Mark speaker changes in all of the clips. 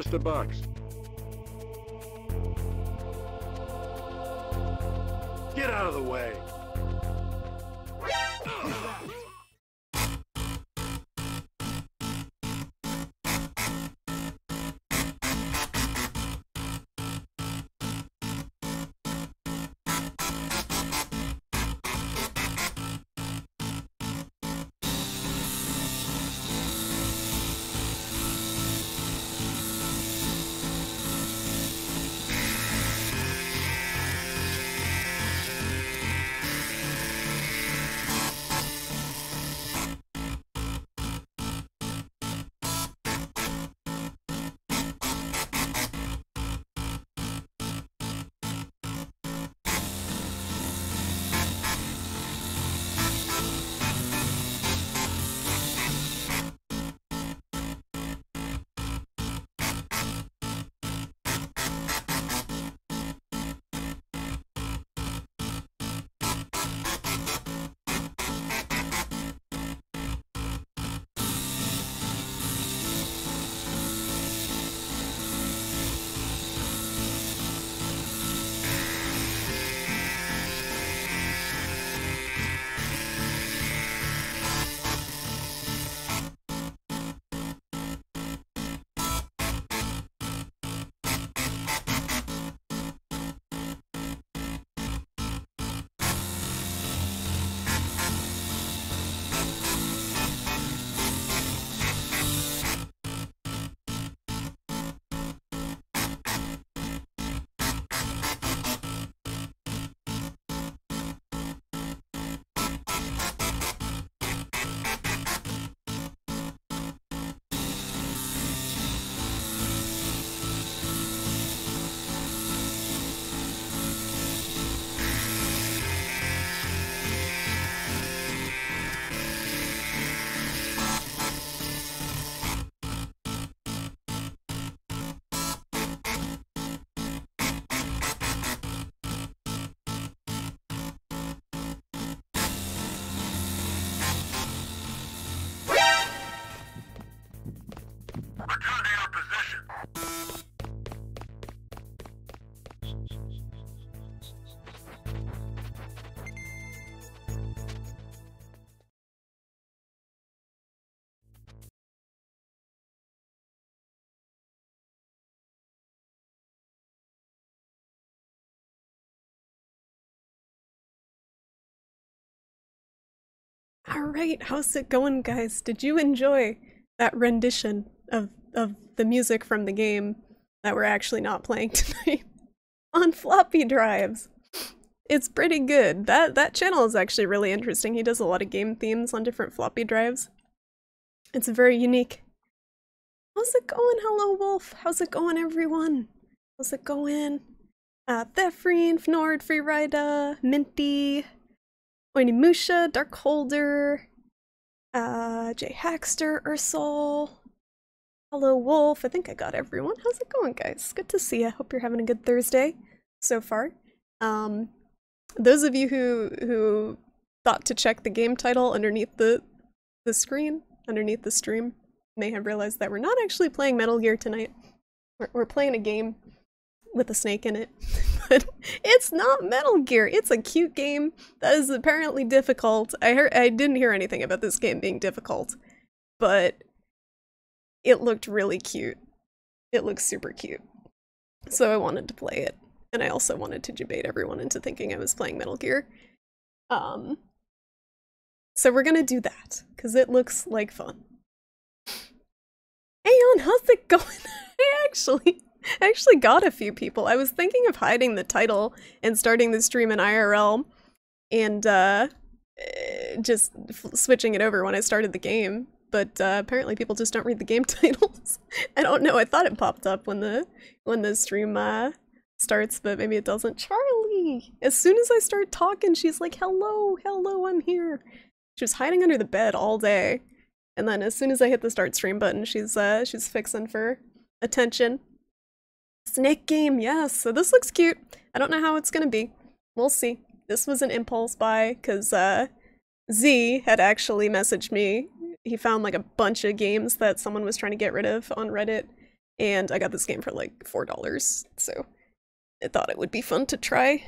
Speaker 1: Just a box. Get out of the way!
Speaker 2: Alright, how's it going, guys? Did you enjoy that rendition of, of the music from the game that we're actually not playing tonight on floppy drives? It's pretty good. That that channel is actually really interesting. He does a lot of game themes on different floppy drives. It's very unique. How's it going? Hello, Wolf. How's it going, everyone? How's it going? Uh, Thefreen, Fnord, Freerider, Minty, Onimusha, Darkholder, uh, Jay Hackster, Ursol. Hello, Wolf. I think I got everyone. How's it going, guys? Good to see you. Hope you're having a good Thursday so far. Um, those of you who who thought to check the game title underneath the the screen, underneath the stream, may have realized that we're not actually playing Metal Gear tonight. We're, we're playing a game with a snake in it. but it's not Metal Gear. It's a cute game that is apparently difficult. I heard I didn't hear anything about this game being difficult, but it looked really cute. It looks super cute. So I wanted to play it. And I also wanted to debate everyone into thinking I was playing Metal Gear. Um so we're gonna do that, because it looks like fun. Hey on, how's it going? I actually I actually got a few people. I was thinking of hiding the title and starting the stream in IRL and uh, eh, just switching it over when I started the game. But uh, apparently people just don't read the game titles. I don't know. I thought it popped up when the when the stream uh, starts, but maybe it doesn't. Charlie! As soon as I start talking, she's like, hello, hello, I'm here. She was hiding under the bed all day. And then as soon as I hit the start stream button, she's uh she's fixing for attention. Snake game, yes. So this looks cute. I don't know how it's gonna be. We'll see. This was an impulse buy because uh, Z had actually messaged me he found like a bunch of games that someone was trying to get rid of on Reddit, and I got this game for like four dollars. So I thought it would be fun to try.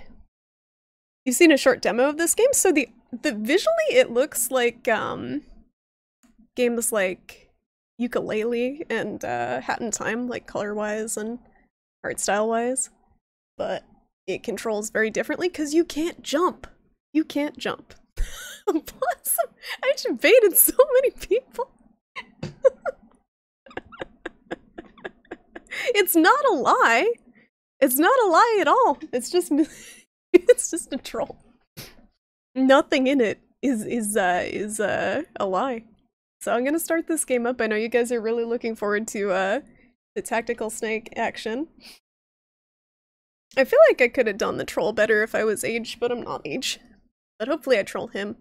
Speaker 2: You've seen a short demo of this game, so the the visually it looks like um games like Yooka-Laylee and uh, Hat in Time, like color wise and art style wise, but it controls very differently because you can't jump. You can't jump. Blossom, I just baited so many people. it's not a lie. It's not a lie at all. It's just it's just a troll. Nothing in it is is uh is uh a lie. So I'm gonna start this game up. I know you guys are really looking forward to uh the tactical snake action. I feel like I could have done the troll better if I was Age, but I'm not Age. But hopefully I troll him.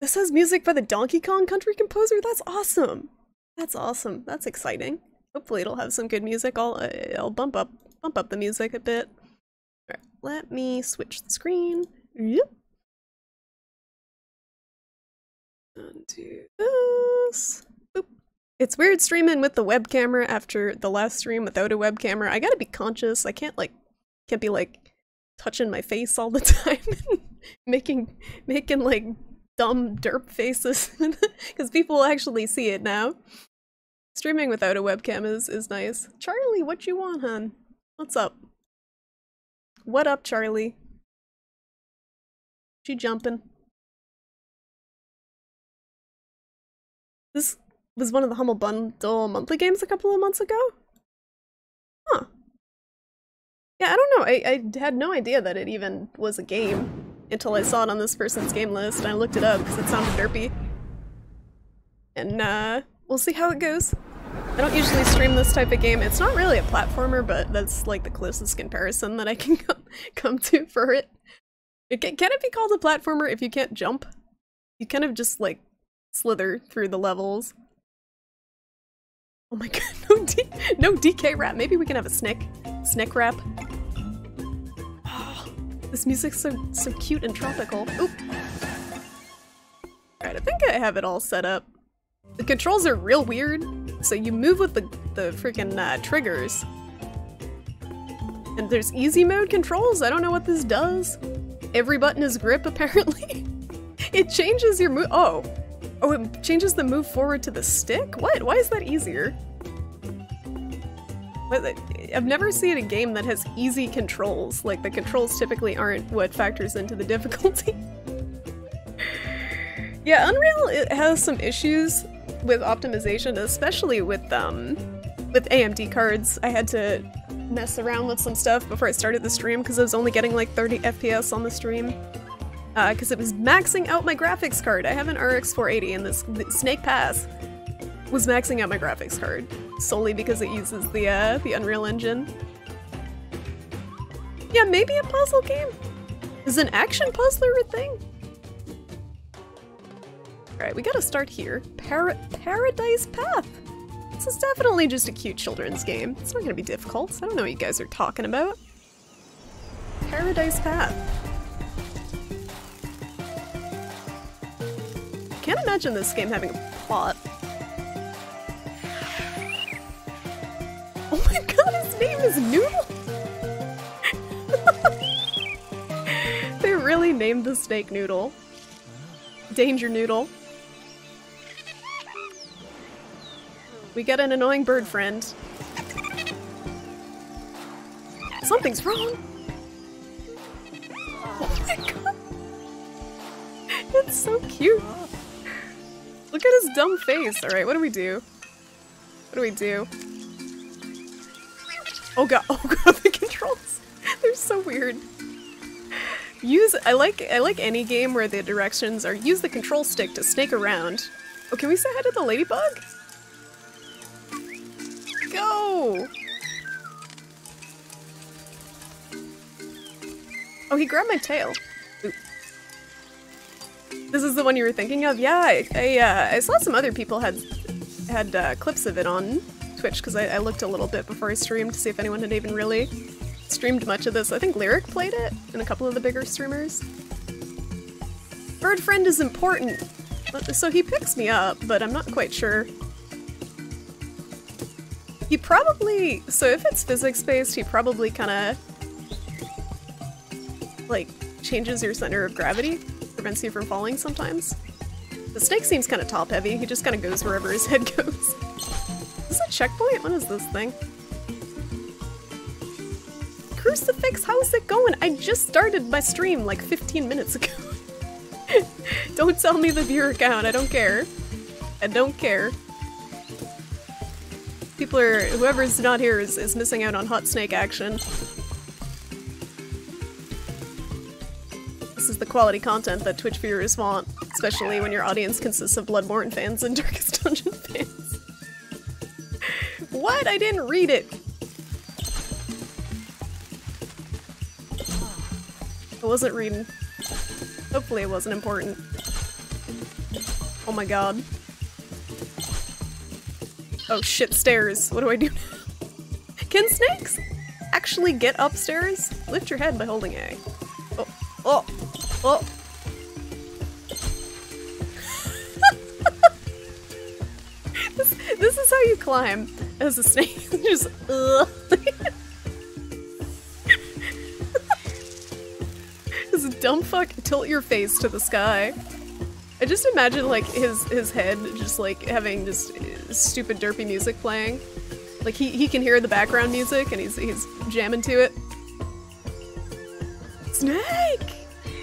Speaker 2: This has music by the Donkey Kong Country composer? That's awesome! That's awesome. That's exciting. Hopefully it'll have some good music. I'll, uh, I'll bump up bump up the music a bit. Alright, let me switch the screen. Yep. Undo this. It's weird streaming with the web camera after the last stream without a web camera. I gotta be conscious. I can't like can't be like touching my face all the time making making like dumb derp faces because people actually see it now. Streaming without a webcam is, is nice. Charlie, what you want, hun? What's up? What up, Charlie? She jumping? This was one of the Humble Bundle monthly games a couple of months ago? Huh. Yeah, I don't know. I, I had no idea that it even was a game until I saw it on this person's game list and I looked it up because it sounded derpy. And uh, we'll see how it goes. I don't usually stream this type of game. It's not really a platformer, but that's like the closest comparison that I can come, come to for it. it can, can it be called a platformer if you can't jump? You kind of just like slither through the levels. Oh my god, no, D no DK rap. Maybe we can have a snick. Snick rap. Oh, this music's so so cute and tropical. Oop. Alright, I think I have it all set up. The controls are real weird, so you move with the, the freaking uh, triggers. And there's easy mode controls, I don't know what this does. Every button is grip, apparently. it changes your move- oh. Oh, it changes the move forward to the stick? What? Why is that easier? I've never seen a game that has easy controls. Like, the controls typically aren't what factors into the difficulty. yeah, Unreal it has some issues with optimization, especially with um, with AMD cards. I had to mess around with some stuff before I started the stream because I was only getting like 30 FPS on the stream. Because uh, it was maxing out my graphics card. I have an RX 480 and this Snake Pass was maxing out my graphics card solely because it uses the uh, the Unreal Engine. Yeah, maybe a puzzle game. Is an action puzzler a thing? Alright, we gotta start here. Par Paradise Path! This is definitely just a cute children's game. It's not gonna be difficult. I don't know what you guys are talking about. Paradise Path. Can't imagine this game having a plot. Oh my god, his name is Noodle! they really named the snake Noodle. Danger Noodle. We get an annoying bird friend. Something's wrong! Oh my god! It's so cute! Look at his dumb face! Alright, what do we do? What do we do? Oh god, oh god, the controls! They're so weird. Use- I like- I like any game where the directions are use the control stick to snake around. Oh, can we say hi to the ladybug? Go! Oh, he grabbed my tail. This is the one you were thinking of? Yeah, I, I, uh, I saw some other people had had uh, clips of it on Twitch because I, I, looked a little bit before I streamed to see if anyone had even really streamed much of this. I think Lyric played it and a couple of the bigger streamers. Bird friend is important. So he picks me up, but I'm not quite sure. He probably. So if it's physics based, he probably kind of. Like, changes your center of gravity, prevents you from falling sometimes. The snake seems kind of top heavy, he just kind of goes wherever his head goes. Is this a checkpoint? What is this thing? Crucifix, how's it going? I just started my stream like 15 minutes ago. don't tell me the viewer count, I don't care. I don't care. People are, whoever's not here is, is missing out on hot snake action. The quality content that Twitch viewers want, especially when your audience consists of Bloodborne fans and Darkest Dungeon fans. what? I didn't read it! I wasn't reading. Hopefully it wasn't important. Oh my god. Oh shit, stairs. What do I do now? Can snakes actually get upstairs? Lift your head by holding A. Oh, oh, oh. this, this is how you climb as a snake. Just, this dumb fuck tilt your face to the sky. I just imagine like his his head just like having just uh, stupid derpy music playing. Like he, he can hear the background music and he's he's jamming to it. Snake!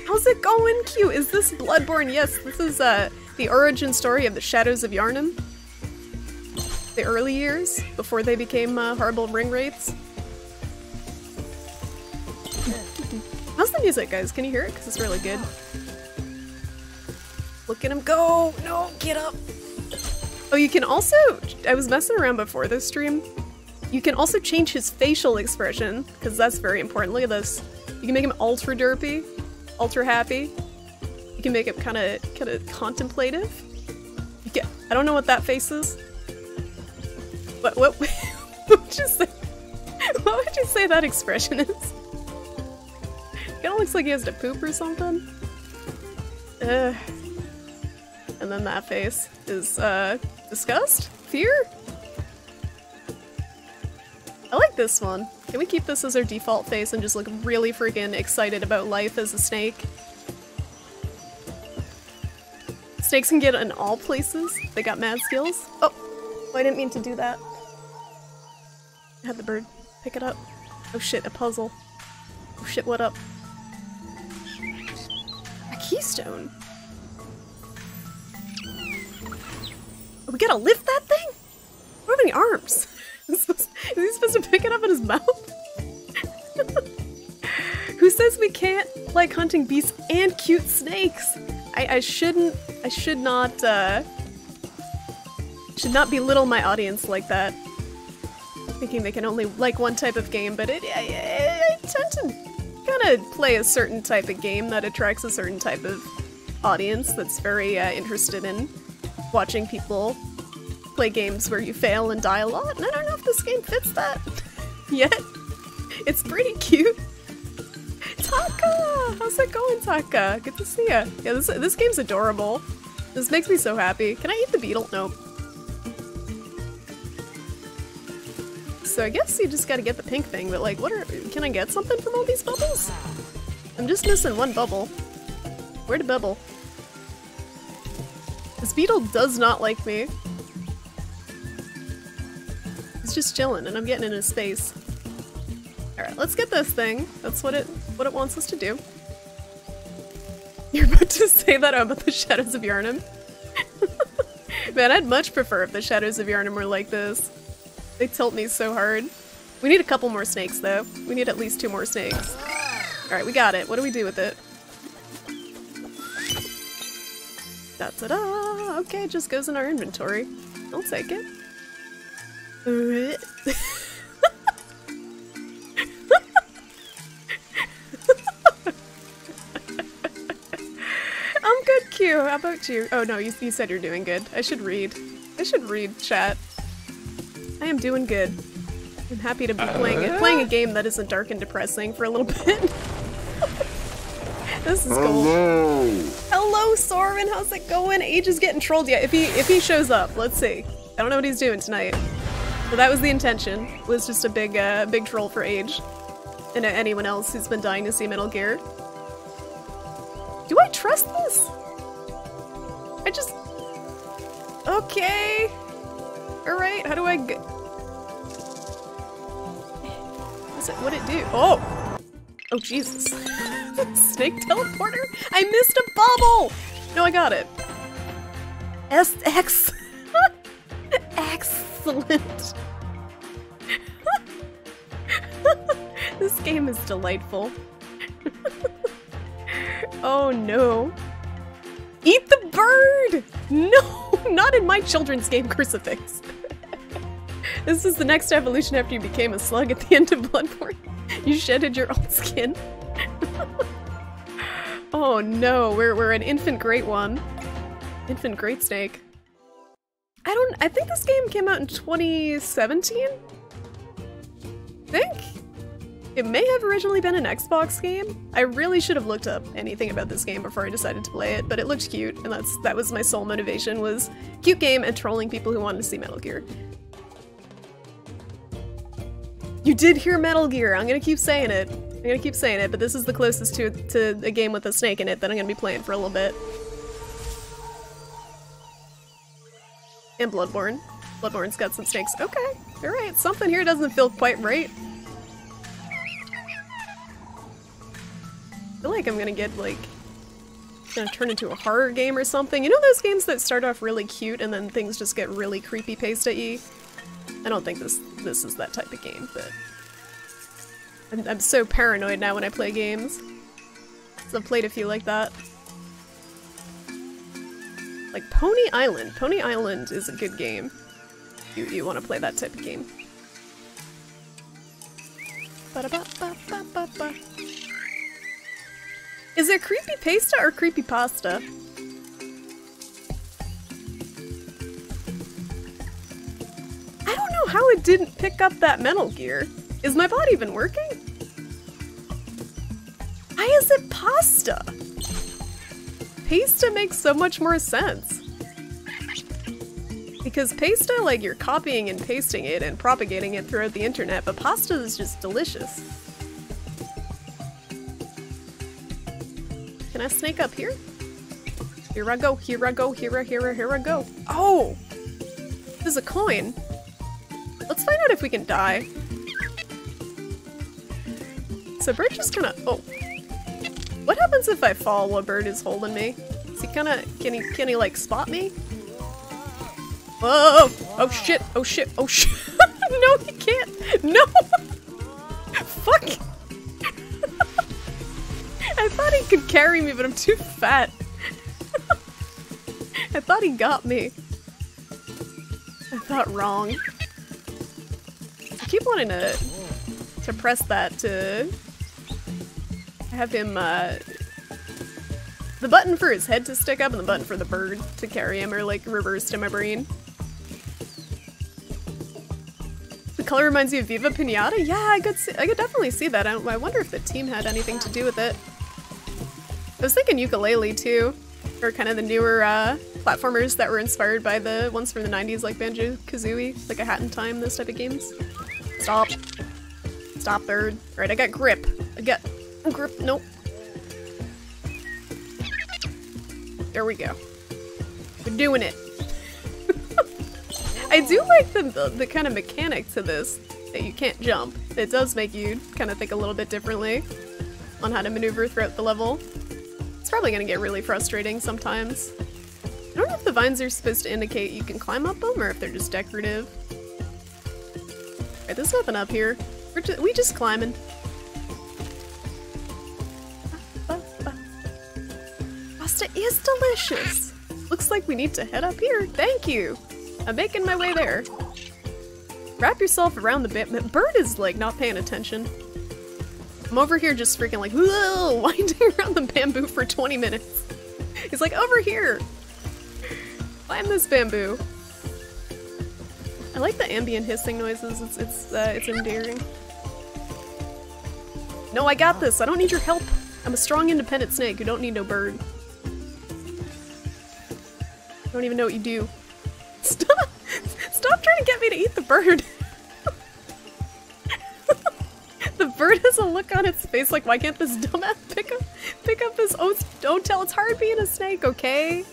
Speaker 2: How's it going, Q? Is this Bloodborne? Yes, this is uh the origin story of the Shadows of Yharnam. The early years, before they became uh, horrible ring wraiths. How's the music, guys? Can you hear it? Because it's really good. Look at him go! No, get up! Oh, you can also. I was messing around before this stream. You can also change his facial expression, because that's very important. Look at this. You can make him ultra derpy, ultra happy. You can make it kind of, kind of contemplative. You get. I don't know what that face is. What? What? what would you say? What would you say that expression is? Kind of looks like he has to poop or something. Ugh. And then that face is, uh, disgust? Fear? I like this one. Can we keep this as our default face and just look really freaking excited about life as a snake? Snakes can get in all places. They got mad skills. Oh, I didn't mean to do that. I had the bird pick it up. Oh shit, a puzzle. Oh shit, what up? A keystone? Are We gotta lift that thing? We don't have any arms. Is, he supposed to pick it up in his mouth? Who says we can't like hunting beasts and cute snakes? I, I shouldn't. I should not. Uh, should not belittle my audience like that. Thinking they can only like one type of game, but it, I, I, I tend to kind of play a certain type of game that attracts a certain type of audience that's very uh, interested in watching people play games where you fail and die a lot, and I don't know if this game fits that yet. It's pretty cute. Taka! How's it going, Taka? Good to see ya. Yeah, this, this game's adorable. This makes me so happy. Can I eat the beetle? Nope. So I guess you just gotta get the pink thing, but like, what are- can I get something from all these bubbles? I'm just missing one bubble. Where'd a bubble? This beetle does not like me. Just chilling, and I'm getting in his space. Alright, let's get this thing. That's what it what it wants us to do. You're about to say that about the Shadows of Yharnam? Man, I'd much prefer if the Shadows of Yharnam were like this. They tilt me so hard. We need a couple more snakes, though. We need at least two more snakes. Alright, we got it. What do we do with it? Da-da-da! Okay, it just goes in our inventory. I'll take it. I'm good, Q. How about you? Oh no, you, you said you're doing good. I should read. I should read chat. I am doing good. I'm happy to be playing it, playing a uh-huh. game that isn't dark and depressing for a little bit. this is cool.
Speaker 1: Hello.
Speaker 2: Hello, Soren. How's it going? Age is getting trolled. yet. if he if he shows up, let's see. I don't know what he's doing tonight. But that was the intention. It Was just a big uh, big troll for Age, and anyone else who's been dying to see Metal Gear. Do I trust this? I just. Okay. All right. How do I? G What's it? What it do? Oh. Oh Jesus. Snake teleporter? I missed a bubble! No, I got it. SX. Excellent. this game is delightful. oh no. Eat the bird! No, not in my children's game Crucifix. this is the next evolution after you became a slug at the end of Bloodborne. You shedded your old skin. oh no, we're, we're an infant great one. Infant great snake. I don't- I think this game came out in 2017? I think? It may have originally been an Xbox game. I really should have looked up anything about this game before I decided to play it, but it looked cute, and that's that was my sole motivation was cute game and trolling people who wanted to see Metal Gear. You did hear Metal Gear. I'm gonna keep saying it. I'm gonna keep saying it, but this is the closest to to a game with a snake in it that I'm gonna be playing for a little bit. And Bloodborne. Bloodborne's got some snakes. Okay, alright. Something here doesn't feel quite right. I feel like I'm gonna get, like, gonna turn into a horror game or something. You know those games that start off really cute and then things just get really creepy paced at you? I don't think this this is that type of game, but I'm, I'm so paranoid now when I play games. So I've played a few like that. Like Pony Island. Pony Island is a good game. You you want to play that type of game. Ba-da-ba-ba-ba-ba-ba. Is it creepy pasta or creepy pasta? I don't know how it didn't pick up that Metal Gear. Is my bot even working? Why is it pasta? Pasta makes so much more sense. Because pasta, like, you're copying and pasting it and propagating it throughout the internet, but pasta is just delicious. Can I snake up here? Here I go, here I go, here I, here I, here I go. Oh! There's a coin. Let's find out if we can die. So Bird just kinda- oh. What happens if I fall while Bird is holding me? Is he kinda- can he- can he like spot me? Whoa! Oh shit! Oh shit! Oh shit! no, he can't! No! Fuck! I thought he could carry me, but I'm too fat. I thought he got me. I thought wrong. I keep wanting to to press that to have him uh the button for his head to stick up and the button for the bird to carry him are like reversed in my brain. The color reminds you of Viva Pinata? Yeah, I could see, I could definitely see that. I, I wonder if the team had anything to do with it. I was thinking Yooka-Laylee too, or kind of the newer uh, platformers that were inspired by the ones from the 90s like Banjo Kazooie, like a Hat in Time, those type of games. Stop. Stop, bird. Alright, I got grip. I got grip. Nope. There we go. We're doing it. I do like the, the, the kind of mechanic to this, that you can't jump. It does make you kind of think a little bit differently on how to maneuver throughout the level. It's probably gonna get really frustrating sometimes. I don't know if the vines are supposed to indicate you can climb up them or if they're just decorative. Alright, there's nothing up here. We're ju we just climbing. Pasta is delicious! Looks like we need to head up here. Thank you! I'm making my way there. Wrap yourself around the bit. Bird is like not paying attention. I'm over here just freaking like, whoa, winding around the bamboo for 20 minutes. He's like, over here! Climb this bamboo. I like the ambient hissing noises. It's it's uh, it's endearing. No, I got this. I don't need your help. I'm a strong, independent snake who don't need no bird. I don't even know what you do. Stop! Stop trying to get me to eat the bird! the bird has a look on its face like, why can't this dumbass pick up pick up this oh don't tell it's hard being a snake, okay?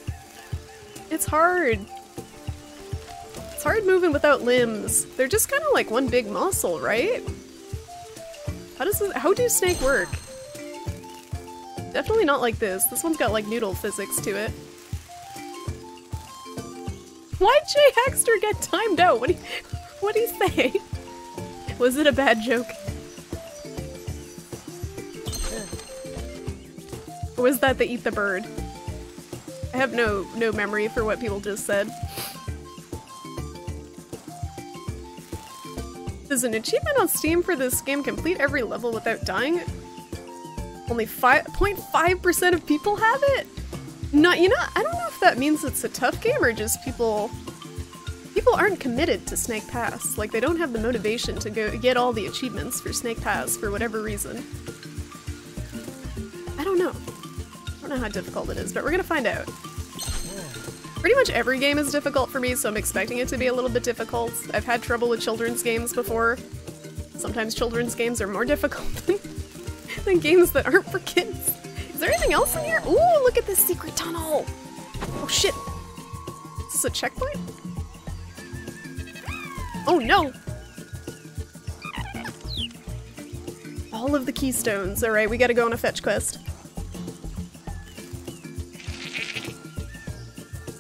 Speaker 2: It's hard. It's hard moving without limbs. They're just kind of like one big muscle, right? How does this, how do snake work? Definitely not like this. This one's got like noodle physics to it. Why'd Jay Hackster get timed out? What do you, what say? Was it a bad joke? Or was that the eat the bird? I have no no memory for what people just said. Does an achievement on Steam for this game complete every level without dying? Only 5.5% of people have it? Not, you know, I don't know if that means it's a tough game or just people people aren't committed to Snake Pass. Like they don't have the motivation to go get all the achievements for Snake Pass for whatever reason. I don't know. I don't know how difficult it is, but we're gonna find out. Pretty much every game is difficult for me, so I'm expecting it to be a little bit difficult. I've had trouble with children's games before. Sometimes children's games are more difficult than, than games that aren't for kids. Is there anything else in here? Ooh, look at this secret tunnel! Oh shit! Is this a checkpoint? Oh no! All of the keystones. Alright, we gotta go on a fetch quest.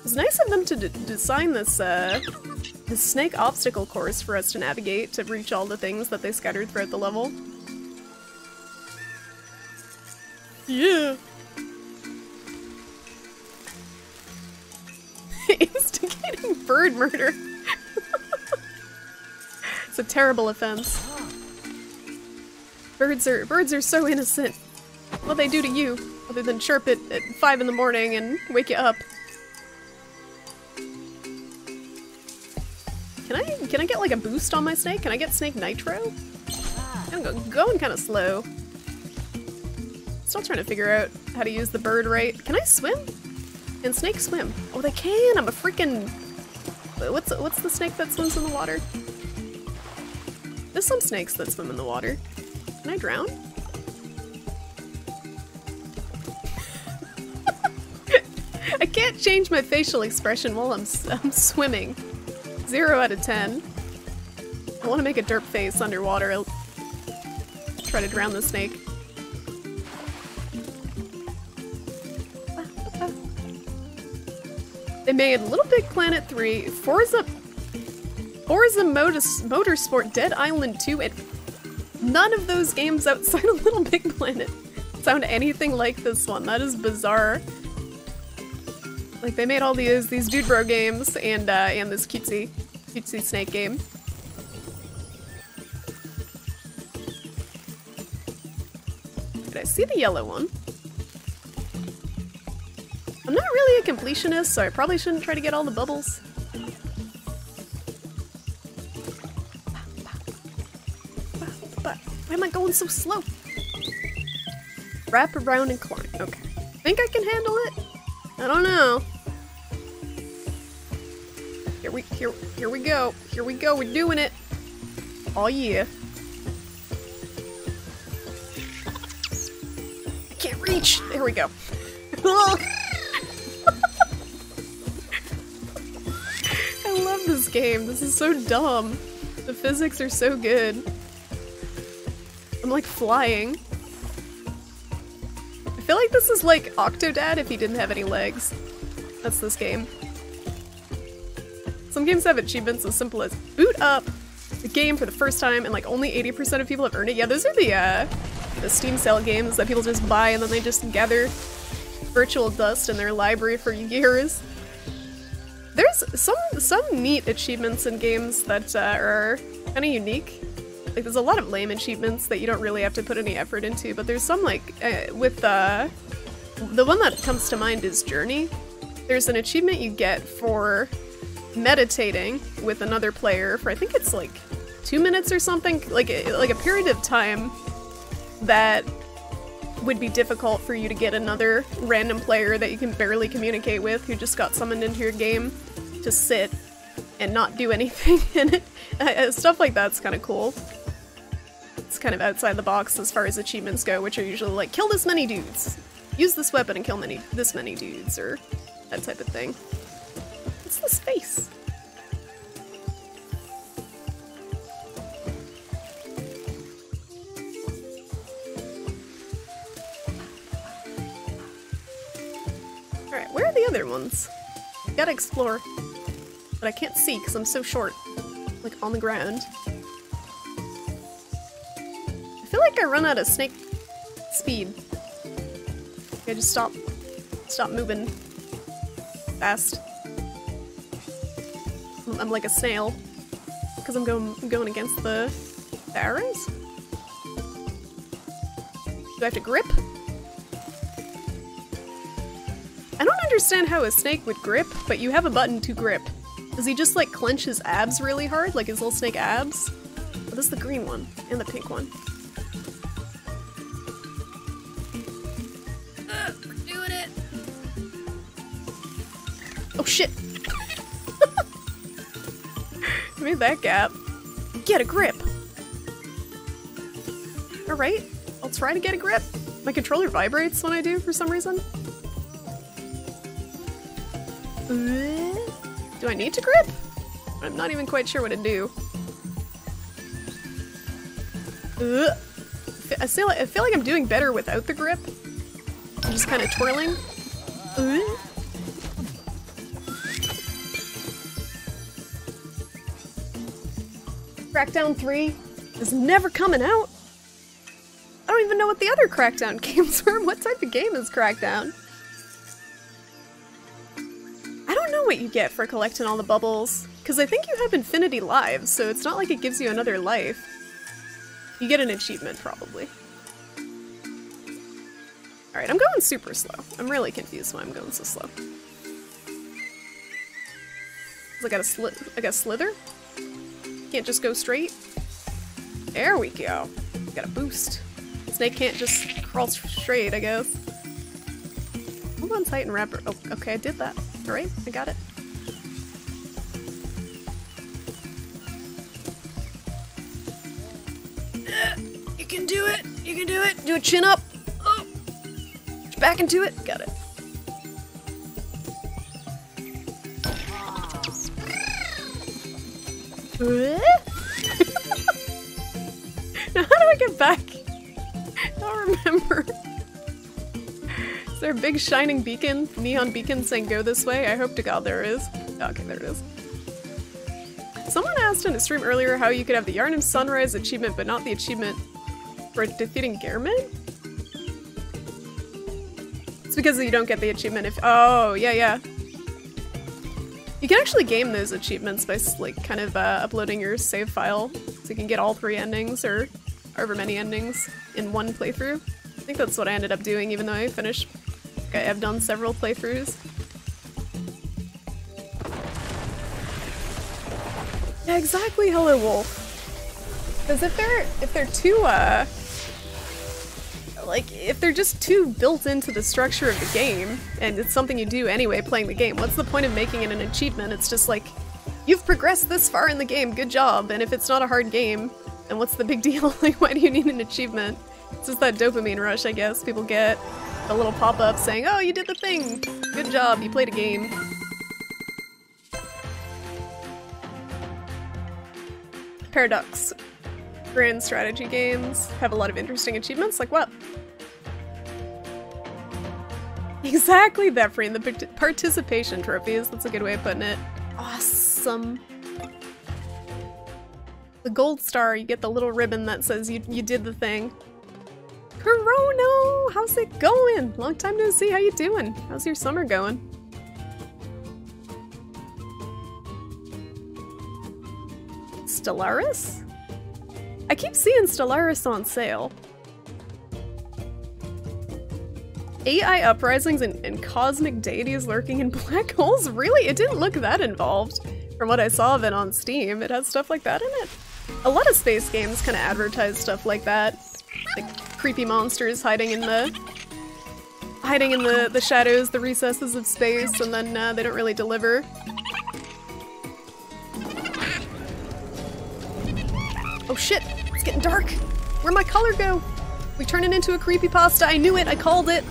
Speaker 2: It's nice of them to design this, uh, this snake obstacle course for us to navigate to reach all the things that they scattered throughout the level. Yeah! Instigating bird murder! it's a terrible offense. Birds are- birds are so innocent. What they do to you, other than chirp it at 5 in the morning and wake you up. Can I can I get like a boost on my snake? Can I get snake nitro? I'm go going kind of slow. Still trying to figure out how to use the bird right. Can I swim? Can snakes swim? Oh, they can! I'm a freaking... What's what's the snake that swims in the water? There's some snakes that swim in the water. Can I drown? I can't change my facial expression while I'm, I'm swimming. Zero out of ten. I want to make a derp face underwater. I'll try to drown the snake. They made Little Big Planet 3, Forza, Forza Motus, Motorsport, Dead Island 2, and none of those games outside of Little Big Planet sound anything like this one. That is bizarre. Like they made all these these dude bro games and uh, and this cutesy cutesy snake game. Did I see the yellow one? I'm not really a completionist, so I probably shouldn't try to get all the bubbles. Why am I going so slow? Wrap around and climb. Okay. Think I can handle it? I don't know. Here we here here we go. Here we go. We're doing it. Oh yeah. I can't reach. There we go. Game. This is so dumb. The physics are so good. I'm like flying. I feel like this is like Octodad if he didn't have any legs. That's this game. Some games have achievements as simple as boot up the game for the first time and like only 80% of people have earned it. Yeah, those are the uh, the Steam sale games that people just buy and then they just gather virtual dust in their library for years. Some some neat achievements in games that uh, are kind of unique. Like there's a lot of lame achievements that you don't really have to put any effort into, but there's some like uh, with uh, the one that comes to mind is Journey. There's an achievement you get for meditating with another player for I think it's like two minutes or something, like like a period of time that would be difficult for you to get another random player that you can barely communicate with who just got summoned into your game to sit and not do anything in it. Stuff like that's kind of cool. It's kind of outside the box as far as achievements go, which are usually like, kill this many dudes, use this weapon and kill many this many dudes, or that type of thing. What's this face? Alright, where are the other ones? Gotta explore. But I can't see because I'm so short. Like, on the ground. I feel like I run out of snake speed. I just stop stop moving fast. I'm, like a snail. Because I'm going I'm going against the, the arrows? Do I have to grip? I don't understand how a snake would grip, but you have a button to grip. Does he just like clench his abs really hard, like his little snake abs? Oh, this is the green one, and the pink one. We're doing it! Oh shit! Made that gap. Get a grip! Alright, I'll try to get a grip. My controller vibrates when I do for some reason. Do I need to grip? I'm not even quite sure what to do. Ugh. I feel like, I feel like I'm doing better without the grip. I'm just kind of twirling. Ugh. Crackdown 3 is never coming out. I don't even know what the other Crackdown games were. What type of game is Crackdown? I don't know what you get for collecting all the bubbles, because I think you have infinity lives, so it's not like it gives you another life. You get an achievement, probably. Alright, I'm going super slow. I'm really confused why I'm going so slow. I got a sli I got slither? Can't just go straight? There we go. Got a boost. Snake can't just crawl straight, I guess. Hold on tight and wrap her. Oh, okay, I did that. Alright, I got it. You can do it! You can do it! Do a chin up! Oh. Back into it! Got it. how do I get back? I don't remember. Is there a big shining beacon, neon beacon saying go this way? I hope to god there is. Okay, there it is. Someone asked in a stream earlier how you could have the Yharnam Sunrise achievement but not the achievement for defeating Gehrman? It's because you don't get the achievement if- oh, yeah, yeah. You can actually game those achievements by like kind of uh, uploading your save file so you can get all three endings or however many endings in one playthrough. I think that's what I ended up doing even though I finished- I have done several playthroughs. Yeah, exactly, Hello Wolf. Because if they're if they're too uh like if they're just too built into the structure of the game and it's something you do anyway playing the game, what's the point of making it an achievement? It's just like you've progressed this far in the game, good job. And if it's not a hard game, then what's the big deal? like why do you need an achievement? It's just that dopamine rush, I guess. People get a little pop-up saying, "Oh, you did the thing. Good job. You played a game." Paradox. Grand strategy games have a lot of interesting achievements, like what? Exactly that, Freen. The participation trophies. That's a good way of putting it. Awesome. The gold star, you get the little ribbon that says you, you did the thing. Corono! How's it going? Long time no see. How you doing? How's your summer going? Stellaris? I keep seeing Stellaris on sale. AI uprisings and, and, cosmic deities lurking in black holes? Really? It didn't look that involved from what I saw of it on Steam. It has stuff like that in it. A lot of space games kind of advertise stuff like that. Like creepy monsters hiding in the hiding in the the shadows, the recesses of space, and then uh, they don't really deliver. Oh shit! It's getting dark. Where'd my color go? We turn it into a creepy pasta. I knew it. I called it.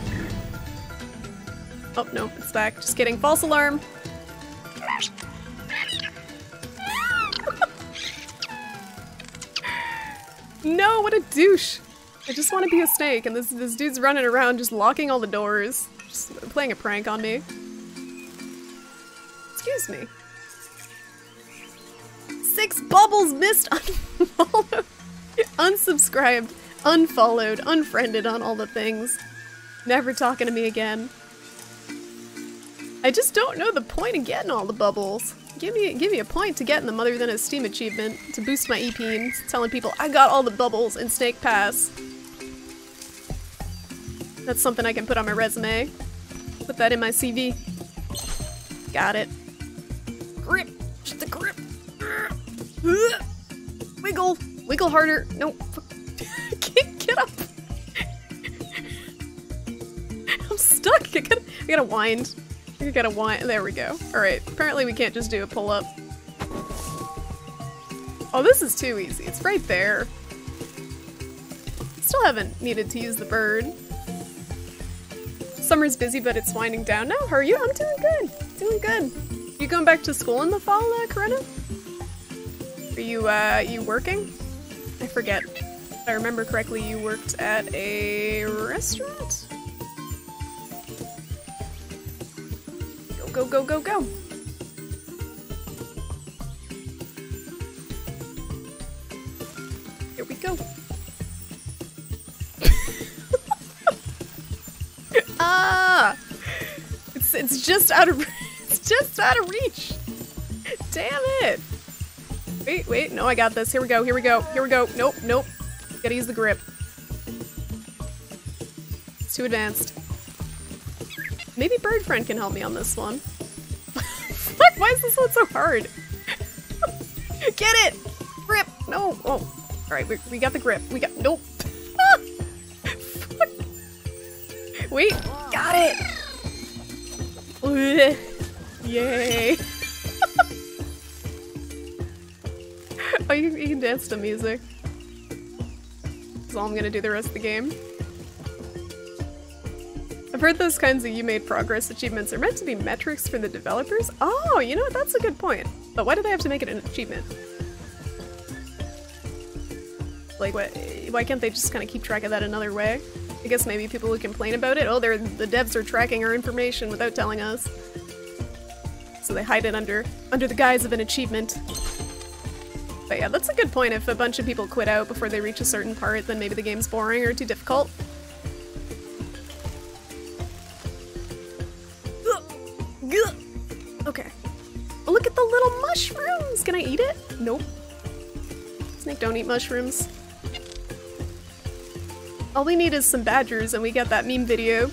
Speaker 2: Oh no, it's back. Just kidding. False alarm. no, what a douche. I just want to be a snake, and this this dude's running around just locking all the doors, just playing a prank on me. Excuse me. Six bubbles missed unfollowed, unsubscribed, unfollowed, unfriended on all the things. Never talking to me again. I just don't know the point of getting all the bubbles. Give me give me a point to getting them other than a Steam achievement to boost my EP telling people I got all the bubbles in Snake Pass. That's something I can put on my resume. Put that in my CV. Got it. Grip! Just the grip! Wiggle! Wiggle harder! No. Get, get up! I'm stuck! I gotta, I gotta wind. I gotta wind. There we go. Alright, apparently we can't just do a pull up. Oh, this is too easy. It's right there. Still haven't needed to use the bird. Summer's busy, but it's winding down now. How are you? I'm doing good. Doing good. You going back to school in the fall, uh, Corinna? Are you, uh, you working? I forget. If I remember correctly, you worked at a restaurant? Go, go, go, go, go! Here we go. It's just out of it's just out of reach. Damn it! Wait, wait, no, I got this. Here we go, here we go, here we go. Nope, nope. Gotta use the grip. It's too advanced. Maybe Bird Friend can help me on this one. Fuck, why is this one so hard? Get it! Grip! No! Oh. Alright, we, we got the grip. We got- nope. Wait, got it! Yay! oh, you, you can dance to music. That's all I'm gonna do the rest of the game. I've heard those kinds of you made progress achievements are meant to be metrics for the developers. Oh, you know what? That's a good point. But why do they have to make it an achievement? Like, what? Why can't they just kind of keep track of that another way? I guess maybe people would complain about it. Oh, they're the devs are tracking our information without telling us. So they hide it under under the guise of an achievement. But yeah, that's a good point. If a bunch of people quit out before they reach a certain part, then maybe the game's boring or too difficult. Okay. Look at the little mushrooms! Can I eat it? Nope. Snake don't eat mushrooms. All we need is some badgers and we get that meme video.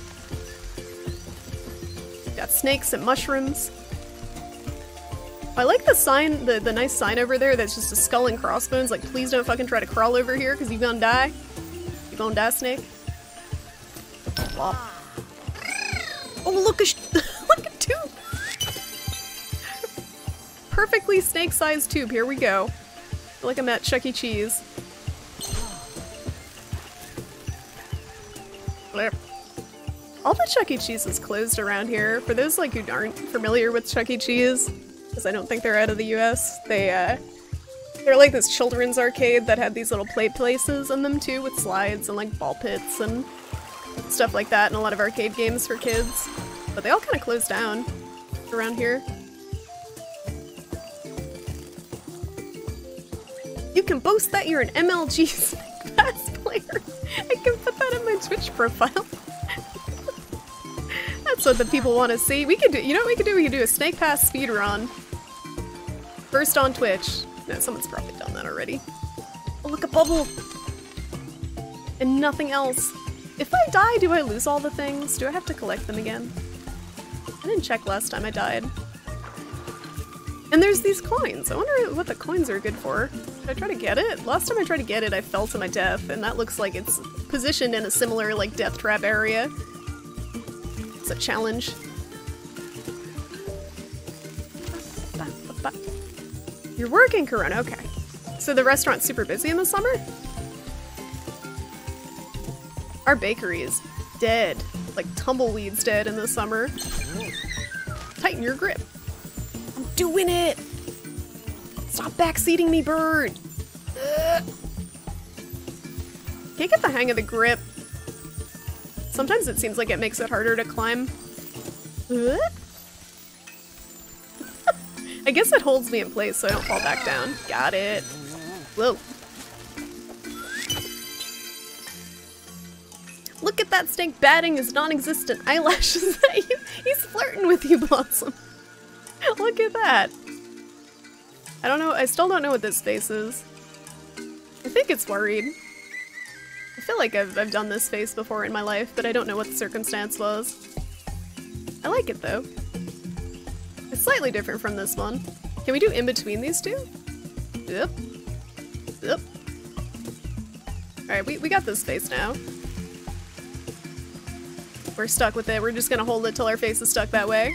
Speaker 2: Got snakes and mushrooms. I like the sign, the, the nice sign over there that's just a skull and crossbones, like please don't fucking try to crawl over here because you're gonna die. You're gonna die, snake. Oh, look, a look a tube! Perfectly snake-sized tube, here we go. Like I'm at Chuck E. Cheese. Blip. All the Chuck E. Cheese is closed around here. For those like who aren't familiar with Chuck E. Cheese, because I don't think they're out of the US, they uh they're like this children's arcade that had these little play places in them too with slides and like ball pits and stuff like that and a lot of arcade games for kids. But they all kind of closed down around here. You can boast that you're an MLG Pass player. I can put Twitch profile. That's what the people want to see. We could do, you know what we could do? We could do a Snake Pass speedrun. First on Twitch. No, someone's probably done that already. Oh, look, a bubble! And nothing else. If I die, do I lose all the things? Do I have to collect them again? I didn't check last time I died. And there's these coins. I wonder what the coins are good for. Should I try to get it? Last time I tried to get it, I fell to my death, and that looks like it's positioned in a similar like death trap area. It's a challenge. You're working, Corona. Okay. So the restaurant's super busy in the summer? Our bakery is dead. Like tumbleweeds dead in the summer. Tighten your grip. I'm doing it! Stop backseating me, bird! Can't get the hang of the grip. Sometimes it seems like it makes it harder to climb. I guess it holds me in place so I don't fall back down. Got it. Whoa. Look at that snake batting his non-existent eyelashes. He's flirting with you, Blossom. Look at that. I don't know, I still don't know what this face is. I think it's worried. I feel like I've, I've done this face before in my life, but I don't know what the circumstance was. I like it though. It's slightly different from this one. Can we do in between these two? Yep. Yep. Alright, we, we got this face now. We're stuck with it. We're just gonna hold it till our face is stuck that way.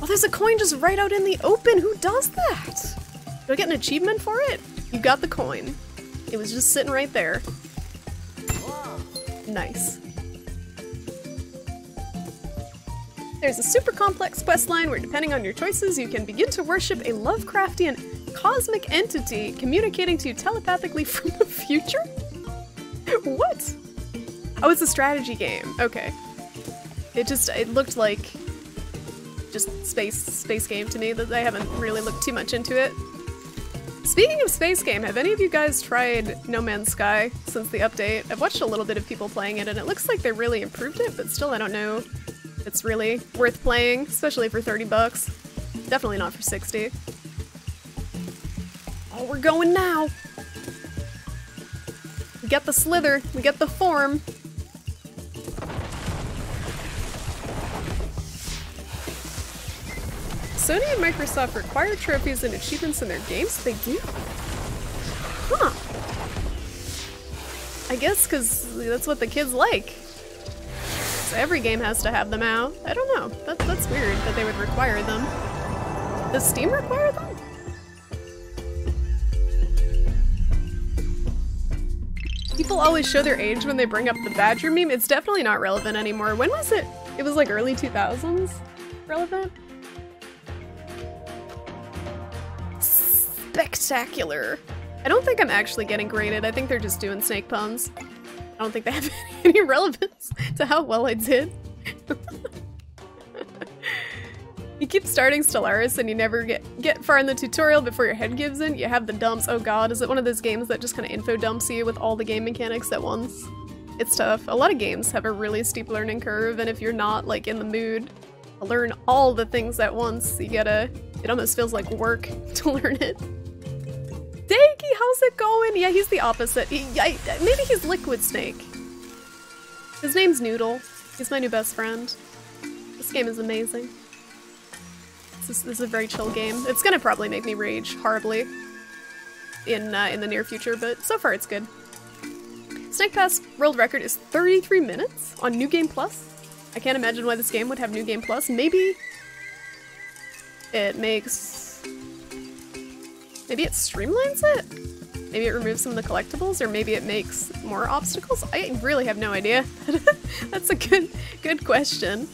Speaker 2: Oh, there's a coin just right out in the open. Who does that? Do I get an achievement for it? You got the coin. It was just sitting right there. Nice. There's a super complex quest line where, depending on your choices, you can begin to worship a Lovecraftian cosmic entity communicating to you telepathically from the future? what? Oh, it's a strategy game. Okay. It just, it looked like just space space game to me that I haven't really looked too much into it. Speaking of space game, have any of you guys tried No Man's Sky since the update? I've watched a little bit of people playing it and it looks like they really improved it, but still I don't know if it's really worth playing, especially for 30 bucks. Definitely not for 60. Oh, we're going now! We get the slither, we get the form. Sony and Microsoft require trophies and achievements in their games? They do? Huh. I guess because that's what the kids like. So every game has to have them out. I don't know. That, that's weird that they would require them. Does Steam require them? People always show their age when they bring up the Badger meme. It's definitely not relevant anymore. When was it? It was like early 2000s relevant? Spectacular. I don't think I'm actually getting graded. I think they're just doing snake puns. I don't think they have any relevance to how well I did. you keep starting Stellaris and you never get, get far in the tutorial before your head gives in. You have the dumps. Oh god, is it one of those games that just kind of info dumps you with all the game mechanics at once? It's tough. A lot of games have a really steep learning curve and if you're not like in the mood to learn all the things at once, you gotta, it almost feels like work to learn it. How's it going? Yeah, he's the opposite. He, I, maybe he's Liquid Snake. His name's Noodle. He's my new best friend. This game is amazing. This is, this is a very chill game. It's gonna probably make me rage horribly in uh, in the near future, but so far it's good. Snake Pass world record is 33 minutes on New Game Plus. I can't imagine why this game would have New Game Plus. Maybe it makes Maybe it streamlines it? Maybe it removes some of the collectibles, or maybe it makes more obstacles? I really have no idea. That's a good, good question.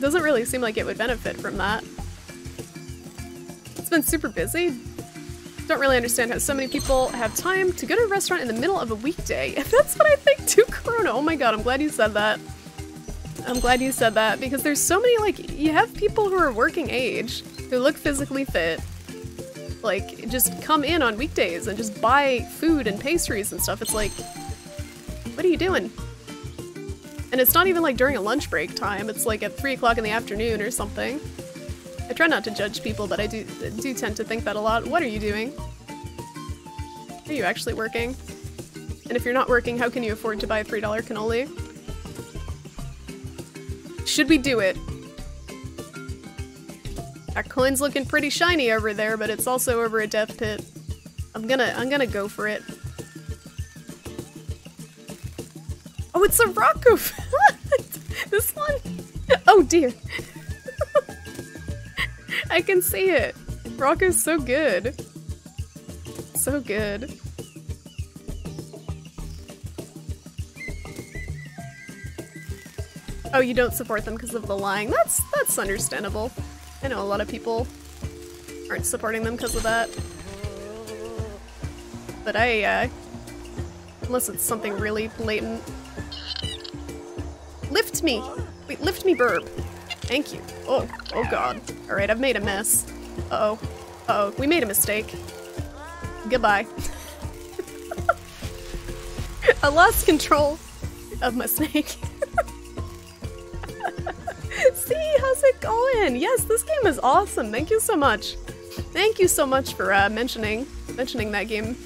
Speaker 2: Doesn't really seem like it would benefit from that. It's been super busy. Don't really understand how so many people have time to go to a restaurant in the middle of a weekday. That's what I think too, Corona. Oh my god, I'm glad you said that. I'm glad you said that because there's so many, like, you have people who are working age, who look physically fit, like just come in on weekdays and just buy food and pastries and stuff. It's like, what are you doing? And it's not even like during a lunch break time. It's like at three o'clock in the afternoon or something. I try not to judge people, but I do do tend to think that a lot. What are you doing? Are you actually working? And if you're not working, how can you afford to buy a $3 cannoli? Should we do it? That coin's looking pretty shiny over there, but it's also over a death pit. I'm gonna I'm gonna go for it. Oh, it's a Rocco. this one. Oh dear. I can see it. Rocco's so good. So good. Oh, you don't support them because of the lying. That's that's understandable. I know a lot of people aren't supporting them because of that. But I, uh, unless it's something really blatant. Lift me! Wait, lift me, burb. Thank you. Oh, oh god. Alright, I've made a mess. Uh oh uh oh we made a mistake. Goodbye. I lost control of my snake. it going? Yes, this game is awesome. Thank you so much. Thank you so much for uh, mentioning mentioning that game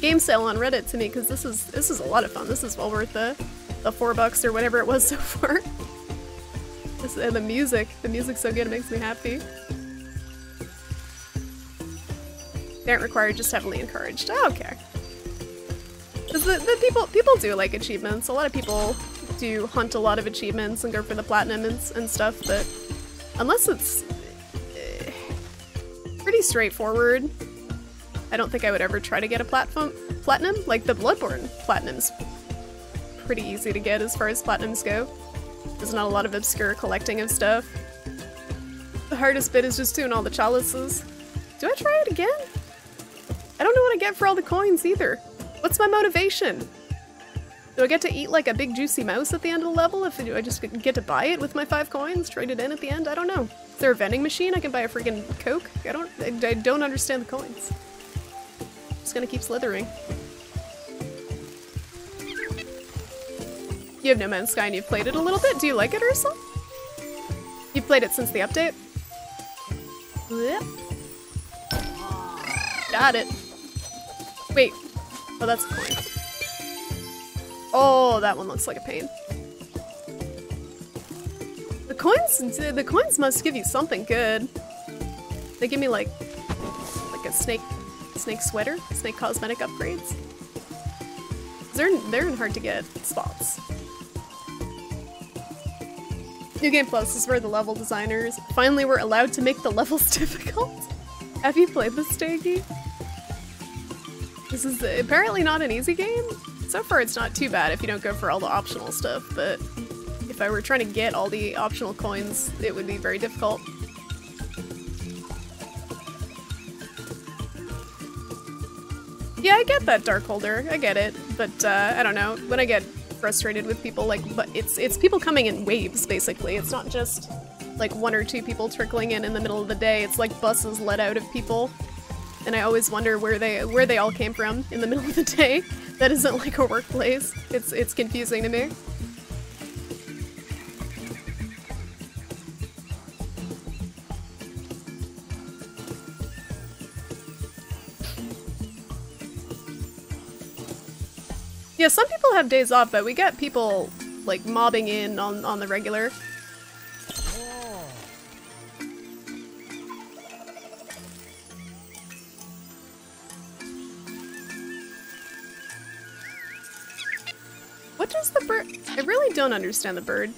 Speaker 2: game sale on Reddit to me because this is this is a lot of fun. This is well worth the the four bucks or whatever it was so far. This, and the music, the music's so good, it makes me happy. They aren't required, just heavily encouraged. Oh, okay. Because the, the people people do like achievements. A lot of people do hunt a lot of achievements and go for the platinum and, and stuff, but unless it's uh, pretty straightforward, I don't think I would ever try to get a platform platinum. Like the Bloodborne platinum's pretty easy to get as far as platinums go. There's not a lot of obscure collecting of stuff. The hardest bit is just doing all the chalices. Do I try it again? I don't know what I get for all the coins either. What's my motivation? Do I get to eat like a big juicy mouse at the end of the level? If do I just get to buy it with my five coins, trade it in at the end? I don't know. Is there a vending machine? I can buy a freaking Coke? I don't I, don't understand the coins. I'm Just gonna keep slithering. You have No Man's Sky and you've played it a little bit. Do you like it, Ursula? You've played it since the update? Yep. Got it. Wait. Oh, that's a coin. Oh, that one looks like a pain. The coins, the coins must give you something good. They give me like, like a snake, snake sweater, snake cosmetic upgrades. They're they're in hard to get spots. New Game Plus is where the level designers finally were allowed to make the levels difficult. Have you played this, Staggy? This is apparently not an easy game. So far it's not too bad if you don't go for all the optional stuff, but if I were trying to get all the optional coins, it would be very difficult. Yeah, I get that, Darkholder. I get it. But, uh, I don't know. When I get frustrated with people, like, but it's, it's people coming in waves, basically. It's not just, like, one or two people trickling in in the middle of the day. It's like buses let out of people and I always wonder where they where they all came from in the middle of the day. That isn't like a workplace. It's it's confusing to me. Yeah, some people have days off, but we get people like mobbing in on on the regular. What does the bird- I really don't understand the bird.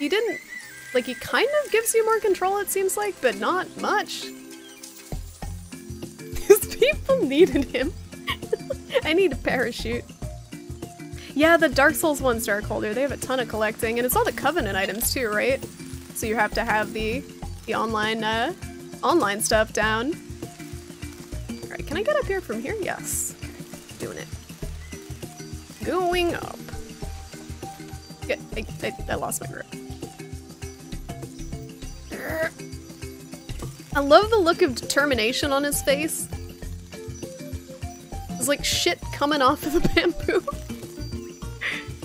Speaker 2: He didn't- like he kind of gives you more control it seems like, but not much. These people needed him. I need a parachute. Yeah, the Dark Souls one's Darkholder. They have a ton of collecting, and it's all the Covenant items too, right? So you have to have the the online uh, online stuff down. Alright, can I get up here from here? Yes. Doing it. Going up. Good. I, I, I lost my grip. I love the look of determination on his face. There's like shit coming off of the bamboo.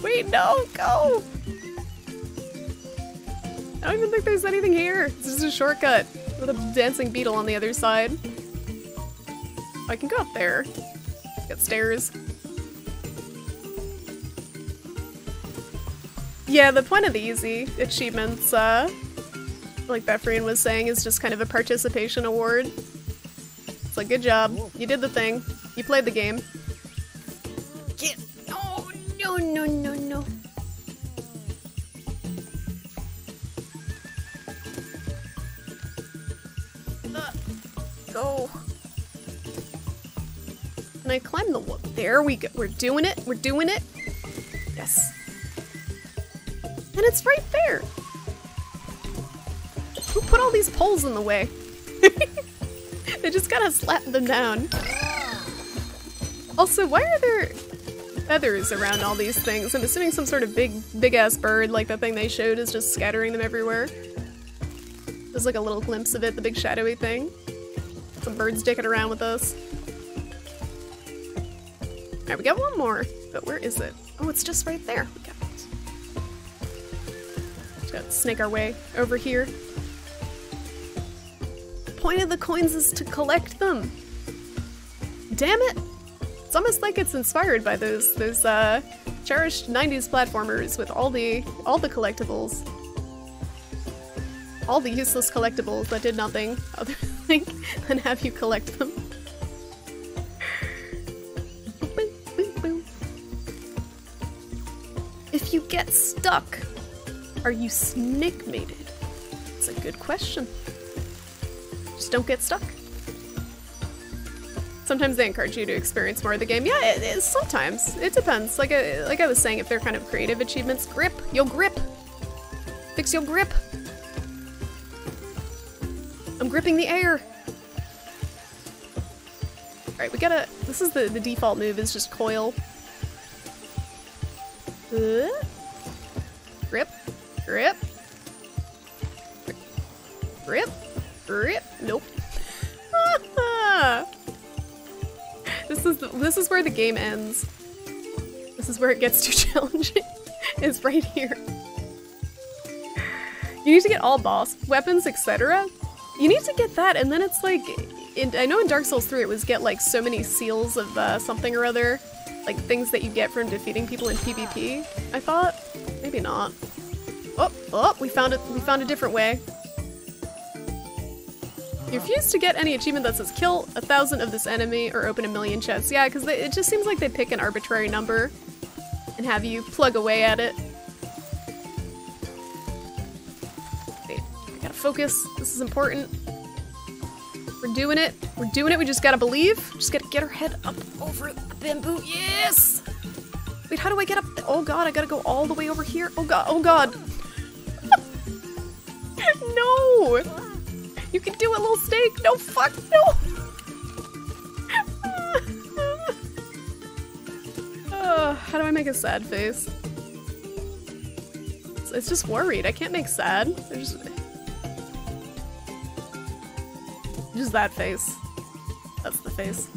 Speaker 2: Wait, no, go! I don't even think there's anything here. It's just a shortcut with a dancing beetle on the other side. I can go up there. Get stairs. Yeah, the point of the easy achievements, uh, like Befrian was saying, is just kind of a participation award. It's like, good job. You did the thing. You played the game. Get. Oh, no, no, no, no. There we go. We're doing it. We're doing it. Yes. And it's right there. Who put all these poles in the way? they just gotta slap them down. Also, why are there feathers around all these things? I'm assuming some sort of big, big ass bird like the thing they showed is just scattering them everywhere. There's like a little glimpse of it, the big shadowy thing. Some birds dicking around with us. Alright, we got one more, but where is it? Oh, it's just right there. We got it. Just gotta snake our way over here. The point of the coins is to collect them. Damn it! It's almost like it's inspired by those those uh, cherished '90s platformers with all the all the collectibles, all the useless collectibles that did nothing other than have you collect them. Stuck, are you snake mated? It's a good question. Just don't get stuck. Sometimes they encourage you to experience more of the game. Yeah, it is. Sometimes it depends. Like I, like I was saying, if they're kind of creative achievements, grip. You'll grip. Fix your grip. I'm gripping the air. All right, we gotta. This is the the default move. Is just coil. Uh, grip, grip, grip. Nope. this is the, this is where the game ends. This is where it gets too challenging. is right here. You need to get all boss weapons, etc. You need to get that, and then it's like, in, I know in Dark Souls 3 it was get like so many seals of uh, something or other, like things that you get from defeating people in PvP. I thought, maybe not. Oh, oh, we found it. We found a different way. You refuse to get any achievement that says kill a thousand of this enemy or open a million chests. Yeah, because it just seems like they pick an arbitrary number and have you plug away at it. Wait, I gotta focus. This is important. We're doing it. We're doing it. We just gotta believe. Just gotta get our head up over the bamboo. Yes! Wait, how do I get up? Oh god, I gotta go all the way over here. Oh god, oh god. no! You can do it, little snake. No, fuck, no! Uh, how do I make a sad face? It's, it's just worried. I can't make sad. Just that face. That's the face.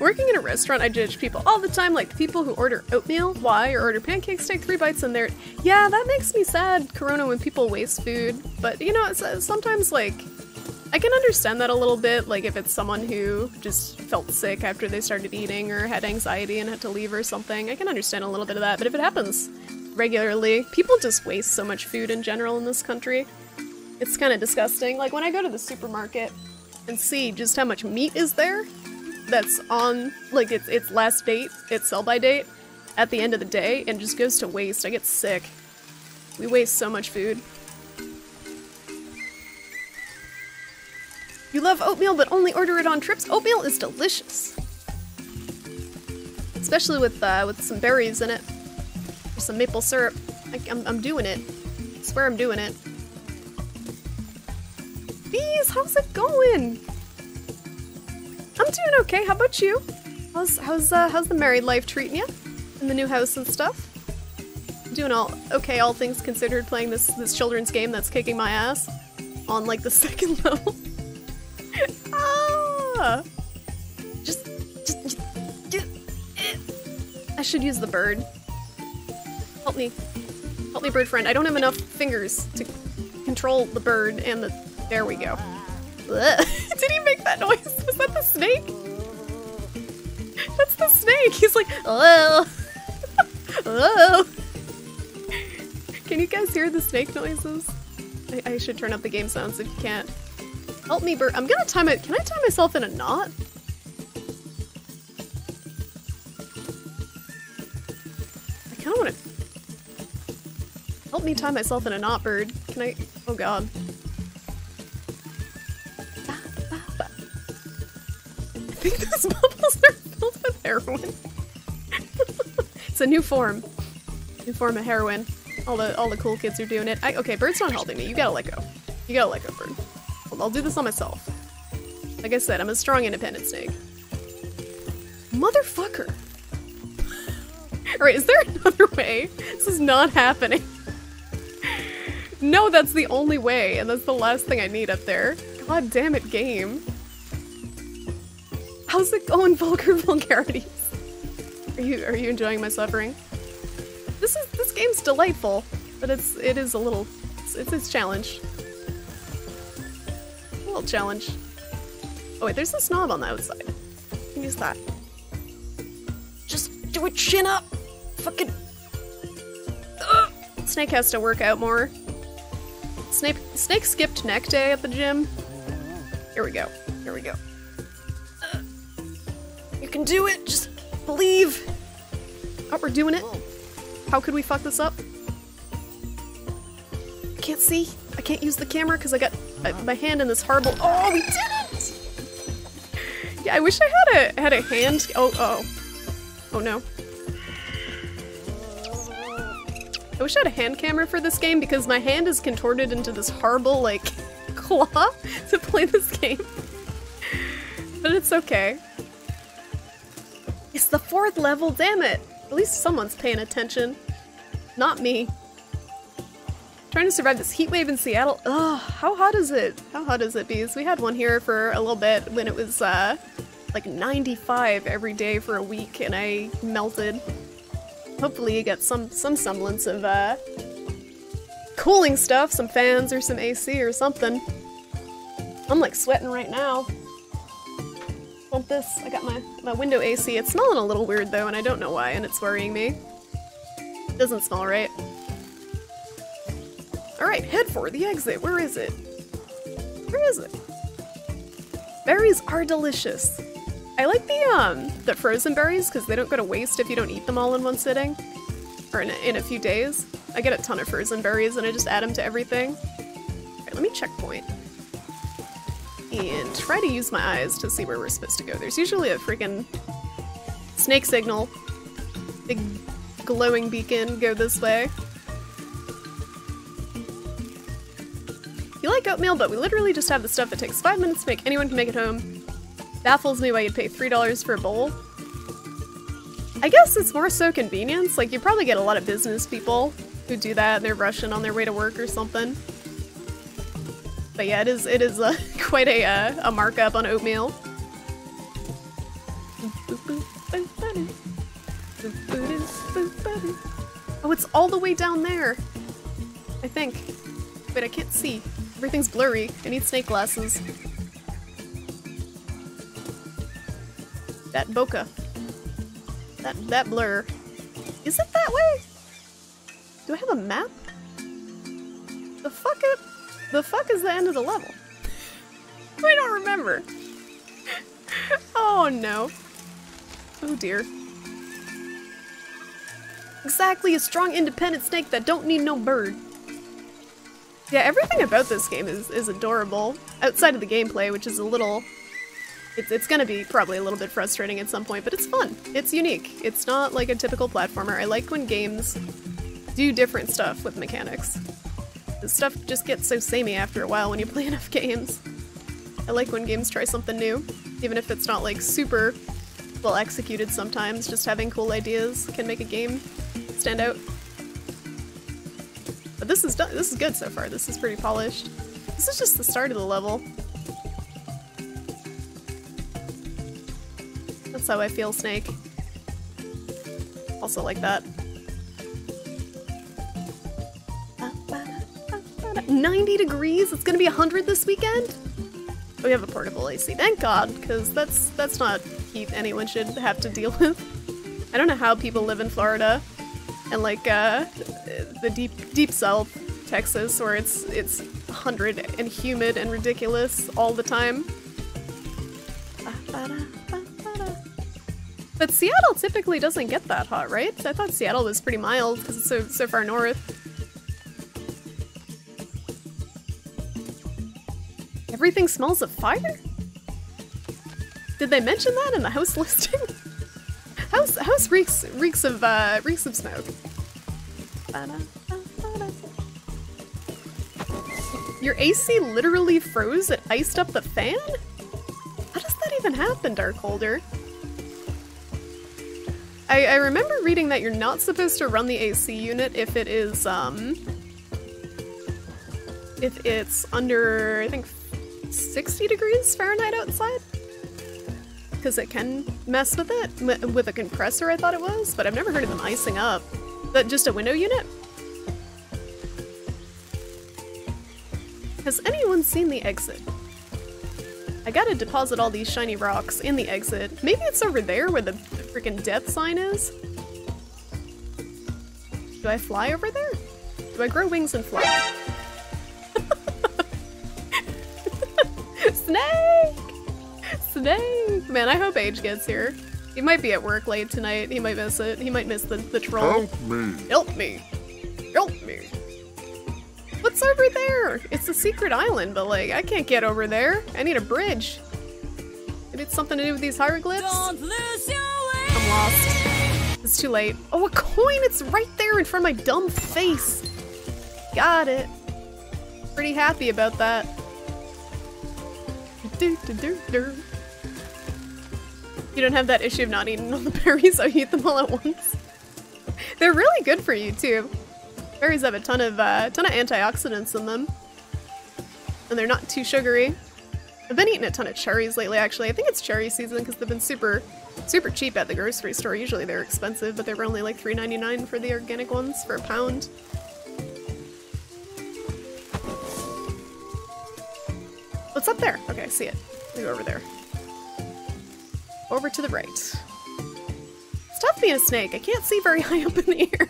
Speaker 2: Working in a restaurant, I judge people all the time, like people who order oatmeal, why, or order pancakes, take three bites, and they're. Yeah, that makes me sad, Corona, when people waste food. But, you know, uh, sometimes, like, I can understand that a little bit, like if it's someone who just felt sick after they started eating or had anxiety and had to leave or something. I can understand a little bit of that, but if it happens regularly, people just waste so much food in general in this country. It's kind of disgusting. Like when I go to the supermarket and see just how much meat is there that's on like its its last date, its sell by date at the end of the day and just goes to waste. I get sick. We waste so much food. You love oatmeal but only order it on trips? Oatmeal is delicious. Especially with uh, with some berries in it. Or some maple syrup. I, I'm, I'm doing it. I swear I'm doing it. Bees, how's it going? I'm doing okay. How about you? How's how's uh, how's the married life treating you? In the new house and stuff? Doing all okay, all things considered, playing this this children's game that's kicking my ass on like the second level. ah! Just, just, just, just eh. I should use the bird. Help me, help me, bird friend. I don't have enough fingers to control the bird and the. There we go. Did he make that noise? Was that the snake? That's the snake. He's like, oh, oh. Can you guys hear the snake noises? I, I should turn up the game sounds if you can't. Help me, Bert. I'm gonna time it. Can I tie myself in a knot? I kind of want to. Help me tie myself in a knot, Bird. Can I? Oh god. Think those bubbles are filled with heroin. it's a new form. New form of heroin. All the all the cool kids are doing it. I, okay, Bird's not helping me. You gotta let go. You gotta let go, Bird. On, I'll do this on myself. Like I said, I'm a strong, independent snake. Motherfucker. Alright, is there another way? This is not happening. No, that's the only way, and that's the last thing I need up there. God damn it, game. How's it going, vulgar vulgarities? Are you are you enjoying my suffering? This is this game's delightful, but it's it is a little it's it's, challenge. A little challenge. Oh wait, there's a snob on the outside. Use that. Just do a chin up. Fucking. Ugh. Snake has to work out more. Snake Snake skipped neck day at the gym. Here we go. Here we go. Can do it. Just believe. Oh, we're doing it. How could we fuck this up? I can't see. I can't use the camera because I got my hand in this horrible. Oh, we did it! Yeah, I wish I had a had a hand. Oh, oh, oh no. I wish I had a hand camera for this game because my hand is contorted into this horrible like claw to play this game. but it's okay. It's the fourth level, damn it! At least someone's paying attention. Not me. Trying to survive this heat wave in Seattle. Ugh, how hot is it? How hot is it, bees? We had one here for a little bit when it was, uh, like 95 every day for a week and I melted. Hopefully you get some, some semblance of, uh, cooling stuff, some fans or some AC or something. I'm like sweating right now. Want this? I got my, my window AC. It's smelling a little weird though and I don't know why and it's worrying me. It Doesn't smell right. Alright, head for the exit. Where is it? Where is it? Berries are delicious. I like the um the frozen berries because they don't go to waste if you don't eat them all in one sitting. Or in a, in a few days. I get a ton of frozen berries and I just add them to everything. Alright, let me checkpoint. And try to use my eyes to see where we're supposed to go. There's usually a freaking snake signal. Big glowing beacon, go this way. You like oatmeal, but we literally just have the stuff that takes five minutes to make. Anyone can make it home. Baffles me why you'd pay $3 for a bowl. I guess it's more so convenience. Like, you probably get a lot of business people who do that. They're rushing on their way to work or something. But yeah, it is it is uh, quite a, uh, a markup on oatmeal. Oh, it's all the way down there. I think. Wait, I can't see. Everything's blurry. I need snake glasses. That bokeh. That that blur. Is it that way? Do I have a map? The fuck it? The fuck is the end of the level? I don't remember. oh no. Oh dear. Exactly, a strong independent snake that don't need no bird. Yeah, everything about this game is, is adorable. Outside of the gameplay, which is a little... It's, it's gonna be probably a little bit frustrating at some point, but it's fun. It's unique. It's not like a typical platformer. I like when games do different stuff with mechanics. Stuff just gets so samey after a while when you play enough games. I like when games try something new, even if it's not like super well executed sometimes, just having cool ideas can make a game stand out. But this is done. This is good so far. This is pretty polished. This is just the start of the level. That's how I feel, Snake. Also like that. 90 degrees? It's gonna be 100 this weekend? We have a portable AC. Thank God, because that's that's not heat anyone should have to deal with. I don't know how people live in Florida and like uh, the deep deep south, Texas, where it's it's 100 and humid and ridiculous all the time. But Seattle typically doesn't get that hot, right? I thought Seattle was pretty mild because it's so, so far north. Everything smells of fire? Did they mention that in the house listing? house house reeks reeks of uh reeks of smoke. Your AC literally froze it iced up the fan? How does that even happen, Darkholder? I, I remember reading that you're not supposed to run the AC unit if it is, um... If it's under, I think, 60 degrees Fahrenheit outside? Because it can mess with it. With a compressor, I thought it was, but I've never heard of them icing up. But just a window unit? Has anyone seen the exit? I gotta deposit all these shiny rocks in the exit. Maybe it's over there where the freaking death sign is? Do I fly over there? Do I grow wings and fly? Snake! Man, I hope Age gets here. He might be at work late tonight. He might miss it. He might miss the, the troll.
Speaker 1: Help me.
Speaker 2: Help me! Help me! What's over there? It's a secret island, but like, I can't get over there. I need a bridge. Maybe it's something to do with these hieroglyphs? I'm lost. It's too late. Oh, a coin! It's right there in front of my dumb face! Got it. Pretty happy about that. Do, do, do, do. You don't have that issue of not eating all the berries, so you eat them all at once. They're really good for you, too. Berries have a ton of uh, ton of antioxidants in them, and they're not too sugary. I've been eating a ton of cherries lately. Actually, I think it's cherry season because they've been super, super cheap at the grocery store. Usually they're expensive, but they were only like $3.99 for the organic ones for a pound. What's up there? Okay, I see it. Go over there. Over to the right. Stop being a snake. I can't see very high up in the air.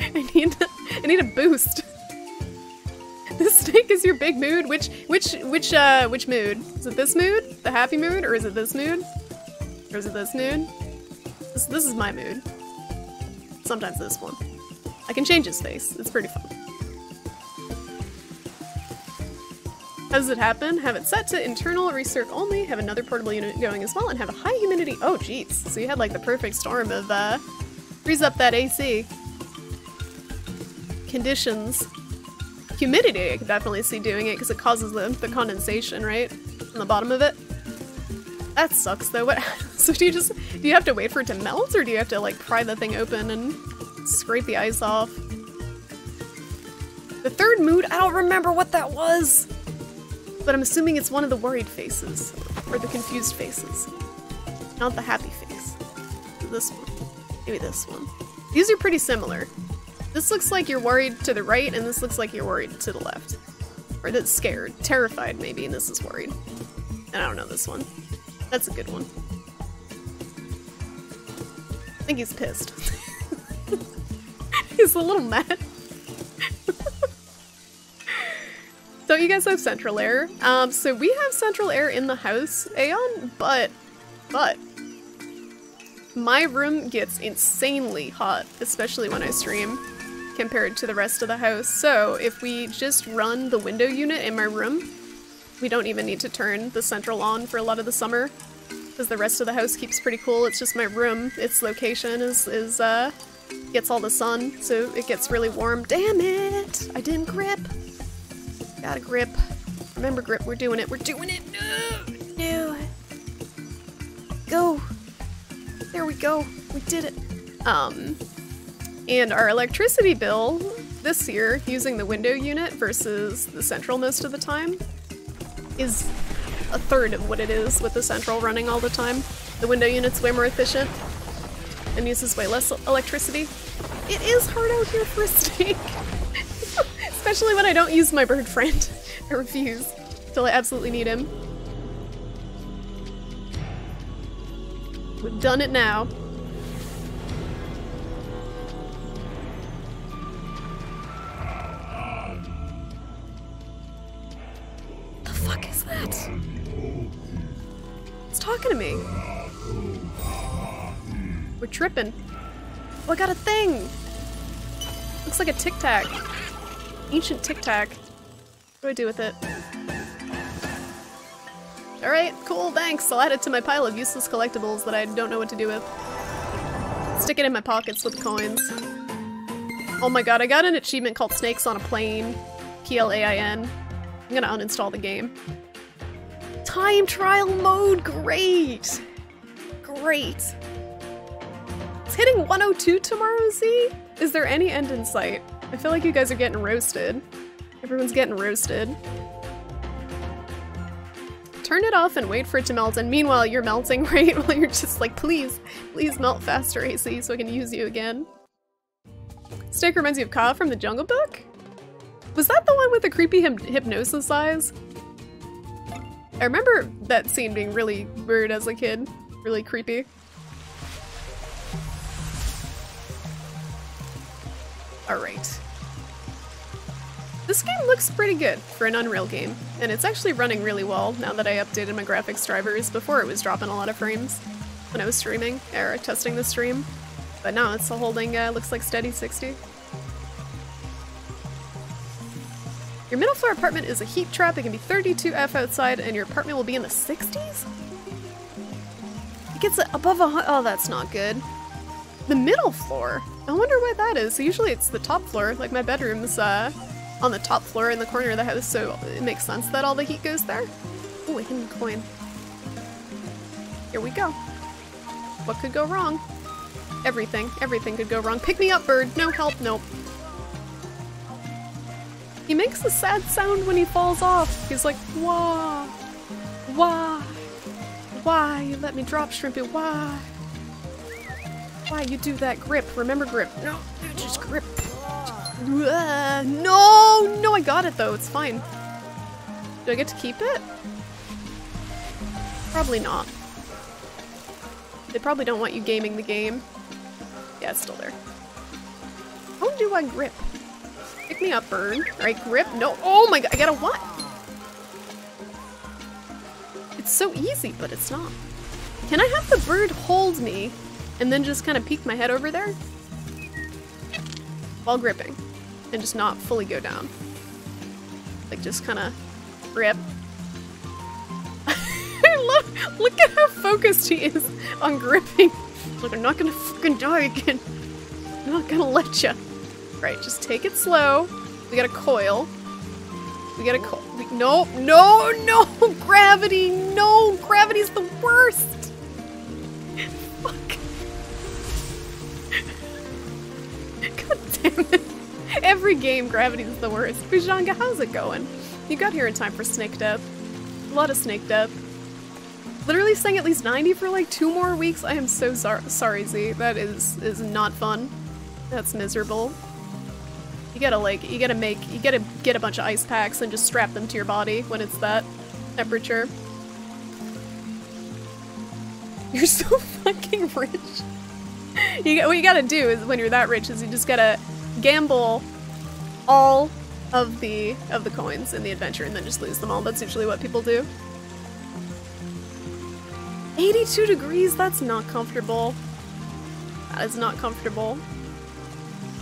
Speaker 2: I need I need a boost. This snake is your big mood. Which which which uh which mood? Is it this mood? The happy mood? Or is it this mood? Or is it this mood? This this is my mood. Sometimes this one. I can change his face. It's pretty fun. How does it happen? Have it set to internal recirc only, have another portable unit going as well, and have a high humidity- oh jeez. So you had like the perfect storm of uh, freeze up that AC. Conditions. Humidity, I could definitely see doing it because it causes the, the condensation, right? On the bottom of it. That sucks though. What? So do you just do you have to wait for it to melt, or do you have to like pry the thing open and scrape the ice off? The third mood, I don't remember what that was, but I'm assuming it's one of the worried faces or the confused faces, not the happy face. This one, maybe this one. These are pretty similar. This looks like you're worried to the right, and this looks like you're worried to the left. Or that's scared, terrified maybe, and this is worried. And I don't know this one. That's a good one. I think he's pissed. he's a little mad. Don't you guys have central air? Um, so we have central air in the house, Aeon, but, but, my room gets insanely hot, especially when I stream, compared to the rest of the house. So if we just run the window unit in my room, we don't even need to turn the central on for a lot of the summer, because the rest of the house keeps pretty cool. It's just my room. Its location is, is uh, gets all the sun, so it gets really warm. Damn it! I didn't grip. Got a grip. Remember grip, we're doing it, we're doing it! No! No! Go! There we go, we did it. Um, and our electricity bill this year, using the window unit versus the central most of the time, is a third of what it is with the central running all the time. The window unit's way more efficient and uses way less electricity. It is hard out here for a snake. Especially when I don't use my bird friend. I refuse till I absolutely need him. We've done it now. What? It's talking to me. We're tripping. Oh, I got a thing! Looks like a tic tac. Ancient tic tac. What do I do with it? Alright, cool, thanks. I'll add it to my pile of useless collectibles that I don't know what to do with. Stick it in my pockets with coins. Oh my god, I got an achievement called Snakes on a Plane. P-L-A-I-N. I'm gonna uninstall the game. Time trial mode, great! Great. It's hitting 102 tomorrow, Z? Is there any end in sight? I feel like you guys are getting roasted. Everyone's getting roasted. Turn it off and wait for it to melt, and meanwhile you're melting, right? While you're just like, please, please melt faster, AC, so I can use you again. Steak reminds you of Kyle from the Jungle Book? Was that the one with the creepy hypnosis eyes? I remember that scene being really weird as a kid. Really creepy. Alright. This game looks pretty good for an Unreal game, and it's actually running really well now that I updated my graphics drivers. Before it was dropping a lot of frames when I was streaming, or testing the stream. But now it's holding, uh, looks like steady 60. Your middle floor apartment is a heat trap. It can be 32F outside, and your apartment will be in the 60s? It gets above a Oh, that's not good. The middle floor? I wonder why that is. Usually it's the top floor, like my bedroom's uh, on the top floor in the corner of the house, so it makes sense that all the heat goes there. Oh, a hidden coin. Here we go. What could go wrong? Everything. Everything could go wrong. Pick me up, bird. No help. Nope. He makes a sad sound when he falls off. He's like, why? Why? Why you let me drop Shrimpy? Why? Why you do that grip? Remember grip. No, just grip. No, no, I got it though. It's fine. Do I get to keep it? Probably not. They probably don't want you gaming the game. Yeah, it's still there. How do I grip? Pick me up, burn. Right, grip. No. Oh my god, I got a what? It's so easy, but it's not. Can I have the bird hold me and then just kind of peek my head over there? While gripping. And just not fully go down. Like just kind of grip. look, look at how focused he is on gripping. Like, I'm not gonna fucking die again. I'm not gonna let you. Right, just take it slow. We got a coil. We got a coil. No, no, no! Gravity! No! Gravity's the worst! Fuck. God damn it. Every game, gravity's the worst. Bujanga, how's it going? You got here in time for snake death. A lot of snake death. Literally staying at least 90 for like two more weeks? I am so sor sorry, Z. That is, is not fun. That's miserable. You gotta like, you gotta make, you gotta get a bunch of ice packs and just strap them to your body when it's that temperature. You're so fucking rich. You, what you gotta do is when you're that rich is you just gotta gamble all of the of the coins in the adventure and then just lose them all. That's usually what people do. 82 degrees, that's not comfortable. That is not comfortable.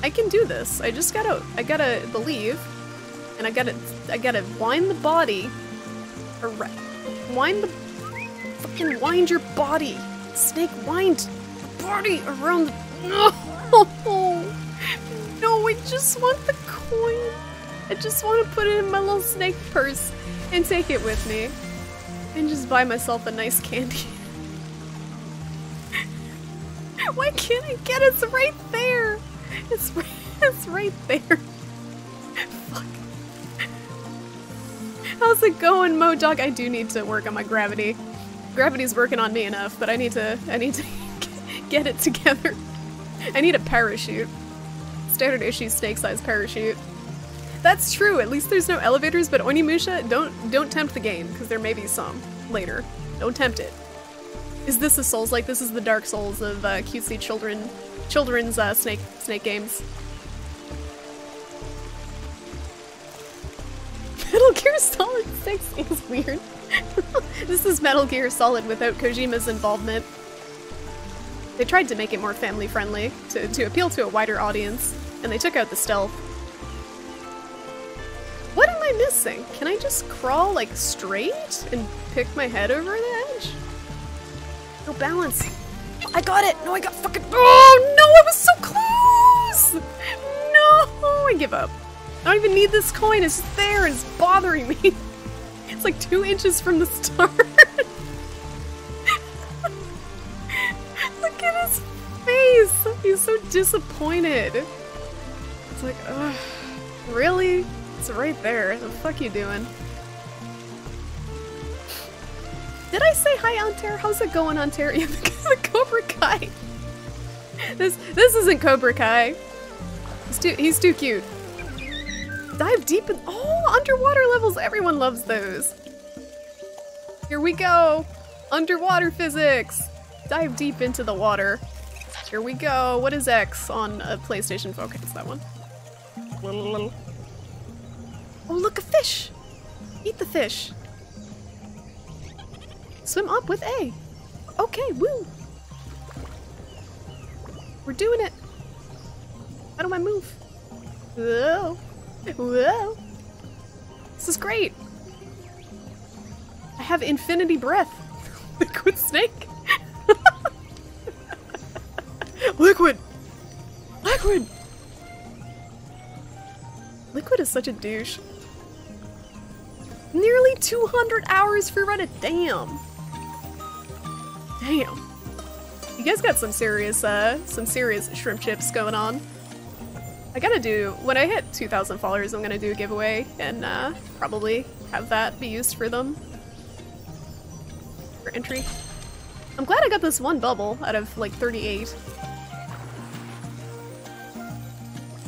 Speaker 2: I can do this. I just gotta, I gotta believe, and I gotta, I gotta wind the body, right, wind the, fucking wind your body, snake, wind body around the, no, no, I just want the coin. I just want to put it in my little snake purse and take it with me, and just buy myself a nice candy. Why can't I get it? It's right there. It's right, it's right there. Fuck. How's it going, Modog? I do need to work on my gravity. Gravity's working on me enough, but I need to I need to get it together. I need a parachute. Standard issue snake size parachute. That's true, at least there's no elevators, but Onimusha, don't don't tempt the game, because there may be some later. Don't tempt it. Is this a Souls like? This is the Dark Souls of uh, cutesy children children's uh, snake snake games. Metal Gear Solid 6 is weird. this is Metal Gear Solid without Kojima's involvement. They tried to make it more family friendly, to, to appeal to a wider audience, and they took out the stealth. What am I missing? Can I just crawl like straight and pick my head over the edge? No balance. I got it! No, I got fucking- Oh no, I was so close! No, I give up. I don't even need this coin, it's there, it's bothering me. It's like two inches from the start. face! He's so disappointed. It's like, ugh, really? It's right there. What the fuck you doing? Did I say hi, Ontario? How's it going, Ontario? Because the Cobra Kai. This this isn't Cobra Kai. He's too he's too cute. Dive deep in oh underwater levels. Everyone loves those. Here we go. Underwater physics. Dive deep into the water. Here we go. What is X on a PlayStation? It's that one. Oh, look, a fish! Eat the fish. Swim up with A. Okay, woo! We're doing it! How do I move? Whoa! Whoa! This is great! I have infinity breath! Liquid snake! Liquid! Liquid! Liquid is such a douche. Nearly 200 hours for Reddit. Damn. Damn. You guys got some serious, uh, some serious shrimp chips going on. I gotta do, when I hit 2,000 followers, I'm gonna do a giveaway and, uh, probably have that be used for them. For entry. I'm glad I got this one bubble out of, like, 38.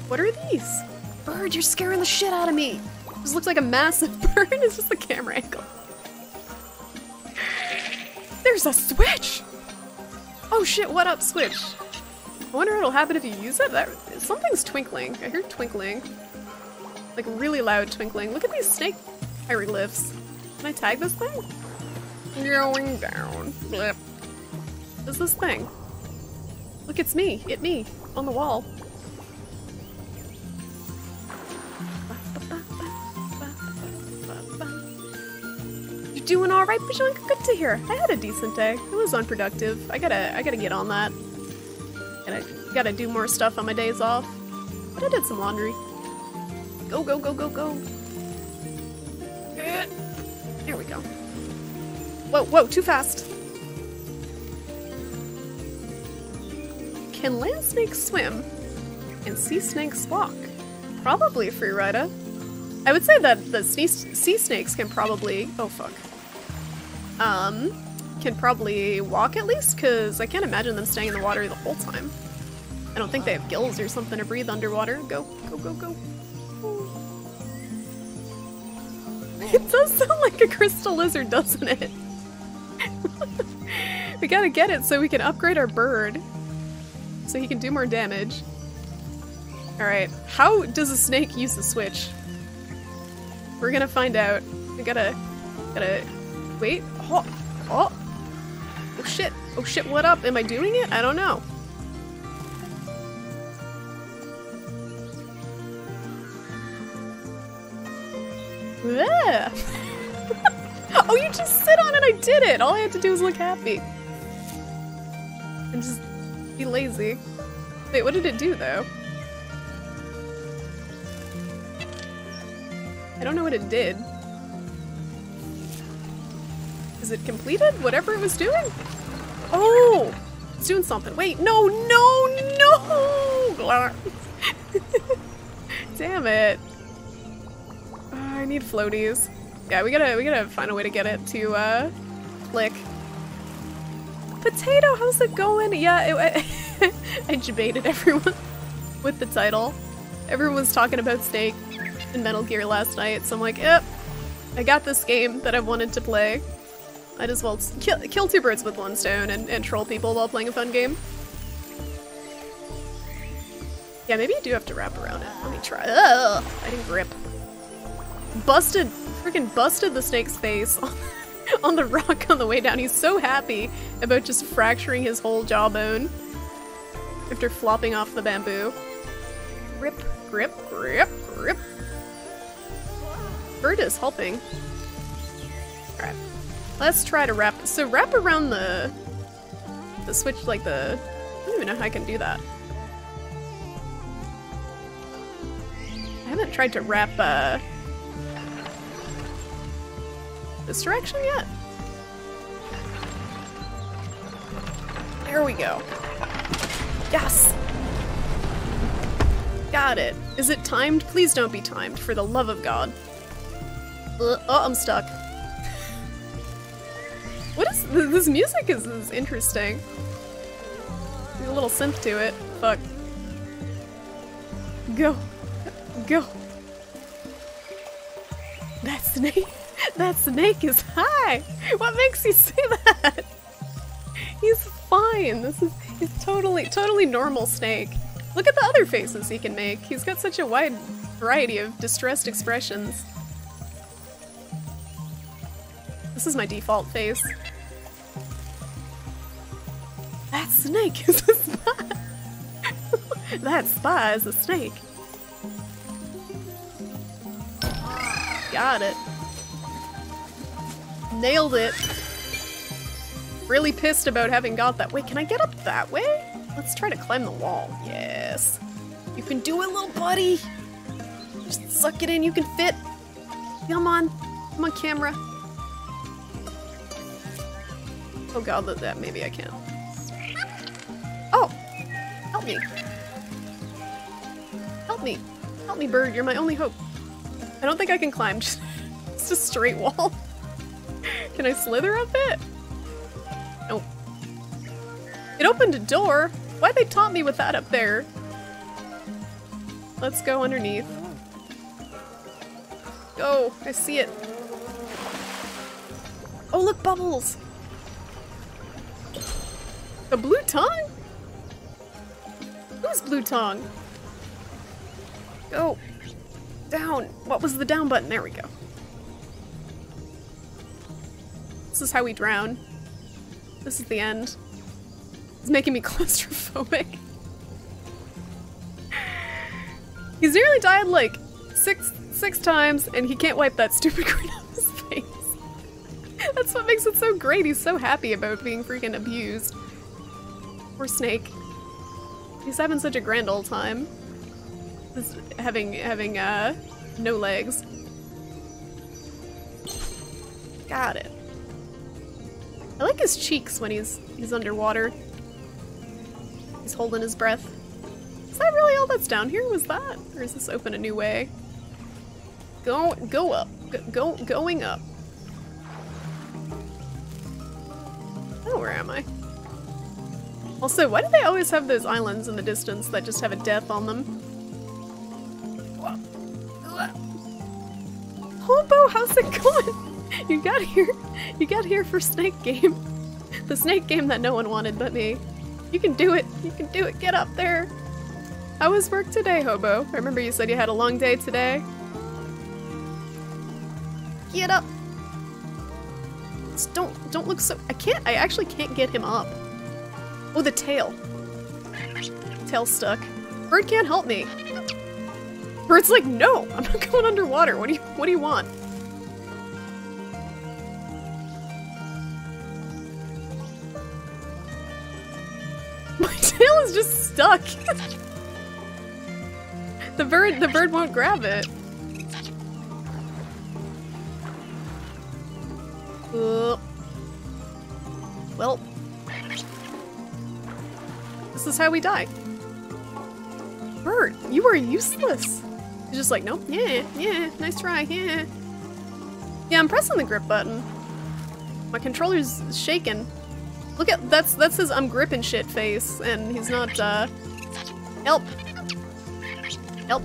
Speaker 2: What are these? Bird, you're scaring the shit out of me! This looks like a massive bird. It's just the camera angle. There's a switch! Oh shit, what up, switch? I wonder what'll happen if you use it. That, something's twinkling. I hear twinkling. Like really loud twinkling. Look at these snake hieroglyphs. Can I tag this thing? Going down. Blip. What's this thing? Look, it's me. It me. On the wall. Doing all right, Bajanka? Good to hear. I had a decent day. It was unproductive. I gotta, I gotta get on that. Gotta, gotta do more stuff on my days off. But I did some laundry. Go, go, go, go, go. There we go. Whoa, whoa, too fast. Can land snakes swim? And sea snakes walk? Probably, Freerider. I would say that the sea snakes can probably. Oh fuck. Um, can probably walk at least, because I can't imagine them staying in the water the whole time. I don't think they have gills or something to breathe underwater. Go, go, go, go. It does sound like a crystal lizard, doesn't it? we gotta get it so we can upgrade our bird. So he can do more damage. Alright, how does a snake use the switch? We're gonna find out. We gotta... gotta... Wait. Oh! Oh! Oh shit! Oh shit, what up? Am I doing it? I don't know. Yeah. oh, you just sit on it. I did it. All I had to do was look happy. And just be lazy. Wait, what did it do, though? I don't know what it did. Is it completed? Whatever it was doing? Oh! It's doing something. Wait, no, no, no! Damn it. Uh, I need floaties. Yeah, we gotta we gotta find a way to get it to uh click. Potato, how's it going? Yeah, it, I debated everyone with the title. Everyone was talking about Snake in Metal Gear last night, so I'm like, yep, I got this game that I've wanted to play. Might as well kill, kill two birds with one stone and, and troll people while playing a fun game. Yeah, maybe you do have to wrap around it. Let me try. Ugh, I didn't grip. Busted, freaking busted the snake's face on the rock on the way down. He's so happy about just fracturing his whole jawbone after flopping off the bamboo. Grip, grip, grip, grip. Bird is helping. Alright. Let's try to wrap. So wrap around the the switch like the I don't even know how I can do that. I haven't tried to wrap uh this direction yet. There we go. Yes! Got it. Is it timed? Please don't be timed, for the love of God. Uh, oh, I'm stuck. What is th this music is, is interesting. There's a little synth to it. Fuck. Go. Go. That snake that snake is high! What makes you say that? He's fine. This is he's totally totally normal snake. Look at the other faces he can make. He's got such a wide variety of distressed expressions. This is my default face. That snake is a spy! that spy is a snake. Got it. Nailed it. Really pissed about having got that. Wait, can I get up that way? Let's try to climb the wall. Yes. You can do it, little buddy. Just suck it in. You can fit. Come on. Come on, camera. Oh god, that, that maybe I can. Oh! Help me. Help me. Help me, bird. You're my only hope. I don't think I can climb. Just, just a straight wall. can I slither up it? Nope. It opened a door. Why they taunt me with that up there? Let's go underneath. Go! I see it. Oh, look, bubbles! Blue tongue? Who's blue tongue? Go. Down. What was the down button? There we go. This is how we drown. This is the end. It's making me claustrophobic. He's nearly died like six six times and he can't wipe that stupid grin off his face. That's what makes it so great. He's so happy about being freaking abused. Poor Snake. He's having such a grand old time. Just having having uh no legs. Got it. I like his cheeks when he's he's underwater. He's holding his breath. Is that really all that's down here? Was that? Or is this open a new way? Go go up. Go, go going up. Oh, where am I? Also, why do they always have those islands in the distance that just have a death on them? Hobo, how's it going? You got here. You got here for Snake Game. The Snake Game that no one wanted but me. You can do it. You can do it. Get up there. How was work today, Hobo? I remember you said you had a long day today. Get up. Just don't don't look so I can't I actually can't get him up. Oh the tail. Tail stuck. Bird can't help me. Bird's like, no, I'm not going underwater. What do you what do you want? My tail is just stuck. the bird the bird won't grab it. Well, this is how we die. Bert, you are useless. He's just like, nope, yeah, yeah, nice try, yeah. Yeah, I'm pressing the grip button. My controller's shaking. Look at that's that's his I'm gripping shit face, and he's not uh help. Help.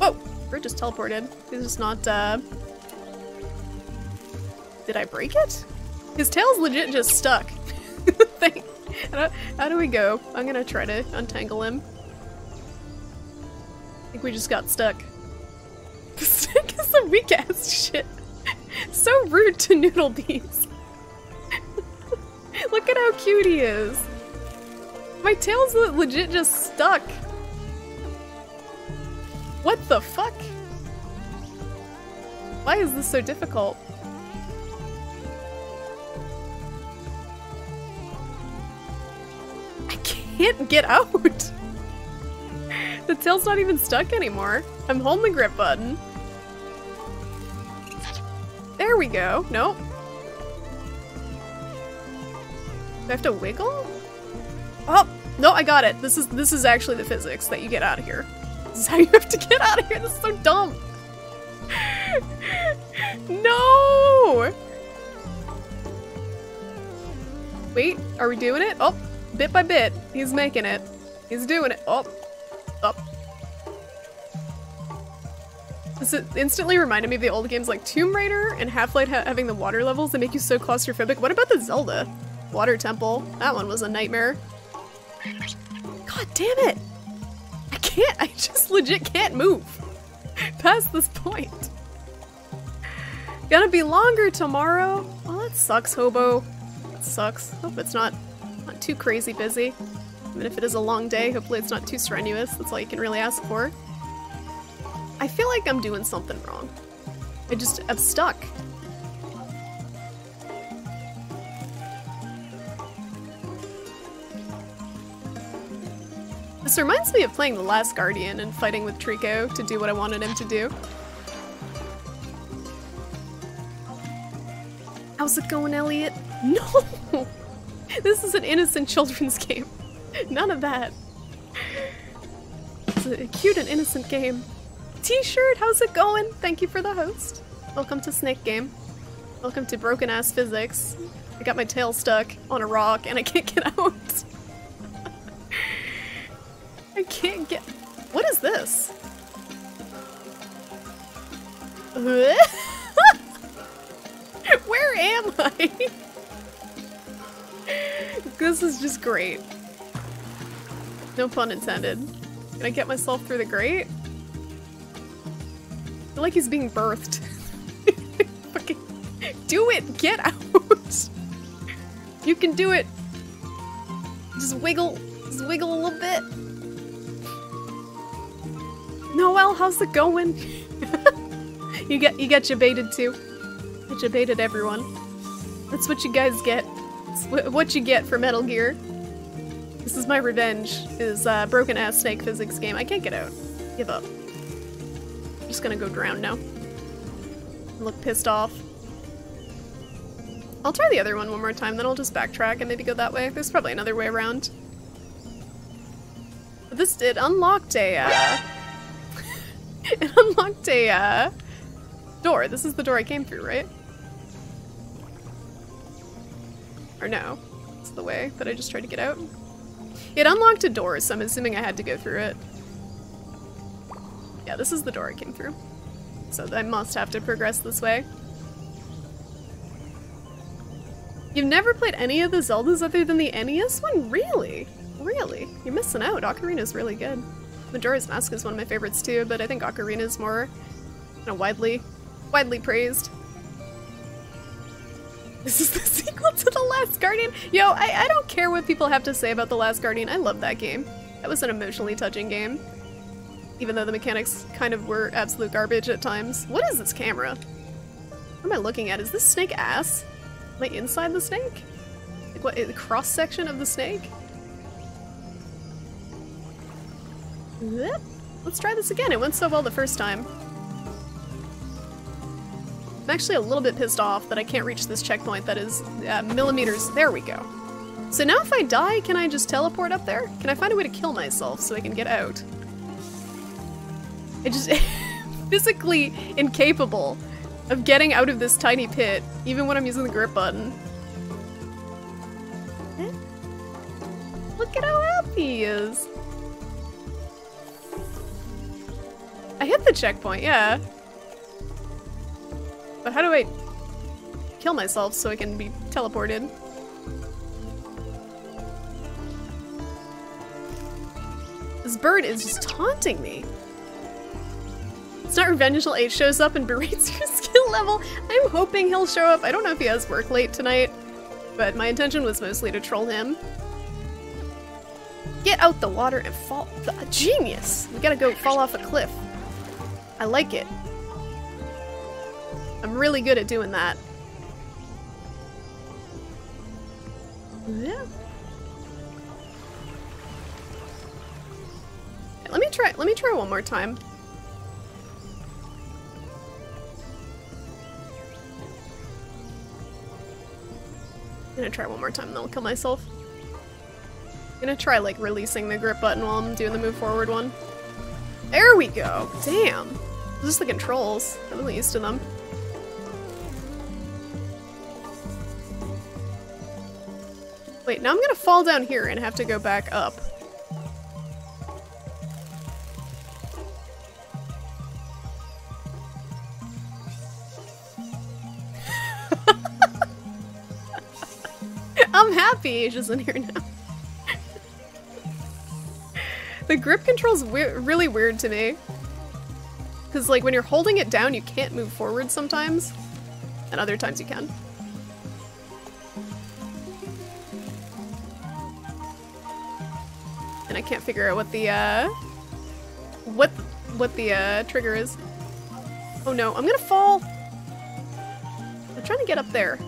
Speaker 2: Whoa! Bert just teleported. He's just not uh Did I break it? His tail's legit just stuck. Thing. How, do we go? I'm gonna try to untangle him. I think we just got stuck. The stick is a weak ass shit. so rude to Noodle Bees. Look at how cute he is. My tail's legit just stuck. What the fuck? Why is this so difficult? I can't get out. The tail's not even stuck anymore. I'm holding the grip button. There we go. Nope. Do I have to wiggle? Oh, no, I got it. This is this is actually the physics that you get out of here. This is how you have to get out of here. This is so dumb. no! Wait, are we doing it? Oh, bit by bit, he's making it. He's doing it. Oh, up. This instantly reminded me of the old games like Tomb Raider and Half-Life ha having the water levels that make you so claustrophobic. What about the Zelda? Water Temple. That one was a nightmare. God damn it! I can't, I just legit can't move past this point. Gonna be longer tomorrow. Oh, that sucks, Hobo. That sucks. Hope it's not, not too crazy busy. Even if it is a long day, hopefully it's not too strenuous. That's all you can really ask for. I feel like I'm doing something wrong. I just, I'm stuck. This reminds me of playing The Last Guardian and fighting with Trico to do what I wanted him to do. How's it going, Elliot? No! This is an innocent children's game. None of that. It's a cute and innocent game. T-shirt, how's it going? Thank you for the host. Welcome to Snake Game. Welcome to Broken Ass Physics. I got my tail stuck on a rock and I can't get out. I can't get- What is this? Where am I? This is just great. No pun intended. Can I get myself through the grate? I feel like he's being birthed. Fucking do it! Get out! you can do it! Just wiggle, just wiggle a little bit. Noel, how's it going? you get you get you baited too. Get you baited everyone. That's what you guys get. What you get for Metal Gear. This is my revenge. Is uh, broken ass snake physics game. I can't get out. Give up. I'm just gonna go drown now. Look pissed off. I'll try the other one one more time, then I'll just backtrack and maybe go that way. There's probably another way around. But this did unlocked a uh, it unlocked a uh, door. This is the door I came through, right? Or no? It's the way that I just tried to get out. It unlocked a door, so I'm assuming I had to go through it. Yeah, this is the door I came through. So I must have to progress this way. You've never played any of the Zeldas other than the NES one? Really? Really? You're missing out. Ocarina's really good. Majora's Mask is one of my favorites too, but I think Ocarina's more you know, widely, widely praised. This is the sequel to The Last Guardian. Yo, I, I don't care what people have to say about The Last Guardian. I love that game. That was an emotionally touching game. Even though the mechanics kind of were absolute garbage at times. What is this camera? What am I looking at? Is this snake ass? Am I inside the snake? Like what, the cross section of the snake? Let's try this again. It went so well the first time. I'm actually a little bit pissed off that I can't reach this checkpoint that is uh, millimeters. There we go. So now if I die, can I just teleport up there? Can I find a way to kill myself so I can get out? I just physically incapable of getting out of this tiny pit, even when I'm using the grip button. Look at how happy he is. I hit the checkpoint, yeah. But how do I kill myself so I can be teleported? This bird is just taunting me. It's not revenge until H shows up and berates your skill level. I'm hoping he'll show up. I don't know if he has work late tonight, but my intention was mostly to troll him. Get out the water and fall. Genius! We gotta go fall off a cliff. I like it. I'm really good at doing that. Yeah. Let me try let me try one more time. I'm gonna try one more time and then I'll kill myself. I'm gonna try like releasing the grip button while I'm doing the move forward one. There we go! Damn! Just the controls. I'm really used to them. Wait, now I'm gonna fall down here and have to go back up. I'm happy Asia's in here now. the grip control's we really weird to me. Because, like, when you're holding it down, you can't move forward sometimes. And other times you can. And I can't figure out what the, uh... What, what the, uh, trigger is. Oh no, I'm gonna fall! I'm trying to get up there.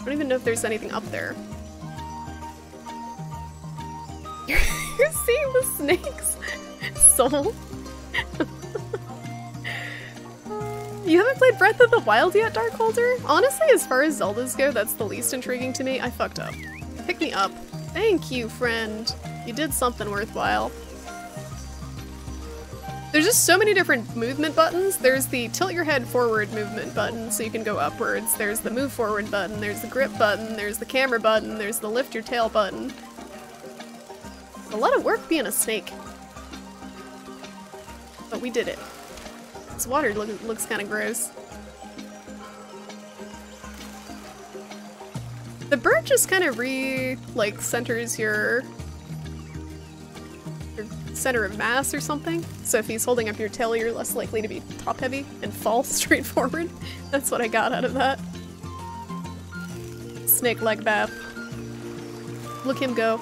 Speaker 2: I don't even know if there's anything up there. You're, seeing the snake's soul? you haven't played Breath of the Wild yet, Darkholder? Honestly, as far as Zeldas go, that's the least intriguing to me. I fucked up. Pick me up. Thank you, friend. You did something worthwhile. There's just so many different movement buttons. There's the tilt your head forward movement button so you can go upwards. There's the move forward button. There's the grip button. There's the camera button. There's the lift your tail button. A lot of work being a snake. But we did it. This water look, looks kind of gross. The bird just kind of re, like, centers your center of mass or something. So if he's holding up your tail, you're less likely to be top heavy and fall straight forward. That's what I got out of that. Snake leg bath. Look him go.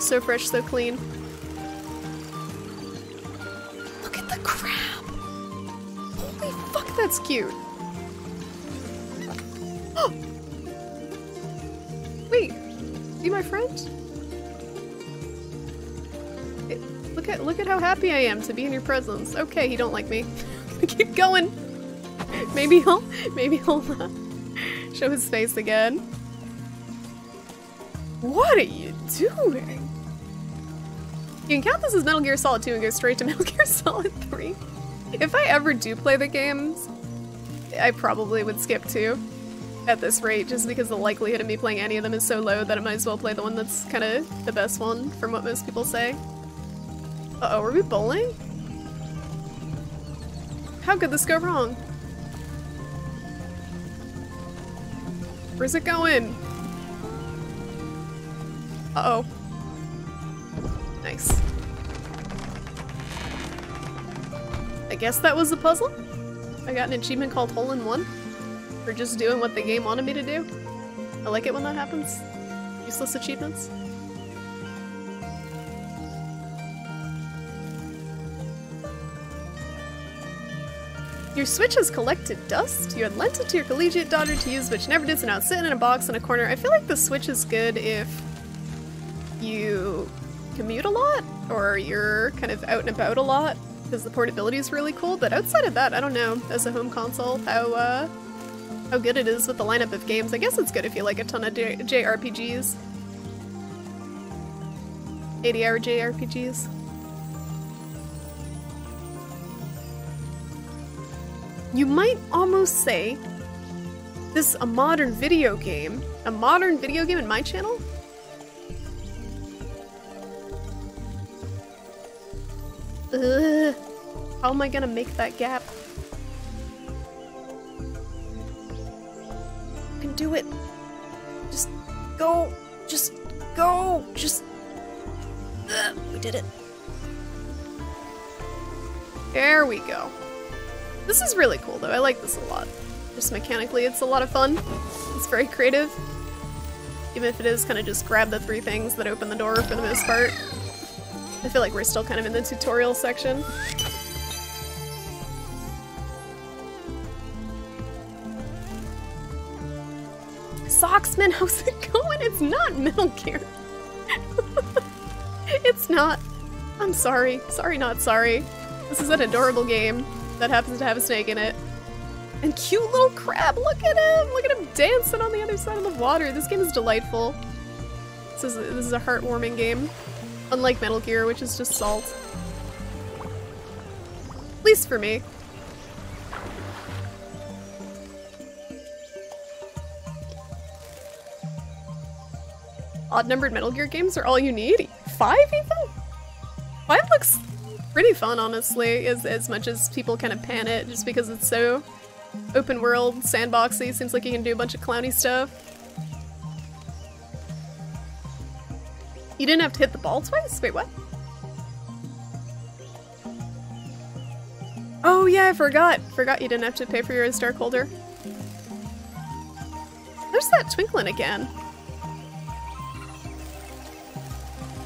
Speaker 2: So fresh, so clean. Look at the crab! Holy fuck, that's cute! Wait, you my friend? How happy I am to be in your presence. Okay, he don't like me. Keep going. Maybe he'll maybe he'll uh, show his face again. What are you doing? You can count this as Metal Gear Solid 2 and go straight to Metal Gear Solid 3. If I ever do play the games, I probably would skip 2 at this rate, just because the likelihood of me playing any of them is so low that I might as well play the one that's kind of the best one, from what most people say. Uh-oh, are we bowling? How could this go wrong? Where's it going? Uh-oh. Nice. I guess that was the puzzle? I got an achievement called Hole in One for just doing what the game wanted me to do. I like it when that happens. Useless achievements. Your Switch has collected dust. You had lent it to your collegiate daughter to use, which never did, so now it's sitting in a box in a corner. I feel like the Switch is good if you commute a lot, or you're kind of out and about a lot, because the portability is really cool, but outside of that, I don't know, as a home console, how, uh, how good it is with the lineup of games. I guess it's good if you like a ton of J JRPGs. 80 hour JRPGs. You might almost say this is a modern video game. A modern video game in my channel? Ugh. How am I gonna make that gap? I can do it. Just go. Just go. Just. Ugh. We did it. There we go. This is really cool though, I like this a lot. Just mechanically, it's a lot of fun. It's very creative. Even if it is kind of just grab the three things that open the door for the most part. I feel like we're still kind of in the tutorial section. Socksman, how's it going? It's not Metal Gear. it's not. I'm sorry. Sorry, not sorry. This is an adorable game that happens to have a snake in it. And cute little crab, look at him! Look at him dancing on the other side of the water. This game is delightful. This is, this is a heartwarming game. Unlike Metal Gear, which is just salt. At least for me. Odd-numbered Metal Gear games are all you need? Five even? Five looks pretty fun, honestly, as, as much as people kind of pan it, just because it's so open world, sandboxy, seems like you can do a bunch of clowny stuff. You didn't have to hit the ball twice? Wait, what? Oh yeah, I forgot. Forgot you didn't have to pay for your Darkholder. There's that twinkling again.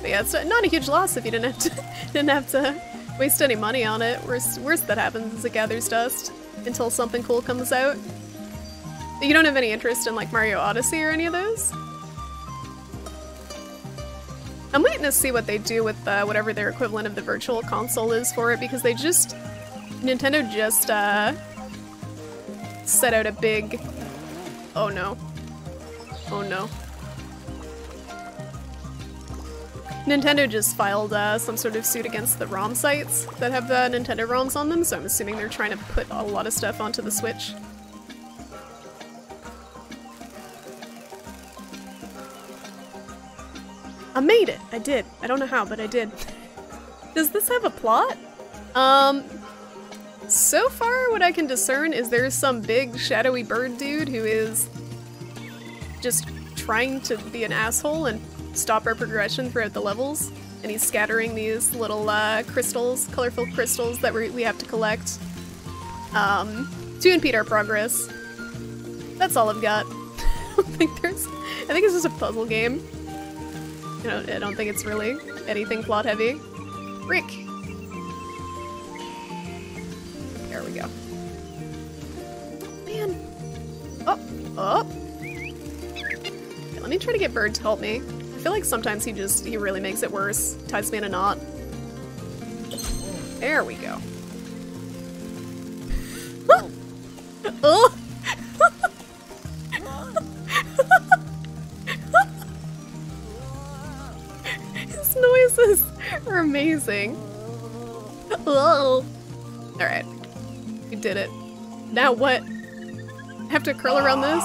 Speaker 2: But yeah, it's not a huge loss if you didn't have to didn't have to waste any money on it. Worst worst that happens is it gathers dust until something cool comes out. You don't have any interest in like Mario Odyssey or any of those? I'm waiting to see what they do with uh, whatever their equivalent of the virtual console is for it because they just Nintendo just uh, set out a big oh no oh no Nintendo just filed uh, some sort of suit against the ROM sites that have uh, Nintendo ROMs on them, so I'm assuming they're trying to put a lot of stuff onto the Switch. I made it! I did. I don't know how, but I did. Does this have a plot? Um, so far what I can discern is there's some big shadowy bird dude who is just trying to be an asshole and stop our progression throughout the levels. And he's scattering these little uh, crystals, colorful crystals that we have to collect um, to impede our progress. That's all I've got. I don't think there's. I think it's just a puzzle game. You know, I don't think it's really anything plot heavy. Rick. There we go. Man. Oh, oh. Okay, let me try to get Bird to help me feel like sometimes he just, he really makes it worse. Ties me in a knot. There we go. oh! His noises are amazing. Oh! Alright. We did it. Now what? I have to curl around this?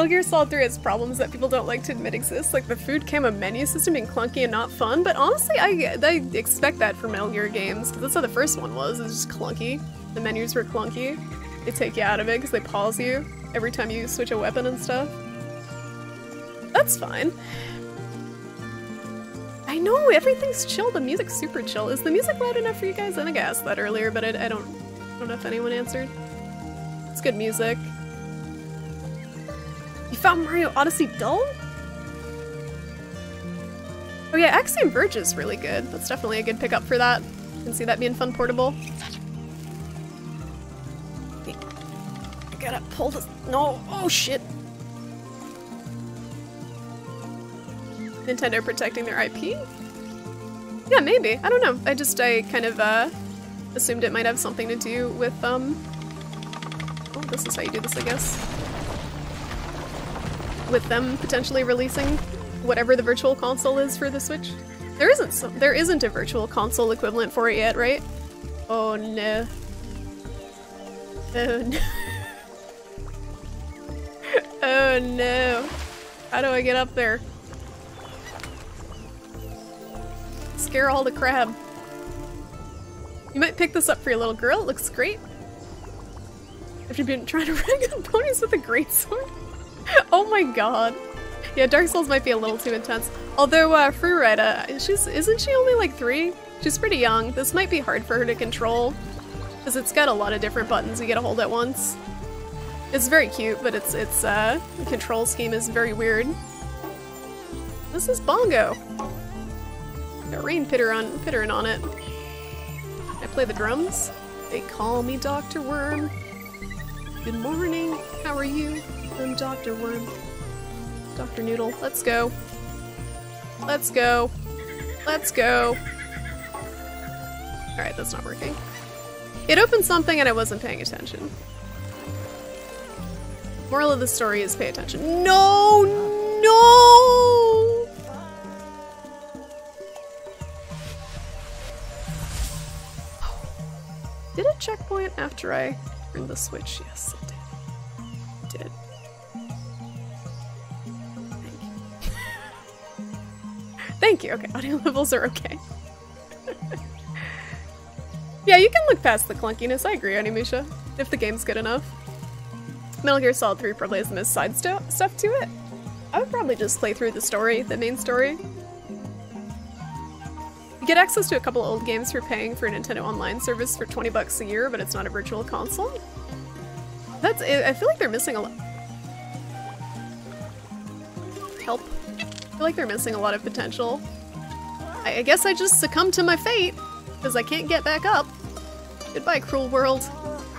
Speaker 2: Metal Gear Solid 3 has problems that people don't like to admit exist, like the food camera menu system being clunky and not fun, but honestly, I, I expect that for Metal Gear games, because that's how the first one was, it was just clunky. The menus were clunky. They take you out of it because they pause you every time you switch a weapon and stuff. That's fine. I know, everything's chill, the music's super chill. Is the music loud enough for you guys? I think I asked that earlier, but I, I don't, I don't know if anyone answered. It's good music. You found Mario Odyssey dull? Oh yeah, Axiom Verge is really good. That's definitely a good pickup for that. I can see that being fun portable. I gotta pull this- no! Oh shit! Nintendo protecting their IP? Yeah, maybe. I don't know. I just, I kind of, uh, assumed it might have something to do with, um... Oh, this is how you do this, I guess with them potentially releasing whatever the virtual console is for the Switch. There isn't some, there isn't a virtual console equivalent for it yet, right? Oh no. Oh no. oh no. How do I get up there? Scare all the crab. You might pick this up for your little girl, it looks great. Have you been trying to on ponies with a great sword? oh my god. Yeah, Dark Souls might be a little too intense. Although uh, Freerida, she's isn't she only like three? She's pretty young. This might be hard for her to control because it's got a lot of different buttons you get a hold at once. It's very cute, but its its uh, control scheme is very weird. This is Bongo. Got rain pitter on pittering on it. I play the drums. They call me Dr. Worm. Good morning. How are you? Dr. Worm. Dr. Noodle. Let's go. Let's go. Let's go. Alright, that's not working. It opened something and I wasn't paying attention. Moral of the story is pay attention. No! No! Oh. Did it checkpoint after I turned the switch? Yes. It Thank you. Okay, audio levels are okay. yeah, you can look past the clunkiness. I agree, Onimusha. If the game's good enough. Metal Gear Solid 3 probably has the most side sto stuff to it. I would probably just play through the story, the main story. You get access to a couple old games for paying for a Nintendo Online service for 20 bucks a year, but it's not a virtual console. That's I feel like they're missing a lot. Help. I feel like they're missing a lot of potential. I, I guess I just succumb to my fate, because I can't get back up. Goodbye, cruel world.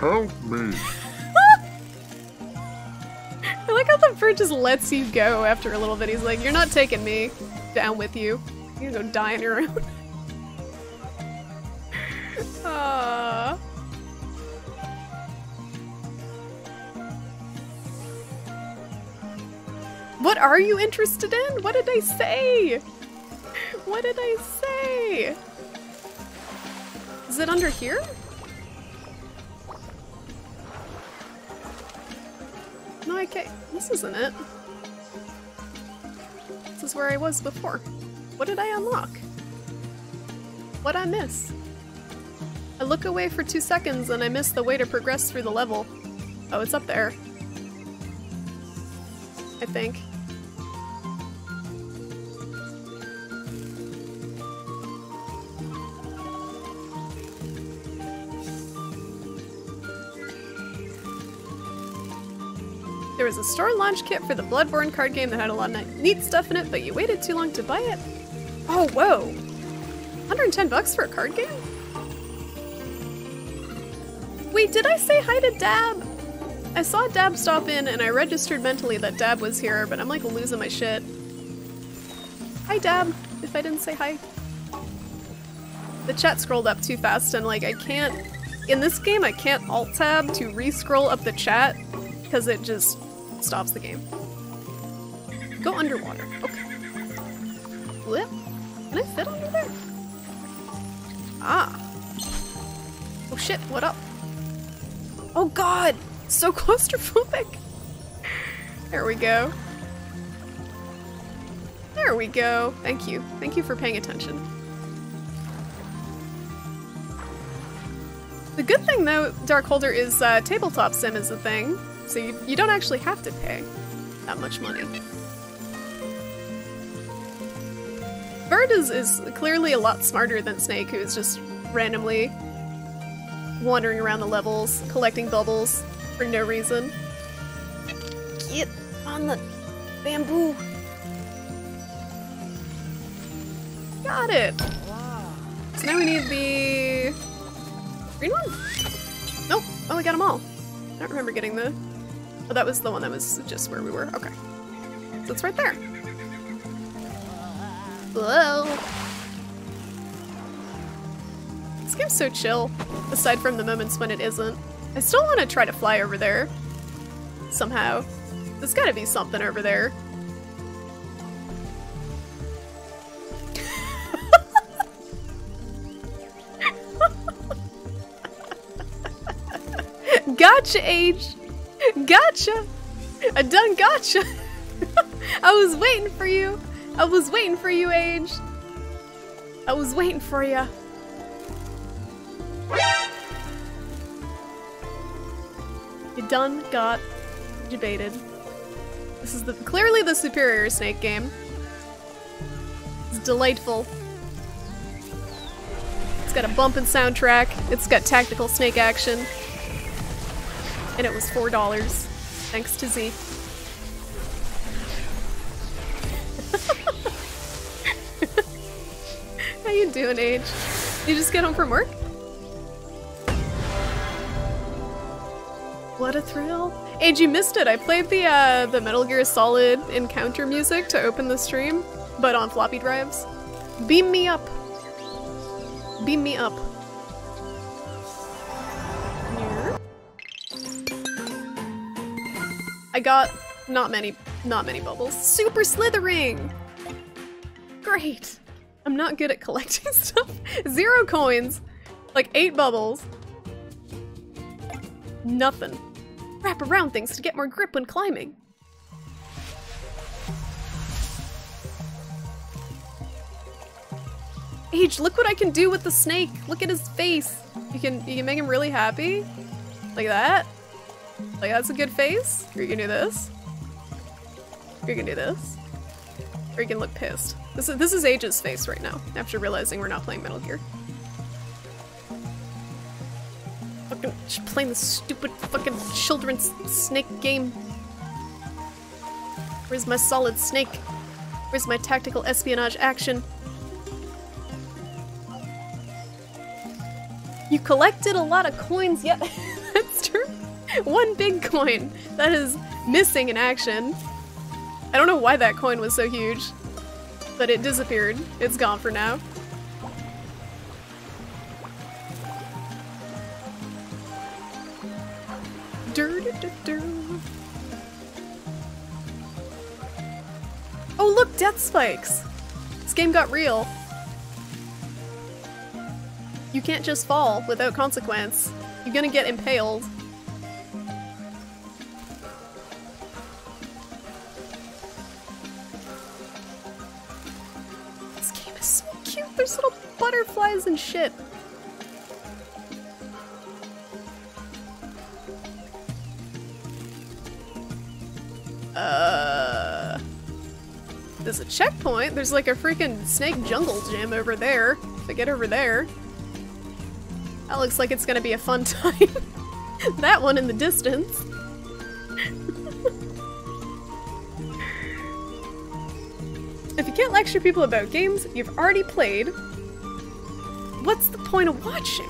Speaker 1: Help me.
Speaker 2: I like how the bird just lets you go after a little bit. He's like, you're not taking me down with you. You can go die on your own. Aww. What are you interested in? What did I say? What did I say? Is it under here? No, I can't. This isn't it. This is where I was before. What did I unlock? What I miss? I look away for two seconds and I miss the way to progress through the level. Oh, it's up there. I think. There was a store launch kit for the Bloodborne card game that had a lot of neat stuff in it, but you waited too long to buy it. Oh, whoa. 110 bucks for a card game? Wait, did I say hi to Dab? I saw Dab stop in and I registered mentally that Dab was here, but I'm like losing my shit. Hi Dab, if I didn't say hi. The chat scrolled up too fast and like I can't, in this game I can't alt tab to re-scroll up the chat because it just stops the game. Go underwater. Okay. Flip. Can I fit under there? Ah. Oh shit, what up? Oh god! So claustrophobic! There we go. There we go. Thank you. Thank you for paying attention. The good thing though, Darkholder, is uh, tabletop sim is a thing. So you, you don't actually have to pay that much money. Bird is, is clearly a lot smarter than Snake, who's just randomly wandering around the levels, collecting bubbles for no reason. Get on the bamboo. Got it. So now we need the green one? Nope. Oh, we got them all. I don't remember getting the That was the one that was just where we were. Okay. So it's right there. Whoa. This game's so chill, aside from the moments when it isn't. I still want to try to fly over there. Somehow. There's gotta be something over there. gotcha, Age! Gotcha! I done gotcha! I was waiting for you! I was waiting for you, Age! I was waiting for you. You done got debated. This is the clearly the superior Snake game. It's delightful. It's got a bumpin' soundtrack. It's got tactical snake action. And it was $4. Thanks to Z. How you doing, Age? You just get home from work? What a thrill. Age, you missed it. I played the uh, the Metal Gear Solid encounter music to open the stream, but on floppy drives. Beam me up. Beam me up. I got not many, not many bubbles. Super slithering! Great. I'm not good at collecting stuff. Zero coins. Like eight bubbles. Nothing. Wrap around things to get more grip when climbing. Age, look what I can do with the snake. Look at his face. You can you can make him really happy. Like that. Like that's a good face. Or you can do this. Or you can do this. Or you can look pissed. This is this is Age's face right now, after realizing we're not playing Metal Gear. Fucking playing this stupid fucking children's snake game. Where's my solid snake? Where's my tactical espionage action? You collected a lot of coins, yet. that's true. One big coin that is missing in action. I don't know why that coin was so huge, but it disappeared. It's gone for now. Dur, dur, dur. Oh look, death spikes! This game got real. You can't just fall without consequence. You're gonna get impaled. There's little butterflies and shit. Uh, there's a checkpoint. There's like a freaking snake jungle gym over there. If I get over there. That looks like it's gonna be a fun time. that one in the distance. If you can't lecture people about games you've already played, what's the point of watching?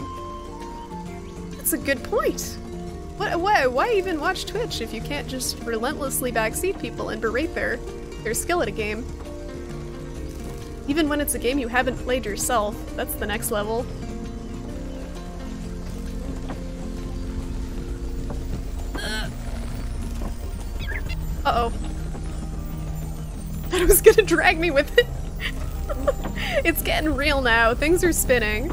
Speaker 2: That's a good point. What, why, why even watch Twitch if you can't just relentlessly backseat people and berate their, their skill at a game? Even when it's a game you haven't played yourself, that's the next level. Uh-oh. Thought it was gonna drag me with it. it's getting real now. Things are spinning.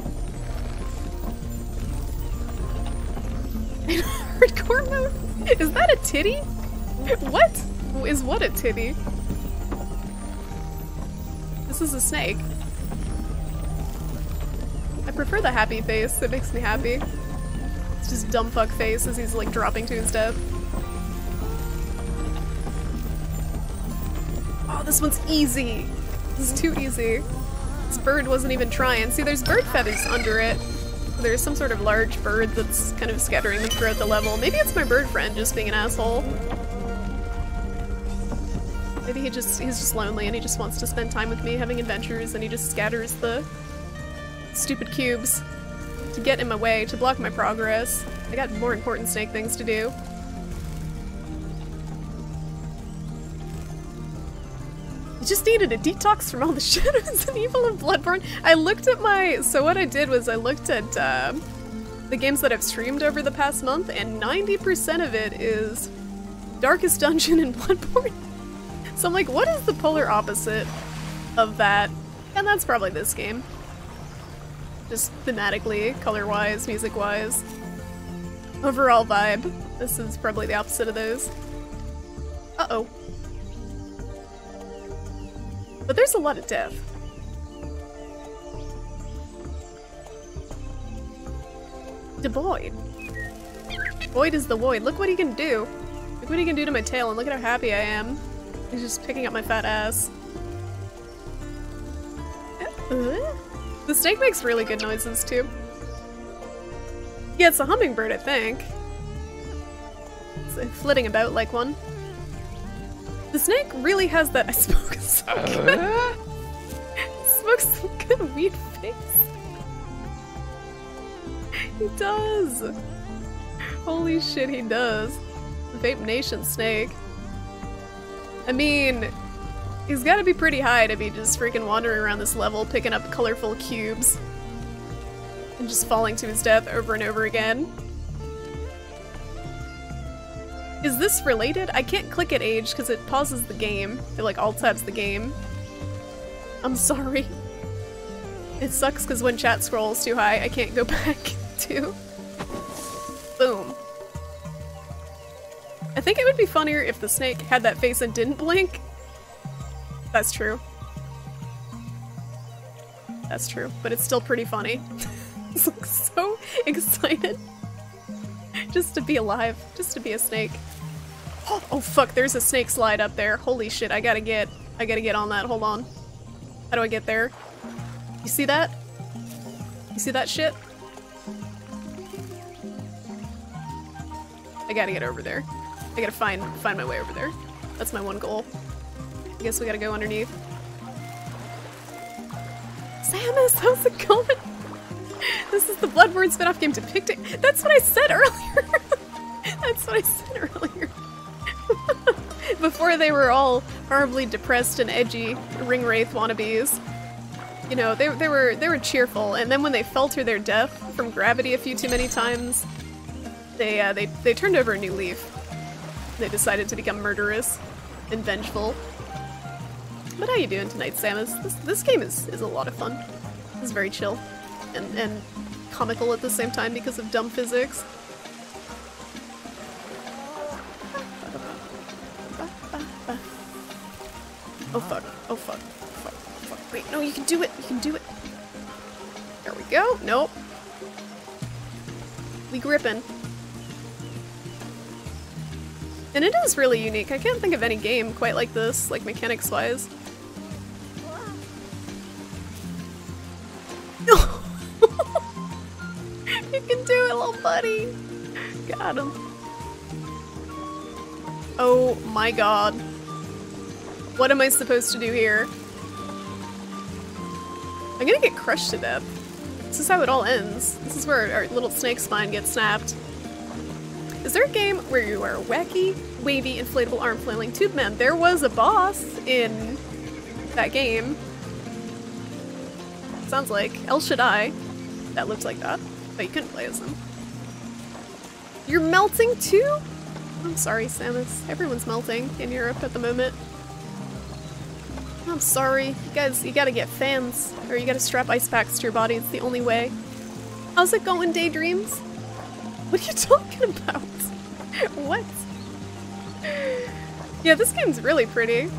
Speaker 2: Hardcore mode? Is that a titty? What? Is what a titty? This is a snake. I prefer the happy face. It makes me happy. It's just dumb fuck face as he's like dropping to his death. Oh, this one's easy. This is too easy. This bird wasn't even trying. See, there's bird feathers under it. There's some sort of large bird that's kind of scattering them throughout the level. Maybe it's my bird friend just being an asshole. Maybe he just he's just lonely and he just wants to spend time with me having adventures and he just scatters the stupid cubes to get in my way, to block my progress. I got more important snake things to do. Just needed a detox from all the shadows and evil of Bloodborne. I looked at my- so what I did was I looked at uh, the games that I've streamed over the past month and 90% of it is Darkest Dungeon and Bloodborne. So I'm like, what is the polar opposite of that? And that's probably this game. Just thematically, color-wise, music-wise. Overall vibe. This is probably the opposite of those. Uh-oh. But there's a lot of death. The void. Void is the void. Look what he can do. Look what he can do to my tail and look at how happy I am. He's just picking up my fat ass. Uh, The snake makes really good noises too. Yeah, it's a hummingbird, I think. It's like flitting about like one. The snake really has that. I smoke so uh-huh. good. Smokes some good weed face. He does. Holy shit, he does. Vape Nation snake. I mean, he's gotta be pretty high to be just freaking wandering around this level picking up colorful cubes and just falling to his death over and over again. Is this related? I can't click at age because it pauses the game. It like alt tabs the game. I'm sorry. It sucks because when chat scrolls too high, I can't go back to. Boom. I think it would be funnier if the snake had that face and didn't blink. That's true. That's true, but it's still pretty funny. It's like so excited. Just to be alive, just to be a snake. Oh, oh fuck, there's a snake slide up there. Holy shit, I gotta get I gotta get on that. Hold on. How do I get there? You see that? You see that shit? I gotta get over there. I gotta find find my way over there. That's my one goal. I guess we gotta go underneath. Samus, how's it going? This is the Bloodborne spin-off game depicting- That's what I said earlier! That's what I said earlier. Before they were all horribly depressed and edgy ring wraith wannabes. You know, they, they were they were cheerful, and then when they fell to their death from gravity a few too many times, they uh, they they turned over a new leaf. They decided to become murderous and vengeful. But how you doing tonight, Samus? This this game is is a lot of fun. It's very chill and and comical at the same time because of dumb physics. Oh fuck. Oh fuck. Fuck. Fuck. Wait, no, you can do it. You can do it. There we go. Nope. We gripping. And it is really unique. I can't think of any game quite like this, like mechanics you can do it, little buddy. Got him. Oh my god. What am I supposed to do here? I'm gonna get crushed to death. This is how it all ends. This is where our little snake spine gets snapped. Is there a game where you are a wacky, wavy, inflatable arm flailing tube man? There was a boss in that game. Sounds like El Shaddai. That looks like that, but you couldn't play as them. You're melting too? I'm sorry, Samus. Everyone's melting in Europe at the moment. I'm sorry. You guys, you gotta get fans, or you gotta strap ice packs to your body. It's the only way. How's it going, Daydreams? What are you talking about? what? Yeah, this game's really pretty.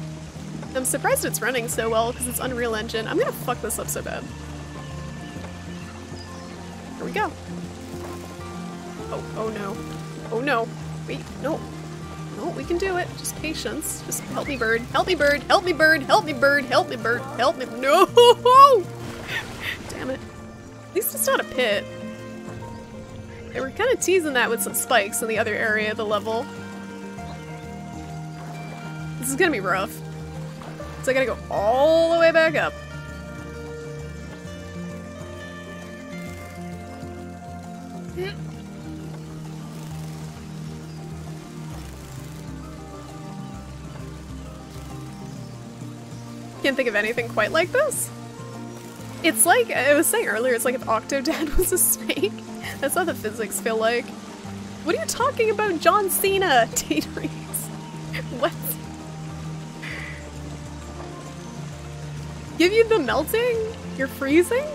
Speaker 2: I'm surprised it's running so well because it's Unreal Engine. I'm gonna fuck this up so bad. Here we go. Oh, oh no. Oh no. Wait, no. No, we can do it. Just patience. Just help me, bird. Help me, bird. Help me, bird. Help me, bird. Help me, bird. Help me. No! Damn it. At least it's not a pit. They were kind of teasing that with some spikes in the other area of the level. This is gonna be rough. So I gotta go all the way back up. Can't think of anything quite like this. It's like I was saying earlier, it's like if Octodad was a snake. That's how the physics feel like. What are you talking about, John Cena? Taterings. What? Give you the melting? You're freezing?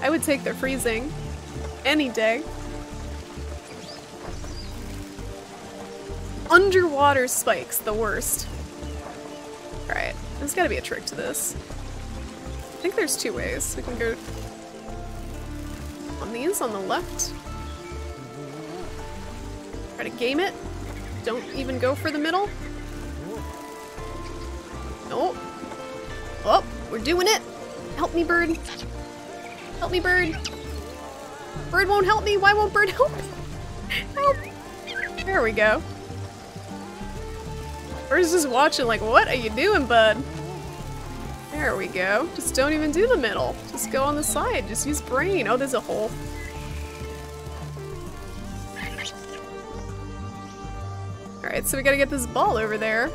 Speaker 2: I would take the freezing. Any day. Underwater spikes, the worst. Alright, there's gotta be a trick to this. I think there's two ways. We can go on these on the left. Try to game it. Don't even go for the middle. Nope. Oh, we're doing it. Help me, bird. Help me, bird. Bird won't help me. Why won't bird help? Help. There we go. Bird's just watching like, what are you doing, bud? There we go. Just don't even do the middle. Just go on the side. Just use brain. Oh, there's a hole. Alright, so we gotta get this ball over there.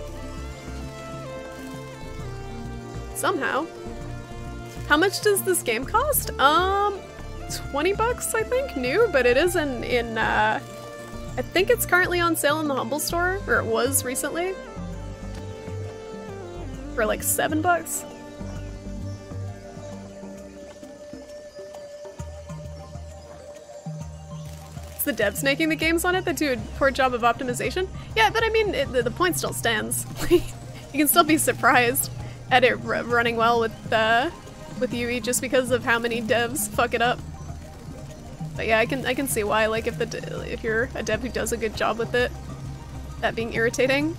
Speaker 2: Somehow. How much does this game cost? Um, 20 bucks, I think, new, but it is in, in, uh, I think it's currently on sale in the Humble store, or it was recently. For like seven bucks. It's the devs making the games on it that do a poor job of optimization. Yeah, but I mean, it, the, the point still stands. you can still be surprised at it running well with, uh, with UE just because of how many devs fuck it up. But yeah, I can I can see why. Like if the if you're a dev who does a good job with it, that being irritating.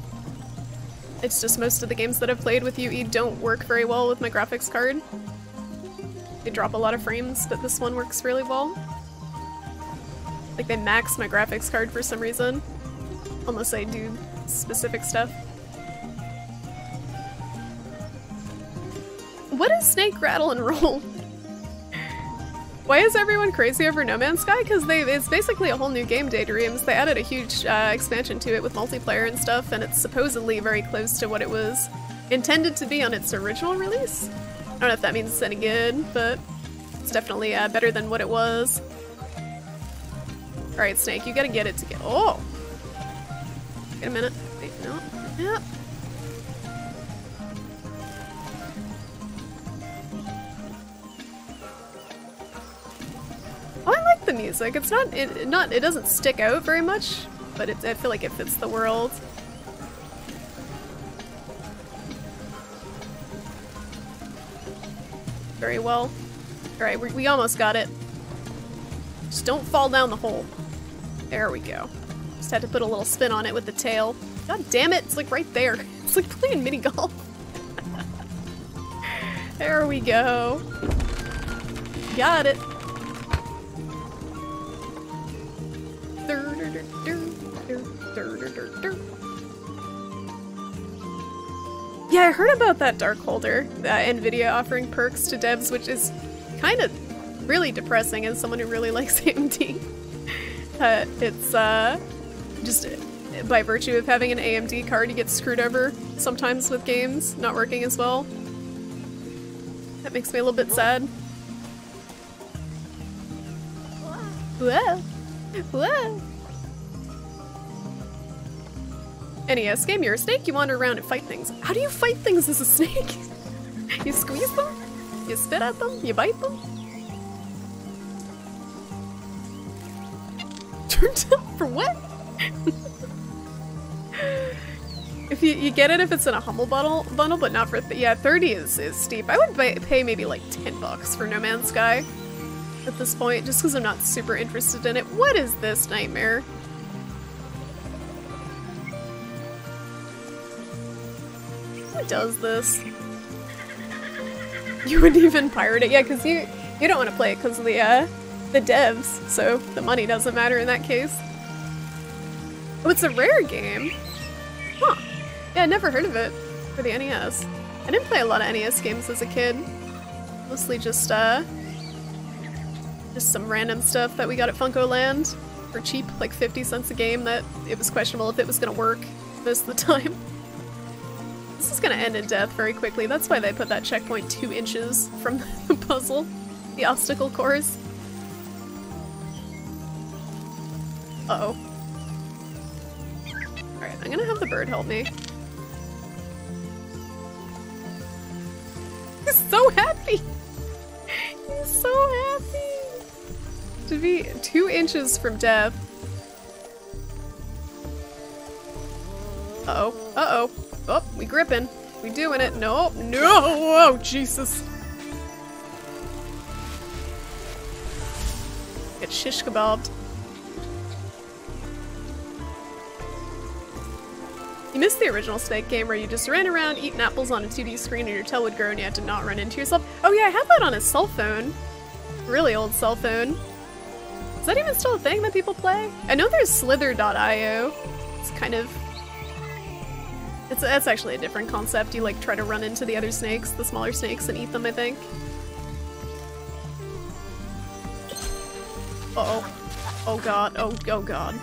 Speaker 2: It's just most of the games that I've played with UE don't work very well with my graphics card. They drop a lot of frames, but this one works really well. Like they max my graphics card for some reason, unless I do specific stuff. What is Snake Rattle and Roll? Why is everyone crazy over No Man's Sky? Because they it's basically a whole new game, Daydreams. They added a huge uh, expansion to it with multiplayer and stuff, and it's supposedly very close to what it was intended to be on its original release. I don't know if that means it's any good, but it's definitely uh, better than what it was. Alright, Snake, you gotta get it together. Oh! Wait a minute. Wait, no. Yeah. I like the music. It's not it not it doesn't stick out very much, but it, I feel like it fits the world. Very well. Alright, we, we almost got it. Just don't fall down the hole. There we go. Just had to put a little spin on it with the tail. God damn it, it's like right there. It's like playing mini golf. there we go. Got it. Yeah, I heard about that Darkholder, uh, NVIDIA offering perks to devs, which is kind of really depressing as someone who really likes AMD. Uh, it's uh, just by virtue of having an AMD card, you get screwed over sometimes with games not working as well. That makes me a little bit sad. Whoa! Whoa! NES game, you're a snake, you wander around and fight things. How do you fight things as a snake? you squeeze them? You spit at them? You bite them? Turn down for what? if you, you get it if it's in a humble bundle, bundle but not for, yeah, 30 is, is steep. I would pay maybe like 10 bucks for No Man's Sky at this point, just because I'm not super interested in it. What is this nightmare? Who does this? You wouldn't even pirate it, yeah, because you you don't want to play it because of the uh, the devs, so the money doesn't matter in that case. Oh, it's a rare game. Huh. Yeah, I never heard of it for the NES. I didn't play a lot of NES games as a kid. Mostly just uh just some random stuff that we got at FuncoLand for cheap, like 50 cents a game that it was questionable if it was gonna work most of the time. This is gonna end in death very quickly. That's why they put that checkpoint two inches from the puzzle. The obstacle course. Uh oh Alright, I'm gonna have the bird help me. He's so happy! He's so happy! To be two inches from death. Uh oh uh oh we gripping. We doing it. No, no! Oh, Jesus! Get shish kebabbed. You missed the original Snake game where you just ran around eating apples on a 2D screen and your tail would grow and you had to not run into yourself. Oh yeah, I had that on a cell phone. Really old cell phone. Is that even still a thing that people play? I know there's Slither.io. It's kind of... It's, that's actually a different concept. You like try to run into the other snakes, the smaller snakes, and eat them, I think. Uh oh. Oh god, oh, oh god.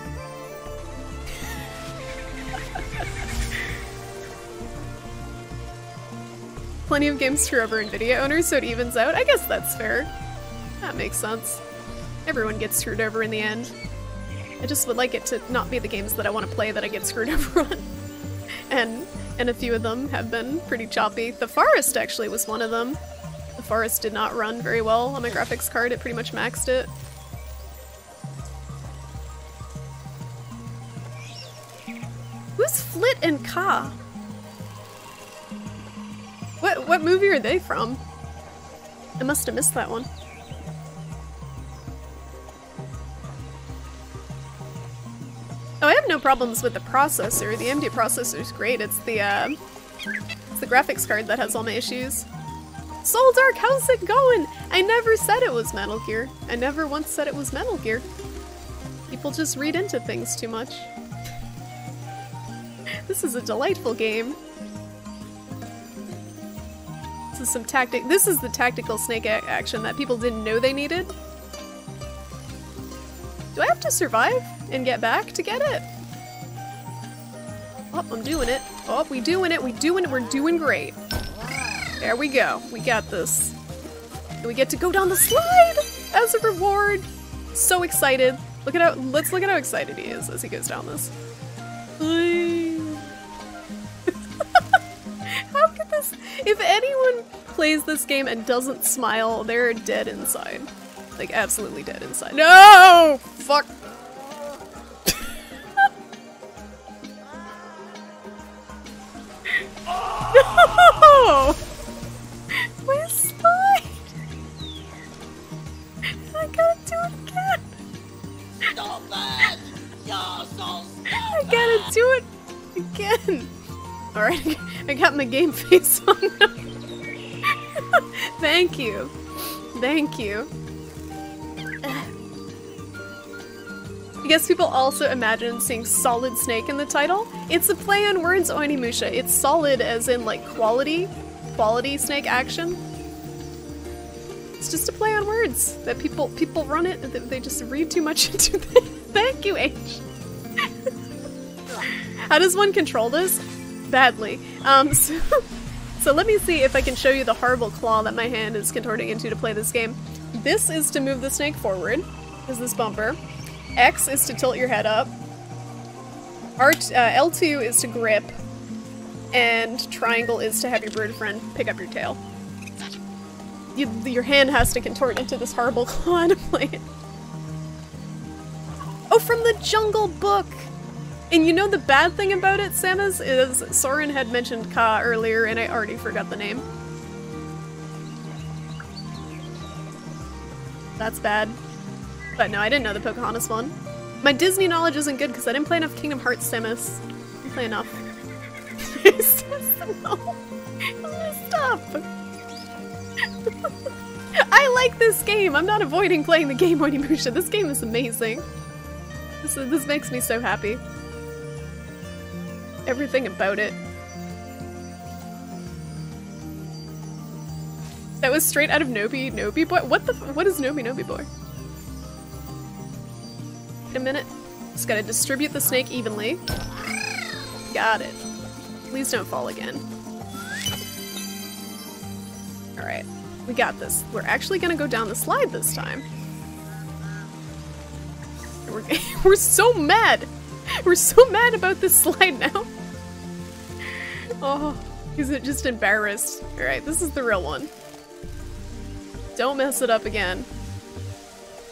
Speaker 2: Plenty of games screw over NVIDIA owners, so it evens out. I guess that's fair. That makes sense. Everyone gets screwed over in the end. I just would like it to not be the games that I want to play that I get screwed over on. And and a few of them have been pretty choppy. The Forest actually was one of them. The Forest did not run very well on my graphics card, it pretty much maxed it. Who's Flit and Kaa? What what movie are they from? I must have missed that one. Oh, I have no problems with the processor. The AMD processor is great. It's the uh, it's the graphics card that has all my issues. Soul Dark, how's it going? I never said it was Metal Gear. I never once said it was Metal Gear. People just read into things too much. this is a delightful game. This is some tactic- this is the tactical snake action that people didn't know they needed. Do I have to survive and get back to get it? Oh, I'm doing it. Oh, we doing it, we doing it, we're doing great. There we go, we got this. And we get to go down the slide as a reward. So excited. Look at how, let's look at how excited he is as he goes down this. how could this, if anyone plays this game and doesn't smile, they're dead inside. Like, absolutely dead inside. No! Fuck! No! My slide! I gotta do it again!
Speaker 3: Stop it! You're so
Speaker 2: I gotta do it again! Alright, I got my game face on now. Thank you. Thank you. I guess people also imagine seeing Solid Snake in the title. It's a play on words, Onimusha. It's solid as in like quality, quality snake action. It's just a play on words that people people run it. They just read too much into it. Thank you, H. How does one control this? Badly. Um, so, so let me see if I can show you the horrible claw that my hand is contorting into to play this game. This is to move the snake forward, is this bumper. X is to tilt your head up. Art, uh, L2 is to grip. And triangle is to have your bird friend pick up your tail. You, your hand has to contort into this horrible claw to. Oh, from the Jungle Book! And you know the bad thing about it, Samus, is Soren had mentioned Kaa earlier and I already forgot the name. That's bad. But no, I didn't know the Pocahontas one. My Disney knowledge isn't good because I didn't play enough Kingdom Hearts Samus. Didn't play enough. no. Stop! I like this game! I'm not avoiding playing the game Onimusha. This game is amazing. This, is, this makes me so happy. Everything about it. That was straight out of Noby Noby Boy? What the what is Noby Noby Boy? A minute. Just gotta distribute the snake evenly. Got it. Please don't fall again. Alright. We got this. We're actually gonna go down the slide this time. We're, we're so mad! We're so mad about this slide now. Oh, he's just embarrassed. Alright, this is the real one. Don't mess it up again.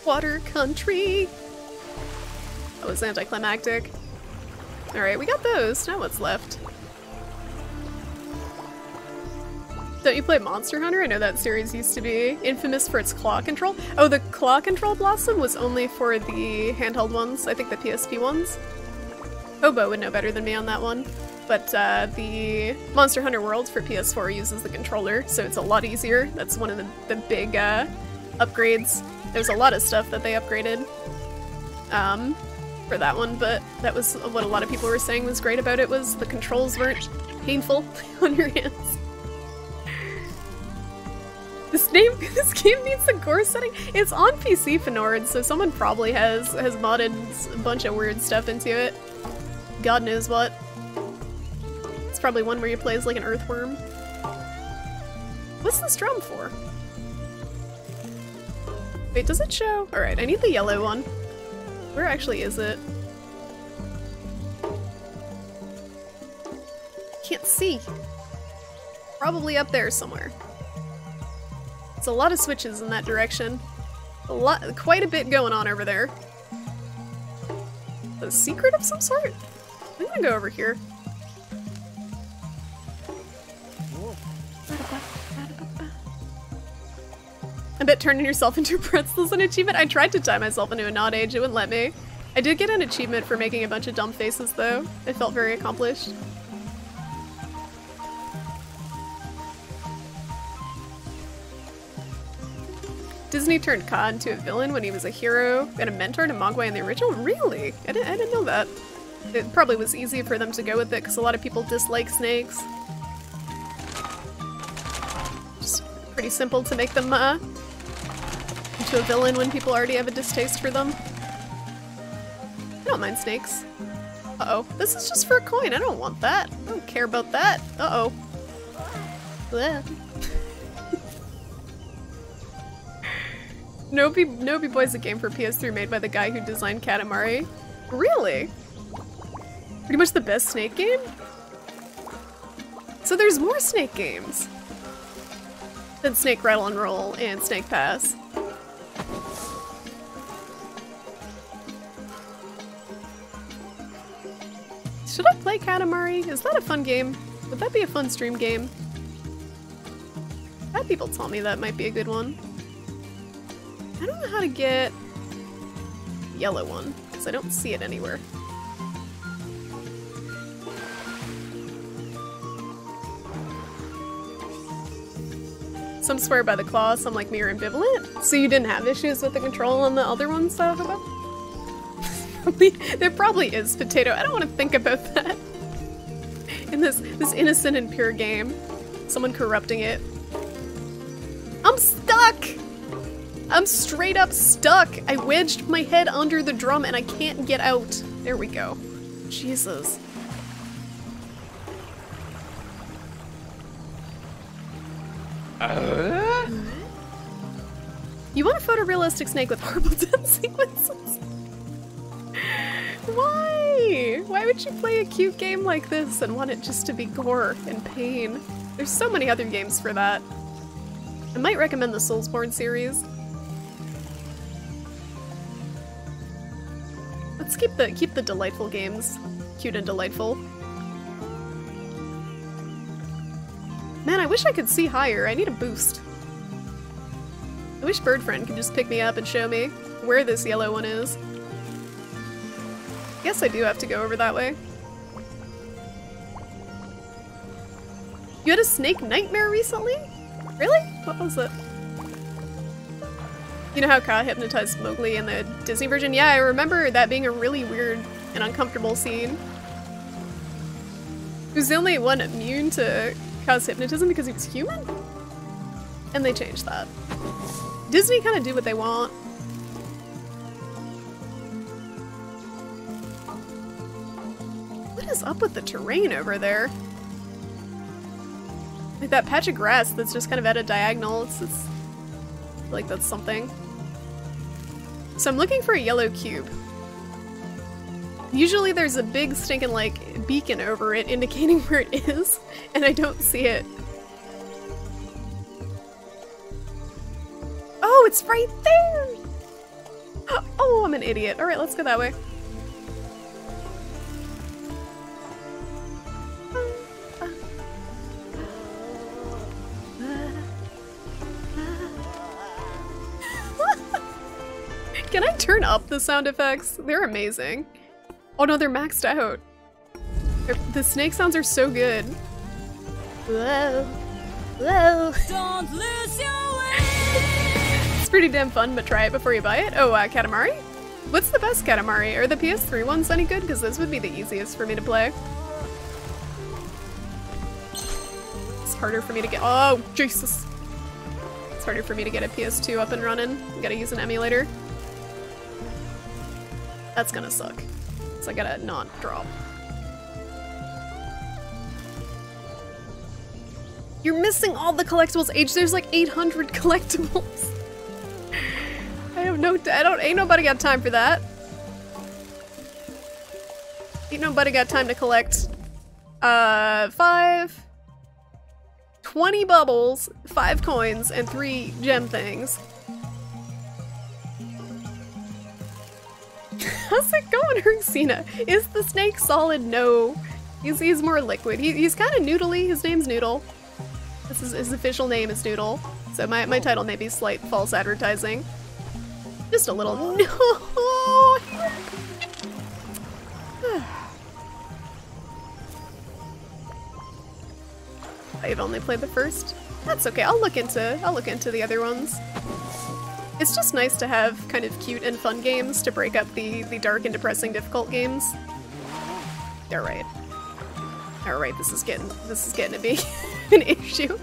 Speaker 2: Water country! That was anticlimactic. Alright, we got those. Now what's left? Don't you play Monster Hunter? I know that series used to be infamous for its claw control. Oh, the claw control blossom was only for the handheld ones. I think the PSP ones. Hobo would know better than me on that one. but uh, the Monster Hunter World for PS4 uses the controller, so it's a lot easier. That's one of the, the big uh, upgrades. There's a lot of stuff that they upgraded um, for that one, but that was what a lot of people were saying was great about it was the controls weren't painful on your hands. This name, this game needs a gore setting. It's on PC, Fenord, so someone probably has has modded a bunch of weird stuff into it. God knows what. It's probably one where you play as like an earthworm. What's this drum for? Wait, does it show? Alright, I need the yellow one. Where actually is it? Can't see. Probably up there somewhere. It's a lot of switches in that direction. A lot, quite a bit going on over there. A secret of some sort? I'm gonna go over here. I bet turning yourself into pretzels an achievement. I tried to tie myself into a knot age, it wouldn't let me. I did get an achievement for making a bunch of dumb faces though. It felt very accomplished. Disney turned Kaa into a villain when he was a hero and a mentor to Mowgli in the original? Really? I didn't, I didn't know that. It probably was easy for them to go with it because a lot of people dislike snakes. Just pretty simple to make them uh, into a villain when people already have a distaste for them. I don't mind snakes. Uh-oh. This is just for a coin. I don't want that. I don't care about that. Uh-oh. Noby, Noby Boy's a game for PS3 made by the guy who designed Katamari. Really? Pretty much the best Snake game? So there's more Snake games than Snake Rattle and Roll and Snake Pass. Should I play Katamari? Is that a fun game? Would that be a fun stream game? I've had people tell me that might be a good one. I don't know how to get yellow one, because I don't see it anywhere. Some swear by the claw, some like me are ambivalent. So you didn't have issues with the control on the other ones though? How about? there probably is potato. I don't want to think about that. In this this innocent and pure game. Someone corrupting it. I'm stuck! I'm straight up stuck. I wedged my head under the drum and I can't get out. There we go. Jesus. Uh? You want a photorealistic snake with horrible death sequences? Why? Why would you play a cute game like this and want it just to be gore and pain? There's so many other games for that. I might recommend the Soulsborne series. Let's keep the keep the delightful games cute and delightful. Man, I wish I could see higher. I need a boost. I wish Birdfriend could just pick me up and show me where this yellow one is. I guess I do have to go over that way. You had a snake nightmare recently? Really? What was it? You know how Kaa hypnotized Mowgli in the Disney version? Yeah, I remember that being a really weird and uncomfortable scene. He was the only one immune to Kaa's hypnotism because he was human? And they changed that. Disney kind of do what they want. Is up with the terrain over there? Like that patch of grass that's just kind of at a diagonal. It's, it's like that's something. So I'm looking for a yellow cube. Usually there's a big stinking like beacon over it indicating where it is, and I don't see it. Oh, it's right there! Oh, I'm an idiot. Alright, let's go that way. Turn up the sound effects? They're amazing. Oh no, they're maxed out. They're- The snake sounds are so good. Whoa. Whoa.
Speaker 3: Don't lose your way.
Speaker 2: It's pretty damn fun, but try it before you buy it. Oh, uh, Katamari? What's the best Katamari? Are the PS3 ones any good? Because those would be the easiest for me to play. It's harder for me to get- Oh, Jesus! It's harder for me to get a PS2 up and running. Gotta use an emulator. That's gonna suck. So I gotta not drop. You're missing all the collectibles, H. There's like 800 collectibles. I have no. I don't. Ain't nobody got time for that. Ain't nobody got time to collect. Uh, five. 20 bubbles, 5 coins, and 3 gem things. How's it going, Herxina? Is the snake solid? No. He's, he's more liquid. He, he's kind of noodly. His name's Noodle. This is his official name is Noodle. So my, my title may be slight false advertising. Just a little. No! I've only played the first. That's okay. I'll look into I'll look into the other ones. It's just nice to have kind of cute and fun games to break up the the dark and depressing difficult games. All right. All right, this is getting this is getting to be an issue.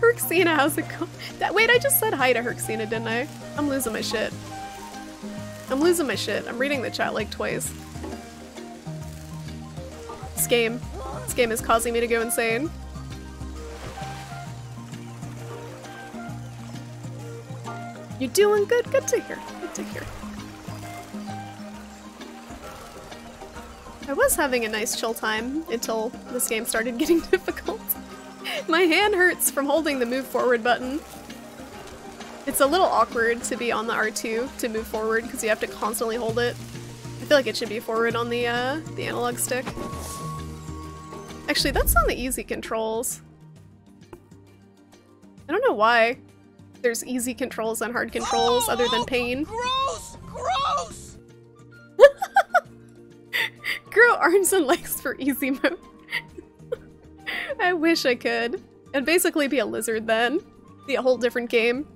Speaker 2: Herxina, how's it going? That, wait, I just said hi to Herxina, didn't I? I'm losing my shit. I'm losing my shit. I'm reading the chat like twice. This game, this game is causing me to go insane. You're doing good. Good to hear. Good to hear. I was having a nice chill time until this game started getting difficult. My hand hurts from holding the move forward button. It's a little awkward to be on the R2 to move forward because you have to constantly hold it. I feel like it should be forward on the uh, the analog stick. Actually, that's on the easy controls. I don't know why there's easy controls and hard controls other than pain.
Speaker 3: Gross! Gross!
Speaker 2: Grow arms and legs for easy mode. I wish I could. And basically be a lizard then. Be a whole different game.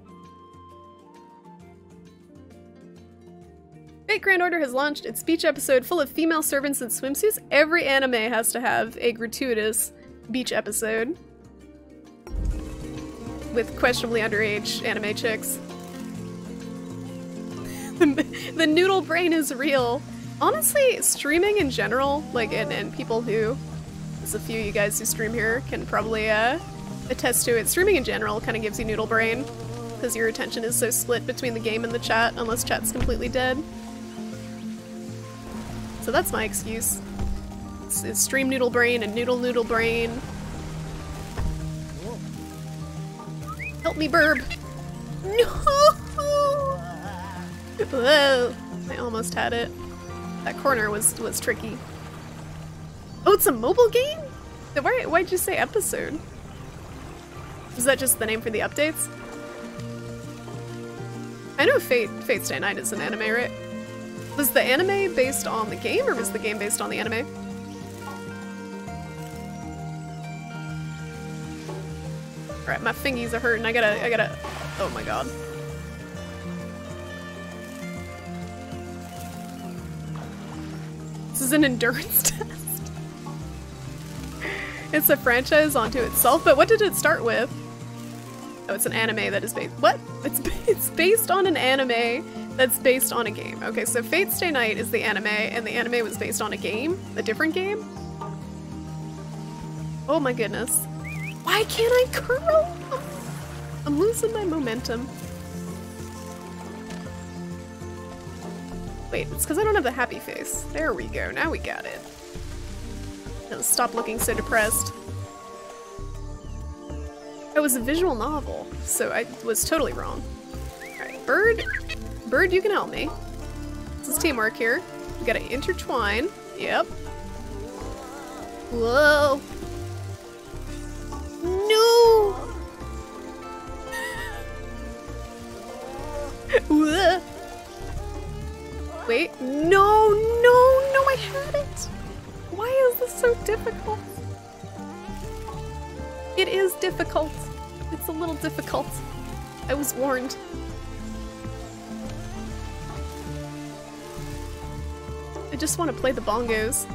Speaker 2: Fate Grand Order has launched its beach episode full of female servants in swimsuits. Every anime has to have a gratuitous beach episode. With questionably underage anime chicks. the noodle brain is real. Honestly, streaming in general, like, and, and people who, there's a few of you guys who stream here can probably uh, attest to it. Streaming in general kind of gives you noodle brain because your attention is so split between the game and the chat, unless chat's completely dead. So that's my excuse. It's, it's stream noodle brain and noodle noodle brain. Help me, burb. No! Whoa! I almost had it. That corner was was tricky. Oh, it's a mobile game? Why, why'd you say episode? Is that just the name for the updates? I know Fate Fate Stay Night is an anime, right? Was the anime based on the game, or was the game based on the anime? My fingies are hurting. I gotta, I gotta. Oh my god. This is an endurance test. it's a franchise onto itself, but what did it start with? Oh, it's an anime that is based. What? It's it's based on an anime that's based on a game. Okay, so Fate Stay Night is the anime, and the anime was based on a game, a different game. Oh my goodness! Why can't I curl? I'm losing my momentum. Wait, it's because I don't have the happy face. There we go. Now we got it. Now stop looking so depressed. It was a visual novel, so I was totally wrong. Alright, Bird. Bird, you can help me. This is teamwork here. We gotta intertwine. Yep. Whoa. No! Wait, no, no, no, I had it! Why is this so difficult. It is difficult. It's a little difficult. I was warned. I just want to play the bongos.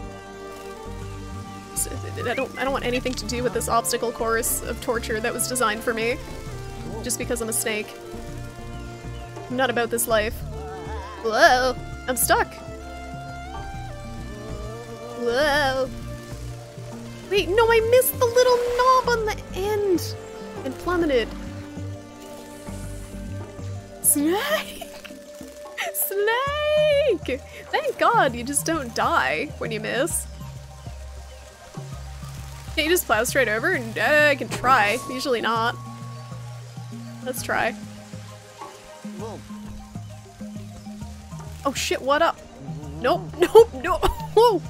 Speaker 2: I don't I don't want anything to do with this obstacle course of torture that was designed for me. Just because I'm a snake. I'm not about this life. Whoa! I'm stuck! Whoa! Wait, no, I missed the little knob on the end! And plummeted. Snake! Snake! Thank god you just don't die when you miss. Can you just plow straight over? And uh, I can try. Usually not. Let's try. Oh shit, what up? Nope, nope, no. Whoa.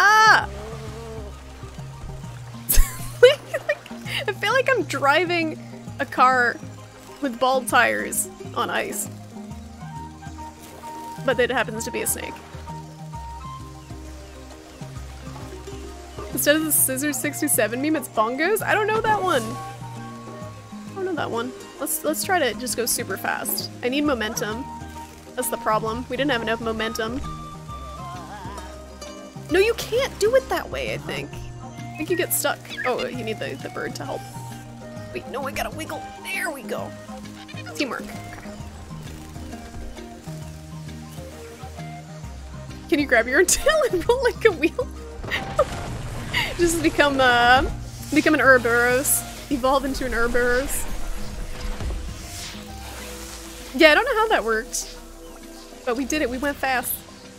Speaker 2: Ah! I feel like I'm driving a car with bald tires on ice. But it happens to be a snake. Instead of the Scissors 67 meme, it's bongos? I don't know that one. I don't know that one. Let's let's try to just go super fast. I need momentum. That's the problem. We didn't have enough momentum. No, you can't do it that way, I think. I think you get stuck. Oh, you need the, the bird to help. Wait, no, I gotta wiggle. There we go. Teamwork. Can you grab your tail and roll like a wheel? Just become uh become an Ouroboros. Evolve into an Ouroboros. Yeah, I don't know how that worked. But we did it, we went fast.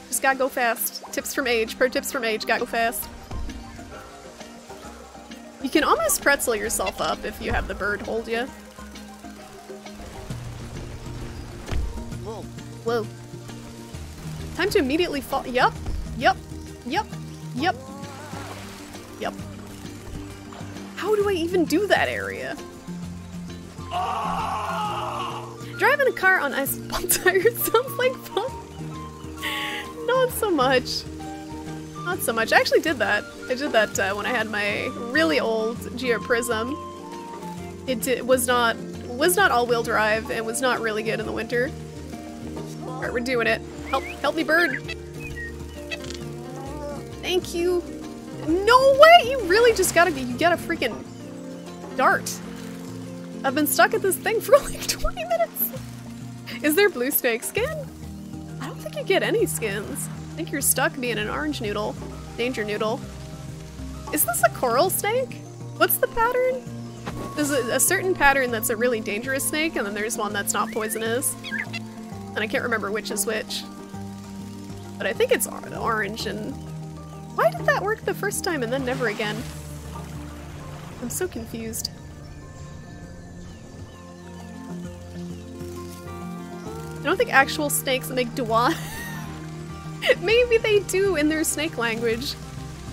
Speaker 2: Just gotta go fast. Tips from age, pro tips from age, gotta go fast. You can almost pretzel yourself up if you have the bird hold you. Whoa. Whoa. Time to immediately fall- yup, yup, yup, yup, yup. How do I even do that area? Driving a car on ice ball tires sounds like fun. Not so much. Not so much. I actually did that. I did that uh, when I had my really old Geo Prizm. It did, was not was not all-wheel drive and was not really good in the winter. All right, we're doing it. Help, help me, bird. Thank you. No way! You really just gotta be you gotta freaking dart. I've been stuck at this thing for like 20 minutes. Is there blue snake skin? I don't think you get any skins. I think you're stuck being an orange noodle. Danger noodle. Is this a coral snake? What's the pattern? There's a, a, certain pattern that's a really dangerous snake, and then there's one that's not poisonous. And I can't remember which is which. But I think it's orange, and... Why did that work the first time and then never again? I'm so confused. I don't think actual snakes make dua. Maybe they do in their snake language.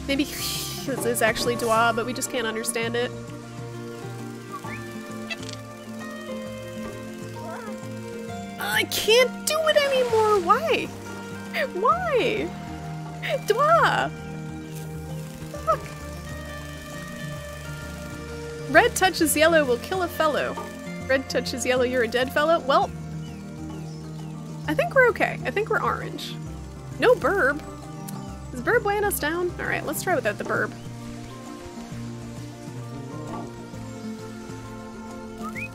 Speaker 2: Maybe this is actually dua, but we just can't understand it. I can't do it anymore! Why? Why? Dua! Fuck. Red touches yellow will kill a fellow. Red touches yellow, you're a dead fellow? Well, I think we're okay. I think we're orange. No burb. Is burb weighing us down? Alright, let's try without the burb.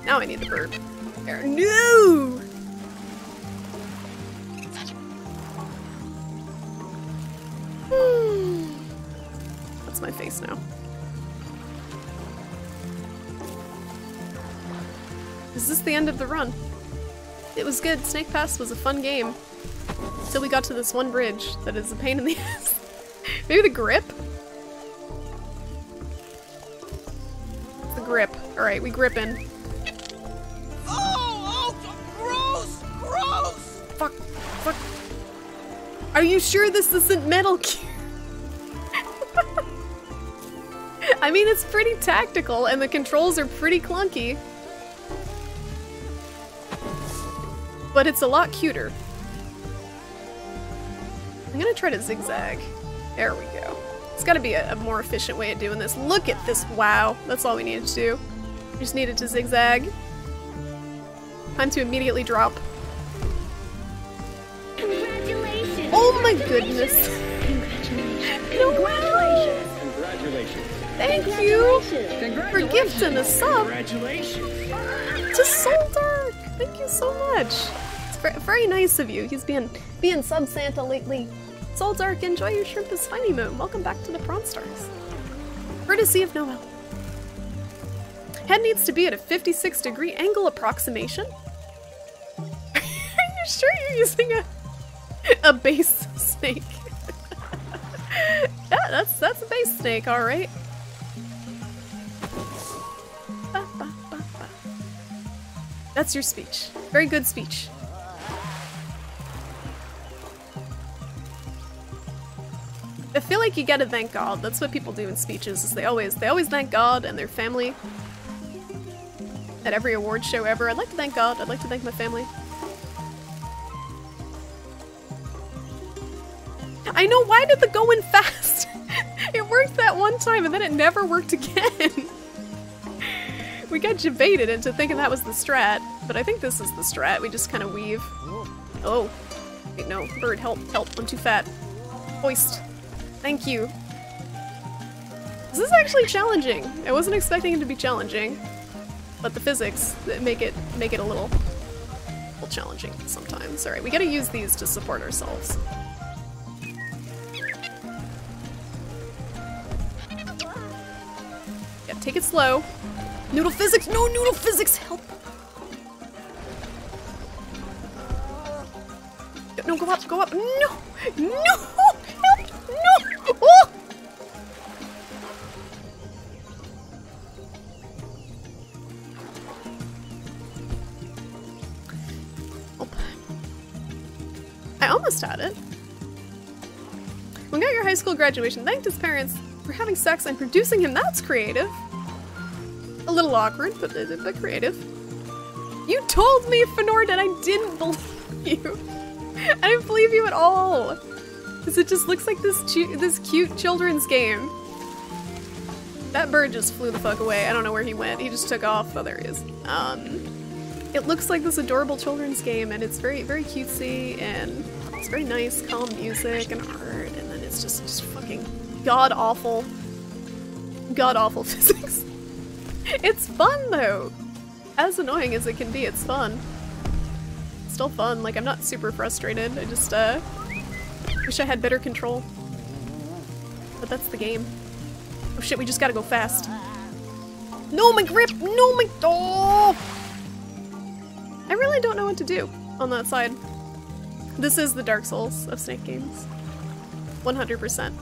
Speaker 2: Now I need the burb. There. No! Hmm. That's my face now. Is this the end of the run? It was good. Snake Pass was a fun game. Till we got to this one bridge that is a pain in the ass. Maybe the grip? the grip. Alright, we grip in.
Speaker 3: Oh, oh, gross, gross.
Speaker 2: Fuck, fuck. Are you sure this isn't Metal Gear? I mean, it's pretty tactical and the controls are pretty clunky. But it's a lot cuter. I'm gonna try to zigzag. There we go. It's gotta be a, a more efficient way of doing this. Look at this, wow. That's all we needed to do. We just needed to zigzag. Time to immediately drop.
Speaker 4: Congratulations!
Speaker 2: Oh my goodness.
Speaker 4: Congratulations!
Speaker 2: No way.
Speaker 5: Congratulations.
Speaker 2: Thank you for gifting a sub
Speaker 5: Congratulations.
Speaker 2: to Soul Dark. Thank you so much. It's very nice of you. He's being being sub Santa lately. Soul Dark, enjoy your shrimp is tiny moon. Welcome back to the Prawn Stars. Courtesy of Noel. Head needs to be at a 56 degree angle approximation. Are you sure you're using a a base snake? yeah, that's that's a base snake, all right. That's your speech. Very good speech. I feel like you gotta thank God. That's what people do in speeches. Is they always they always thank God and their family. At every award show ever, I'd like to thank God. I'd like to thank my family. I know. Why did the going fast? it worked that one time and then it never worked again. we got debated into thinking that was the strat, but I think this is the strat. We just kind of weave. Oh. Wait, no. Bird, help, help. I'm too fat. Hoist. Thank you. This is actually challenging. I wasn't expecting it to be challenging, but the physics make it make it a little, little challenging sometimes. All right, we gotta use these to support ourselves. Yeah, take it slow. Noodle physics! No, noodle physics! Help! No, go up, go up! No! No! Help! No! Oh! I almost had it. When got your high school graduation, thanked his parents for having sex and producing him. That's creative. A little awkward, but, but creative. You told me, Fenord, and I didn't believe you. I didn't believe you at all. Because it just looks like this this cute children's game. That bird just flew the fuck away. I don't know where he went. He just took off. Oh, there he is. Um, it looks like this adorable children's game, and it's very, very cutesy, and it's very nice, calm music and art, and then it's just, just fucking god awful, god awful physics. It's fun though. As annoying as it can be, it's fun. It's still fun. Like I'm not super frustrated. I just uh wish I had better control. But that's the game. Oh shit, we just gotta go fast. No, my grip! No, my oh! I really don't know what to do on that side. This is the Dark Souls of Snake games. 100%.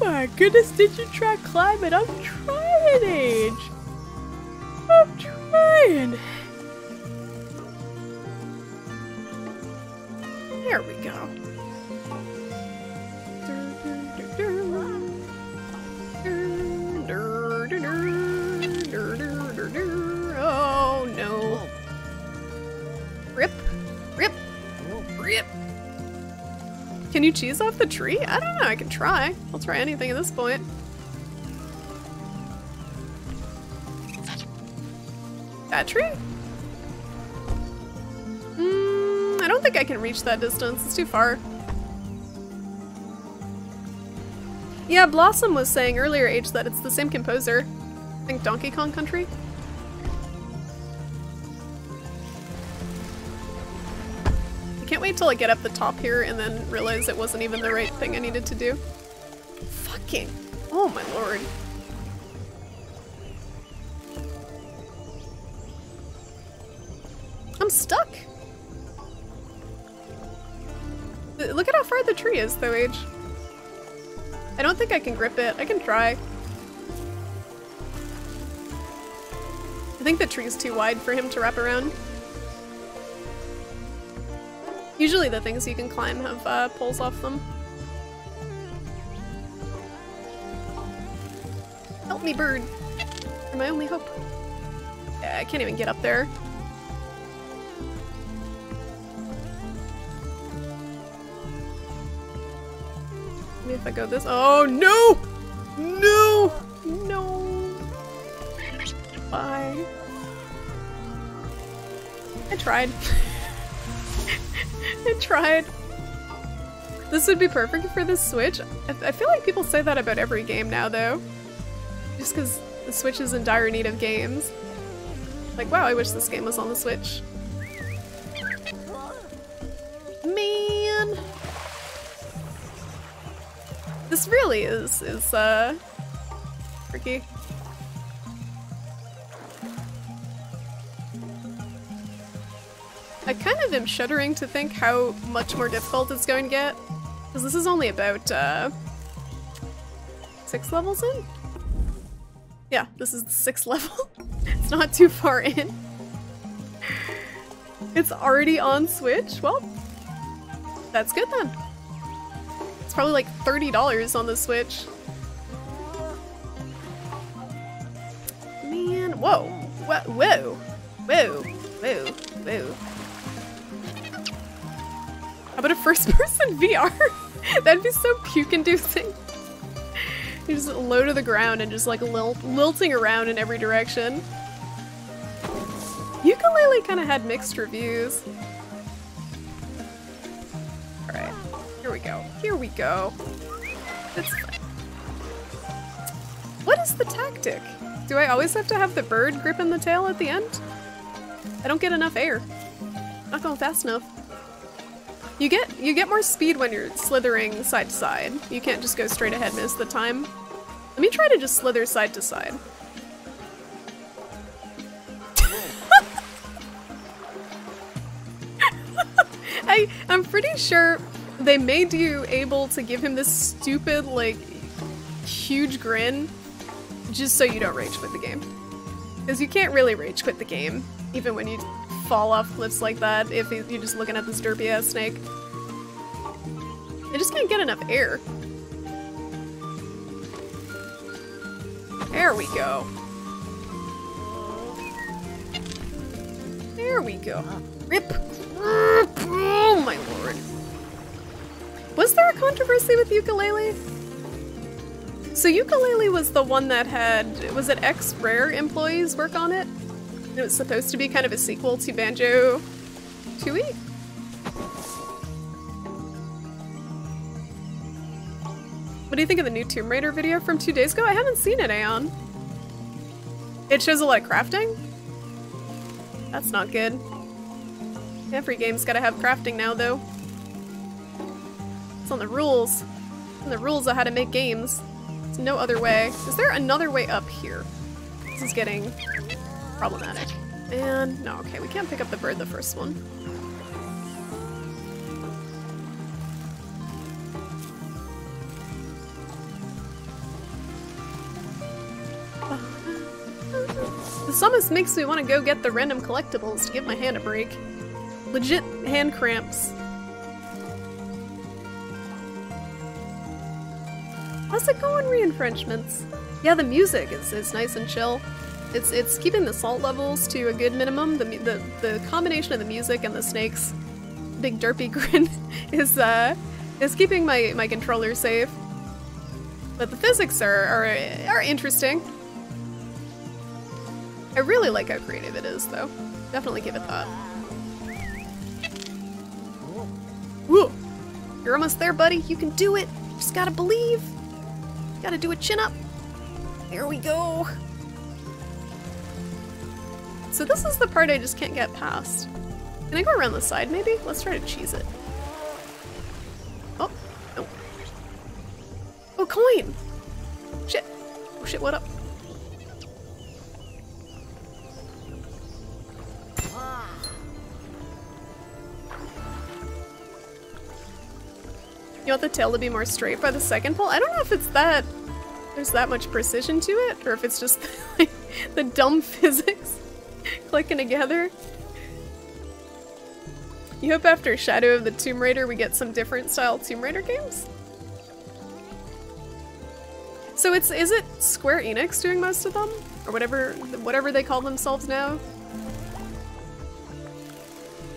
Speaker 2: My goodness, did you try climbing? I'm trying, Age. I'm trying. There we go. Oh no. Rip. Rip. Rip. Can you cheese off the tree? I don't know, I can try. I'll try anything at this point. That tree? Mm, I don't think I can reach that distance. It's too far. Yeah, Blossom was saying earlier, H, that it's the same composer. I think Donkey Kong Country. Can't wait till I get up the top here and then realize it wasn't even the right thing I needed to do. Fucking. Oh my lord. I'm stuck. Look at how far the tree is, though, Age. I don't think I can grip it. I can try. I think the tree's too wide for him to wrap around. Usually the things you can climb have uh, poles off them. Help me, bird! You're my only hope. Yeah, I can't even get up there. Maybe if I go this- Oh, no! No! No! Bye. I tried. I tried. This would be perfect for the Switch. I, I feel like people say that about every game now, though. Just because the Switch is in dire need of games. Like, wow, I wish this game was on the Switch. Man! This really is, is, uh, tricky. I kind of am shuddering to think how much more difficult it's going to get. Because this is only about, uh, six levels in? Yeah, this is the sixth level. it's not too far in. It's already on Switch? Well, that's good then. It's probably like $30 on the Switch. Man, whoa. Whoa, whoa, whoa, whoa. How about a first person VR? That'd be so puke inducing. You're just low to the ground and just like lil lilting around in every direction. Yooka-Laylee kind of had mixed reviews. Alright, here we go. Here we go. It's fine. What is the tactic? Do I always have to have the bird gripping the tail at the end? I don't get enough air. Not going fast enough. You get you get more speed when you're slithering side to side. You can't just go straight ahead most of the time. Let me try to just slither side to side. I I'm pretty sure they made you able to give him this stupid like huge grin just so you don't rage quit the game. Because you can't really rage quit the game, even when you fall off cliffs like that, if you're just looking at this derpy ass snake. I just can't get enough air. There we go. There we go. Rip! Oh my lord. Was there a controversy with Yooka-Laylee? So Yooka-Laylee was the one that had, was it X Rare employees work on it? It was supposed to be kind of a sequel to Banjo Tooie? What do you think of the new Tomb Raider video from two days ago? I haven't seen it, Aeon. It shows a lot of crafting? That's not good. Every game's gotta have crafting now, though. It's on the rules. On the rules of how to make games. There's no other way. Is there another way up here? This is getting problematic. And no, okay, we can't pick up the bird the first one. This almost makes me want to go get the random collectibles to give my hand a break. Legit hand cramps. How's it going, re-enfrenchments? Yeah, the music is, is nice and chill. It's it's keeping the salt levels to a good minimum. The the the combination of the music and the snakes, big derpy grin, is uh is keeping my my controller safe. But the physics are are, are interesting. I really like how creative it is, though. Definitely give it that. Whoa! You're almost there, buddy. You can do it. Just gotta believe. Gotta do a chin up. There we go. So this is the part I just can't get past. Can I go around the side, maybe? Let's try to cheese it. Oh, no. Oh, coin! Shit. Oh shit, what up? You want the tail to be more straight by the second pull? I don't know if it's that there's that much precision to it, or if it's just like the dumb physics clicking together. You hope after Shadow of the Tomb Raider we get some different style Tomb Raider games? So it's is it Square Enix doing most of them? Or whatever whatever they call themselves now?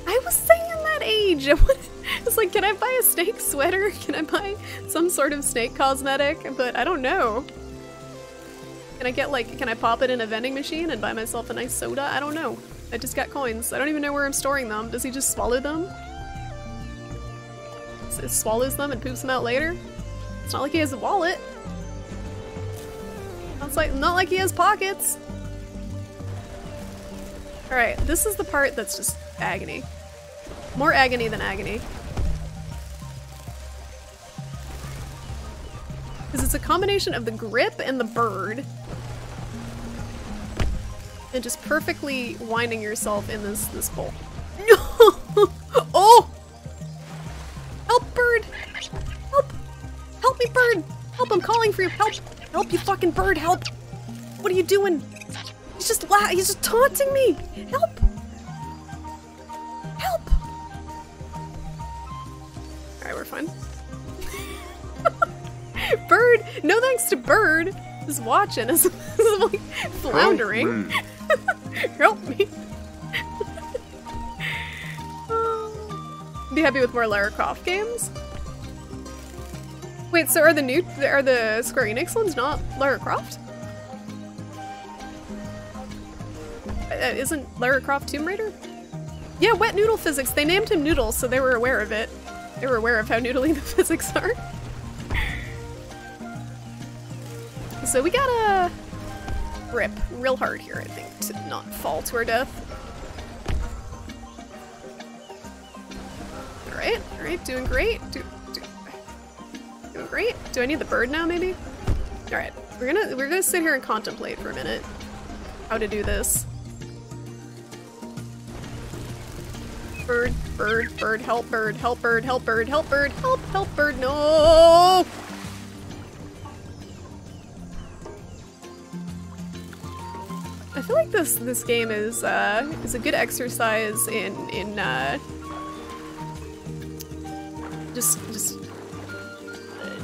Speaker 2: I was saying that age! It's like, can I buy a snake sweater? Can I buy some sort of snake cosmetic? But I don't know. Can I get like, can I pop it in a vending machine and buy myself a nice soda? I don't know. I just got coins. I don't even know where I'm storing them. Does he just swallow them? S- swallows them and poops them out later? It's not like he has a wallet. It's like not like he has pockets. Alright, this is the part that's just agony. More agony than agony. Because it's a combination of the grip and the bird. And just perfectly winding yourself in this this bowl. No! oh! Help, bird! Help! Help me, bird! Help, I'm calling for you! Help! Help, you fucking bird, help! What are you doing? He's just la- he's just taunting me! Help! Help! Alright, we're fine. Bird! No thanks to Bird! Just watching us like floundering. Hmm. Help me. Be happy with more Lara Croft games? Wait, so are the new are the Square Enix ones not Lara Croft? Uh, isn't Lara Croft Tomb Raider? Yeah, wet noodle physics. They named him Noodle, so they were aware of it. They were aware of how noodly the physics are. so we gotta grip real hard here, I think, to not fall to our death. Alright, alright, doing great. Do, do, doing great. Do I need the bird now, maybe? Alright, we're gonna we're gonna sit here and contemplate for a minute how to do this. Bird, bird, bird, help bird, help bird, help bird, help bird, help, help bird, no! Feel like this this game is uh, is a good exercise in in uh, just just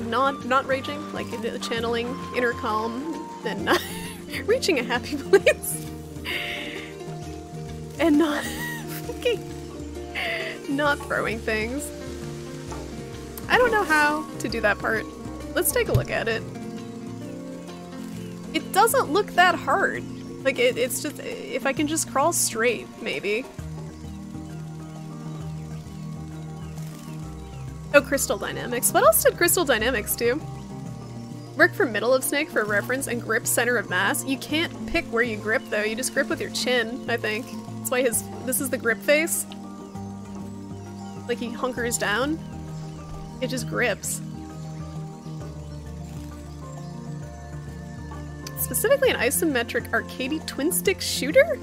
Speaker 2: not not raging, like channeling inner calm uh, reaching a happy place, and not not throwing things. I don't know how to do that part. Let's take a look at it. It doesn't look that hard. Like, it, it's just, if I can just crawl straight, maybe. Oh, Crystal Dynamics. What else did Crystal Dynamics do? Work for middle of snake for reference and grip center of mass. You can't pick where you grip though, you just grip with your chin, I think. That's why his, this is the grip face. Like he hunkers down. It just grips. Specifically an isometric arcadey twin stick shooter?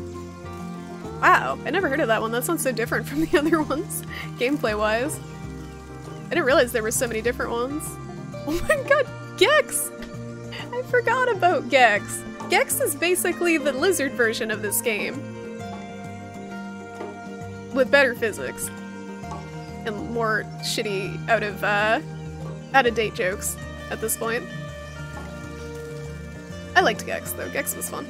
Speaker 2: Wow, I never heard of that one. That sounds so different from the other ones, gameplay wise. I didn't realize there were so many different ones. Oh my god, Gex! I forgot about Gex. Gex is basically the lizard version of this game. With better physics. And more shitty out of uh out of date jokes at this point. I liked Gex though. Gex was fun.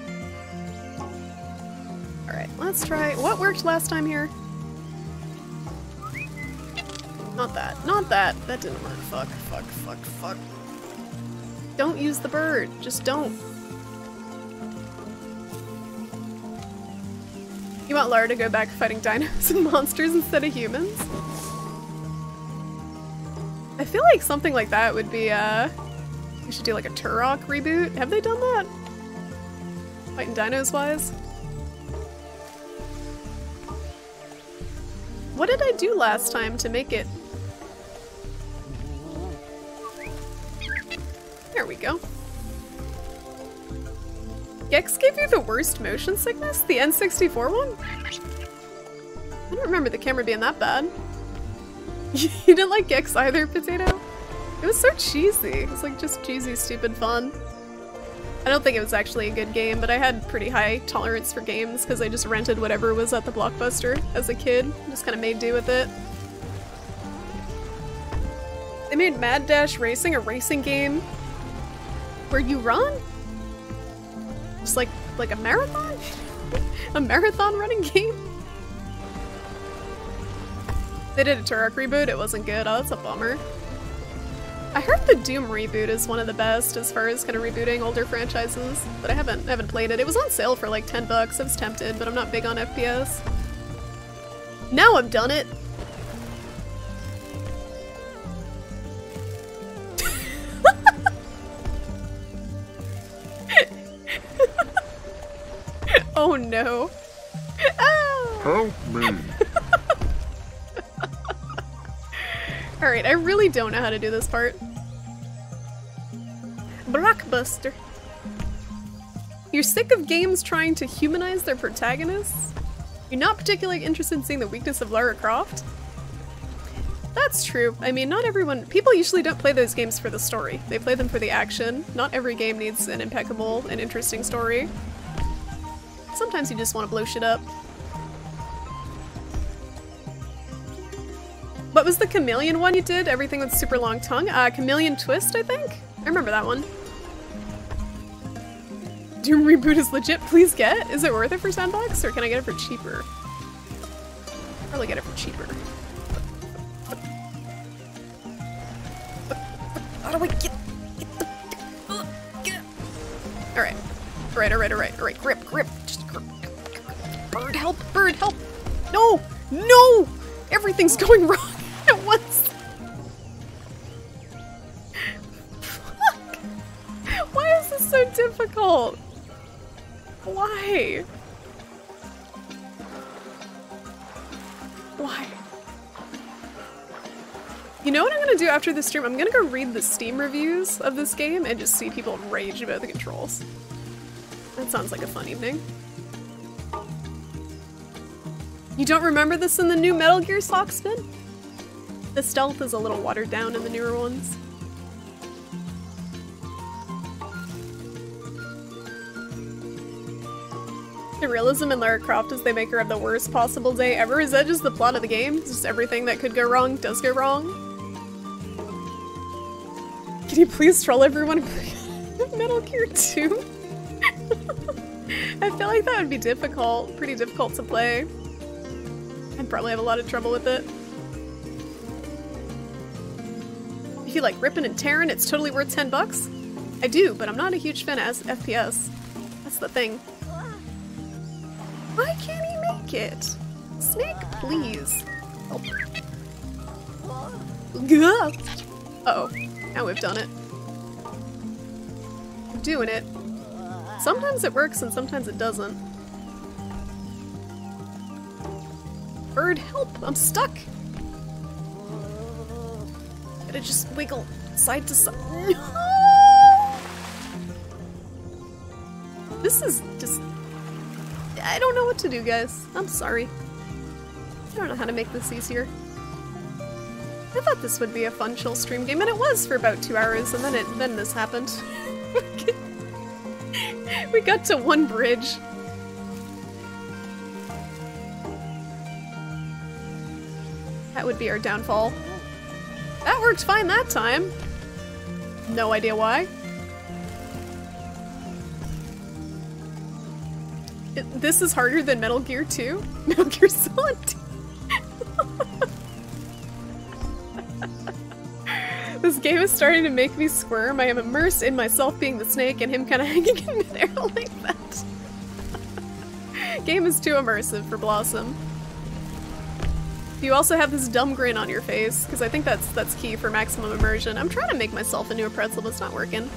Speaker 2: Alright, let's try what worked last time here? Not that. Not that. That didn't work. Fuck, fuck, fuck, fuck. Don't use the bird. Just don't. You want Lara to go back fighting dinos and monsters instead of humans? I feel like something like that would be, uh... We should do like a Turok reboot. Have they done that? Fighting dinos wise? What did I do last time to make it? There we go. Gex gave you the worst motion sickness? The N64 one? I don't remember the camera being that bad. you didn't like Gex either, Potato? It was so cheesy. It was like just cheesy, stupid fun. I don't think it was actually a good game, but I had pretty high tolerance for games because I just rented whatever was at the Blockbuster as a kid. Just kind of made do with it. They made Mad Dash Racing a racing game where you run? Just like like a marathon? a marathon running game? They did a Turok reboot, it wasn't good. Oh, that's a bummer. I heard the Doom reboot is one of the best as far as kind of rebooting older franchises, but I haven't haven't played it. It was on sale for like 10 bucks. I was tempted, but I'm not big on FPS. Now I've done it. oh no. Ah!
Speaker 1: Help me.
Speaker 2: Alright, I really don't know how to do this part. Blockbuster. You're sick of games trying to humanize their protagonists? You're not particularly interested in seeing the weakness of Lara Croft? That's true. I mean, not everyone- people usually don't play those games for the story. They play them for the action. Not every game needs an impeccable and interesting story. Sometimes you just want to blow shit up. What was the chameleon one you did? Everything with super long tongue? Uh, chameleon twist, I think? I remember that one. Doom reboot is legit, please get? Is it worth it for Sandbox, or can I get it for cheaper? Probably get it for cheaper. How do I get, get the, uh, get Alright. Alright, alright, alright, alright. Grip, grip. Just grip. Bird, help! Bird, help! No! No! Everything's going wrong at once. Fuck. Why is this so difficult? Why? Why? You know what I'm gonna do after the stream? I'm gonna go read the Steam reviews of this game and just see people rage about the controls. That sounds like a fun evening. You don't remember this in the new Metal Gear Solid spin? The stealth is a little watered down in the newer ones. The realism in Lara Croft is they make her have the worst possible day ever. Is that just the plot of the game? Just everything that could go wrong does go wrong? Can you please troll everyone Metal Gear 2? I feel like that would be difficult. Pretty difficult to play. I'd probably have a lot of trouble with it. If you like ripping and tearing, it's totally worth 10 bucks. I do, but I'm not a huge fan of FPS. That's the thing. Why can't he make it? Snake, please. Oh. Uh oh, now we've done it. I'm doing it. Sometimes it works and sometimes it doesn't. Bird, help! I'm stuck! Gotta just wiggle side to side. No! This is just. I don't know what to do, guys. I'm sorry. I don't know how to make this easier. I thought this would be a fun chill stream game, and it was for about two hours, and then it then this happened. we got to one bridge. That would be our downfall. That worked fine that time. No idea why. It- this is harder than Metal Gear 2? Metal Gear Solid 2. this game is starting to make me squirm. I am immersed in myself being the snake and him kind of hanging in midair like that. game is too immersive for Blossom. You also have this dumb grin on your face, because I think that's that's key for maximum immersion. I'm trying to make myself into a pretzel, but it's not working.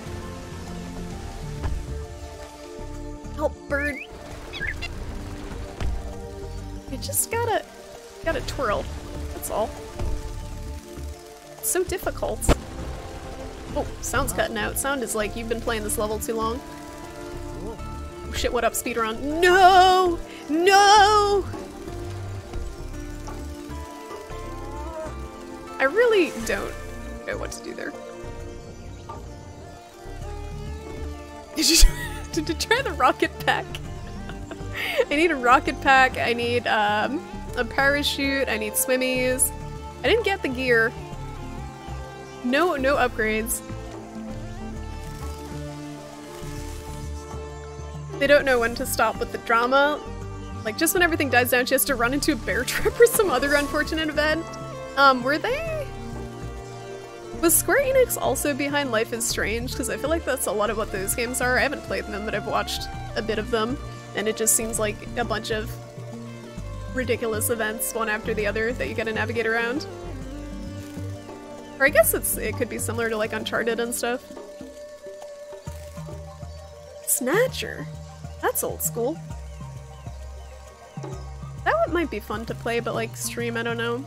Speaker 2: Help, bird. You just gotta gotta twirl. That's all. It's so difficult. Oh, sound's cutting out. Sound is like you've been playing this level too long. Oh shit, what up, speedrun? No! No! I really don't know what to do there. Did you, did you try the rocket pack? I need a rocket pack, I need um, a parachute, I need swimmies. I didn't get the gear. No, no upgrades. They don't know when to stop with the drama. Like, just when everything dies down, she has to run into a bear trap or some other unfortunate event. Um, were they? Was Square Enix also behind Life is Strange? Because I feel like that's a lot of what those games are. I haven't played them, but I've watched a bit of them, and it just seems like a bunch of ridiculous events, one after the other, that you gotta navigate around. Or I guess it's it could be similar to like Uncharted and stuff. Snatcher? That's old school. That one might be fun to play, but like stream, I don't know.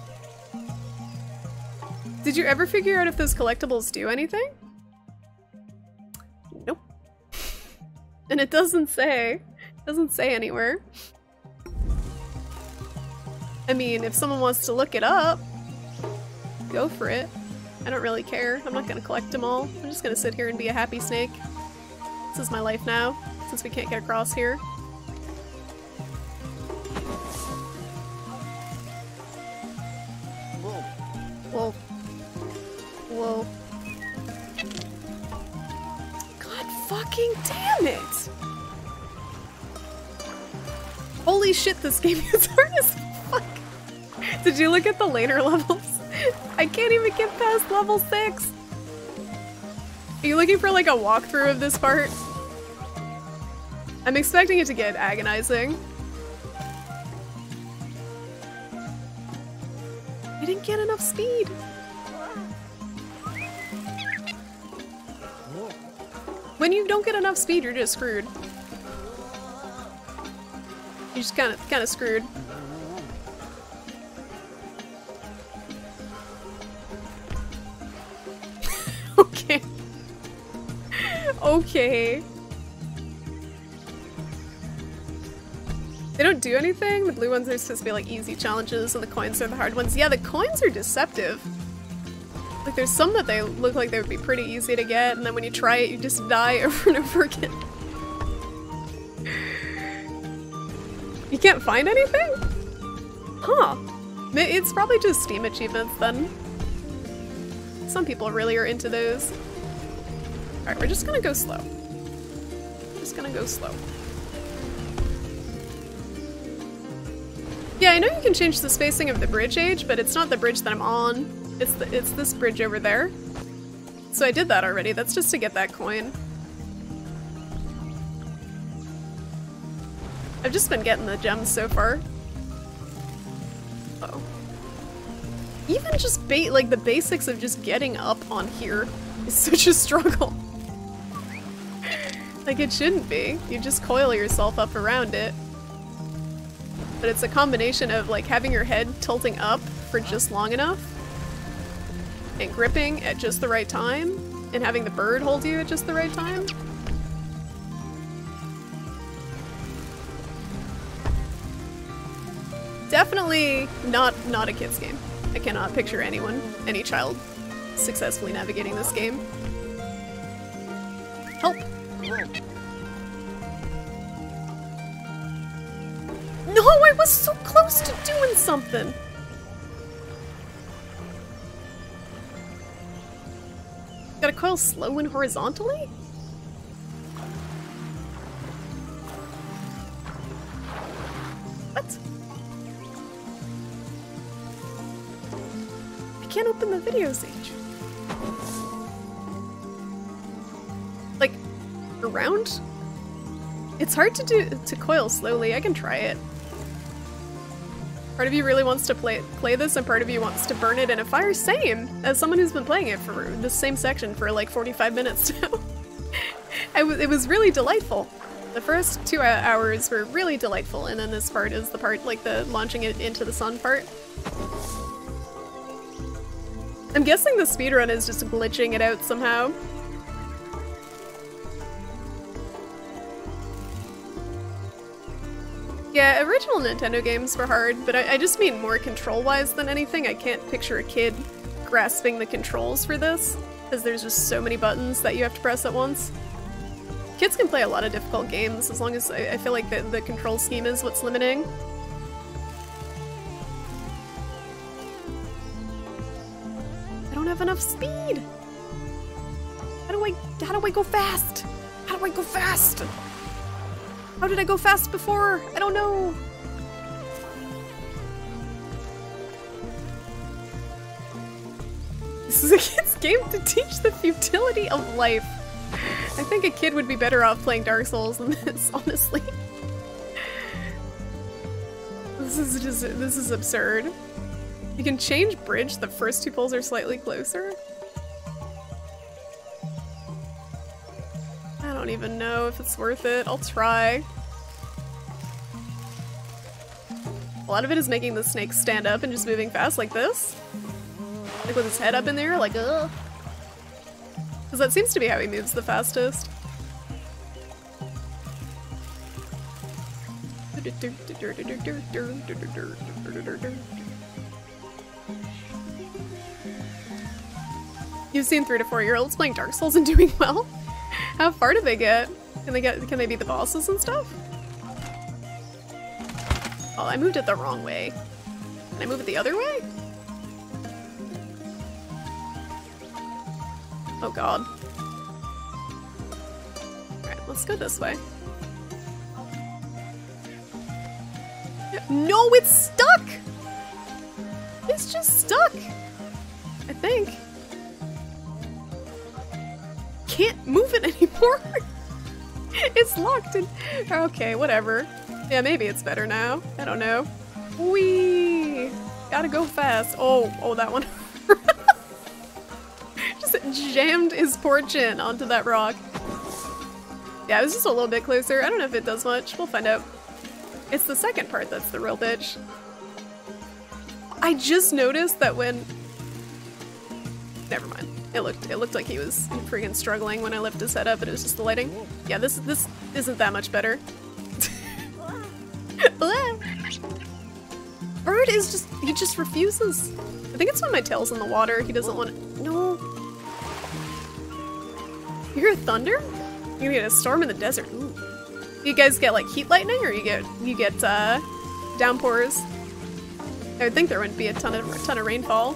Speaker 2: Did you ever figure out if those collectibles do anything? Nope. and it doesn't say. It doesn't say anywhere. I mean, if someone wants to look it up, go for it. I don't really care. I'm not gonna collect them all. I'm just gonna sit here and be a happy snake. This is my life now, since we can't get across here. Whoa. Whoa. God fucking damn it! Holy shit, this game is hard as fuck! Did you look at the later levels? I can't even get past level 6! Are you looking for like a walkthrough of this part? I'm expecting it to get agonizing. I didn't get enough speed. When you don't get enough speed, you're just screwed. You're just kind of kind of screwed. okay. okay. They don't do anything? The blue ones are supposed to be like easy challenges and the coins are the hard ones. Yeah, the coins are deceptive. There's some that they look like they would be pretty easy to get and then when you try it you just die over and over again. you can't find anything? Huh. It's probably just Steam achievements then. Some people really are into those. Alright, we're just gonna go slow. Just gonna go slow. Yeah, I know you can change the spacing of the bridge age, but it's not the bridge that I'm on. It's the, it's this bridge over there. So I did that already. That's just to get that coin. I've just been getting the gems so far. Uh oh. Even just ba- like the basics of just getting up on here is such a struggle. like it shouldn't be. You just coil yourself up around it. But it's a combination of like having your head tilting up for just long enough and gripping at just the right time and having the bird hold you at just the right time. Definitely not not a kid's game. I cannot picture anyone, any child, successfully navigating this game. Help! No, I was so close to doing something! Gotta coil slow and horizontally? What? I can't open the video Sage. Like, around? It's hard to do to coil slowly. I can try it. Part of you really wants to play play this, and part of you wants to burn it in a fire. Same as someone who's been playing it for the same section for like 45 minutes now. It was really delightful. The first two hours were really delightful, and then this part is the part like the launching it into the sun part. I'm guessing the speedrun is just glitching it out somehow. Yeah, original Nintendo games were hard, but I, I just mean more control-wise than anything. I can't picture a kid grasping the controls for this, because there's just so many buttons that you have to press at once. Kids can play a lot of difficult games, as long as I, I feel like the, the control scheme is what's limiting. I don't have enough speed! How do I- how do I go fast? How do I go fast? How did I go fast before? I don't know. This is a kid's game to teach the futility of life. I think a kid would be better off playing Dark Souls than this, honestly. This is just, this is absurd. You can change bridge, the first two poles are slightly closer. I don't even know if it's worth it. I'll try. A lot of it is making the snake stand up and just moving fast like this. Like with his head up in there, like ugh. Because that seems to be how he moves the fastest. You've seen three to four year olds playing Dark Souls and doing well. How far do they get? Can they get? Can they beat the bosses and stuff? Oh, I moved it the wrong way. Can I move it the other way? Oh god. Alright, let's go this way. No, it's stuck! It's just stuck! I think. Can't move it anymore! it's locked in- Okay, whatever. Yeah, maybe it's better now. I don't know. Wee! Gotta go fast. Oh, oh, that one. just jammed his poor chin onto that rock. Yeah, it was just a little bit closer. I don't know if it does much. We'll find out. It's the second part that's the real bitch. I just noticed that when... Never mind. It looked it looked like he was freaking struggling when I lifted his head up, but it was just the lighting. Yeah, this this isn't that much better. Bird is just he just refuses. I think it's when my tail's in the water. He doesn't want to. No. You hear thunder? You get a storm in the desert. Ooh. You guys get like heat lightning, or you get you get uh, downpours. I would think there wouldn't be a ton of a ton of rainfall.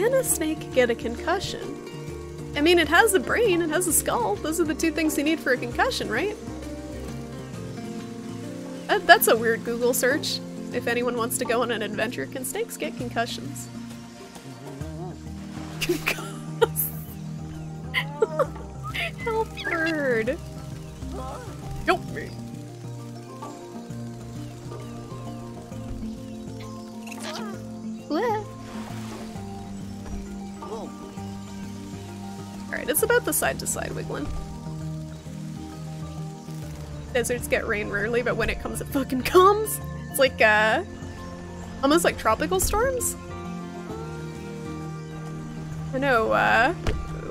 Speaker 2: Can a snake get a concussion? I mean, it has a brain, it has a skull. Those are the two things you need for a concussion, right? That, that's a weird Google search. If anyone wants to go on an adventure, can snakes get concussions? Concuss. Help bird. The side to side wiggling. Deserts get rain rarely, but when it comes, it fucking comes. It's like, uh, almost like tropical storms. I know, uh,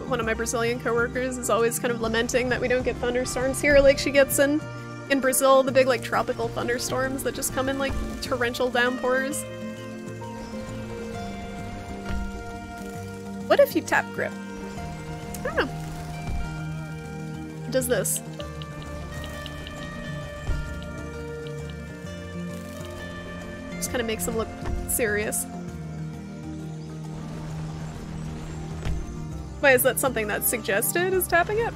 Speaker 2: one of my Brazilian coworkers is always kind of lamenting that we don't get thunderstorms here like she gets in in Brazil, the big like tropical thunderstorms that just come in like torrential downpours. What if you tap grip? I don't know. Does this. Just kind of makes them look serious. Why is that something that's suggested is tapping it?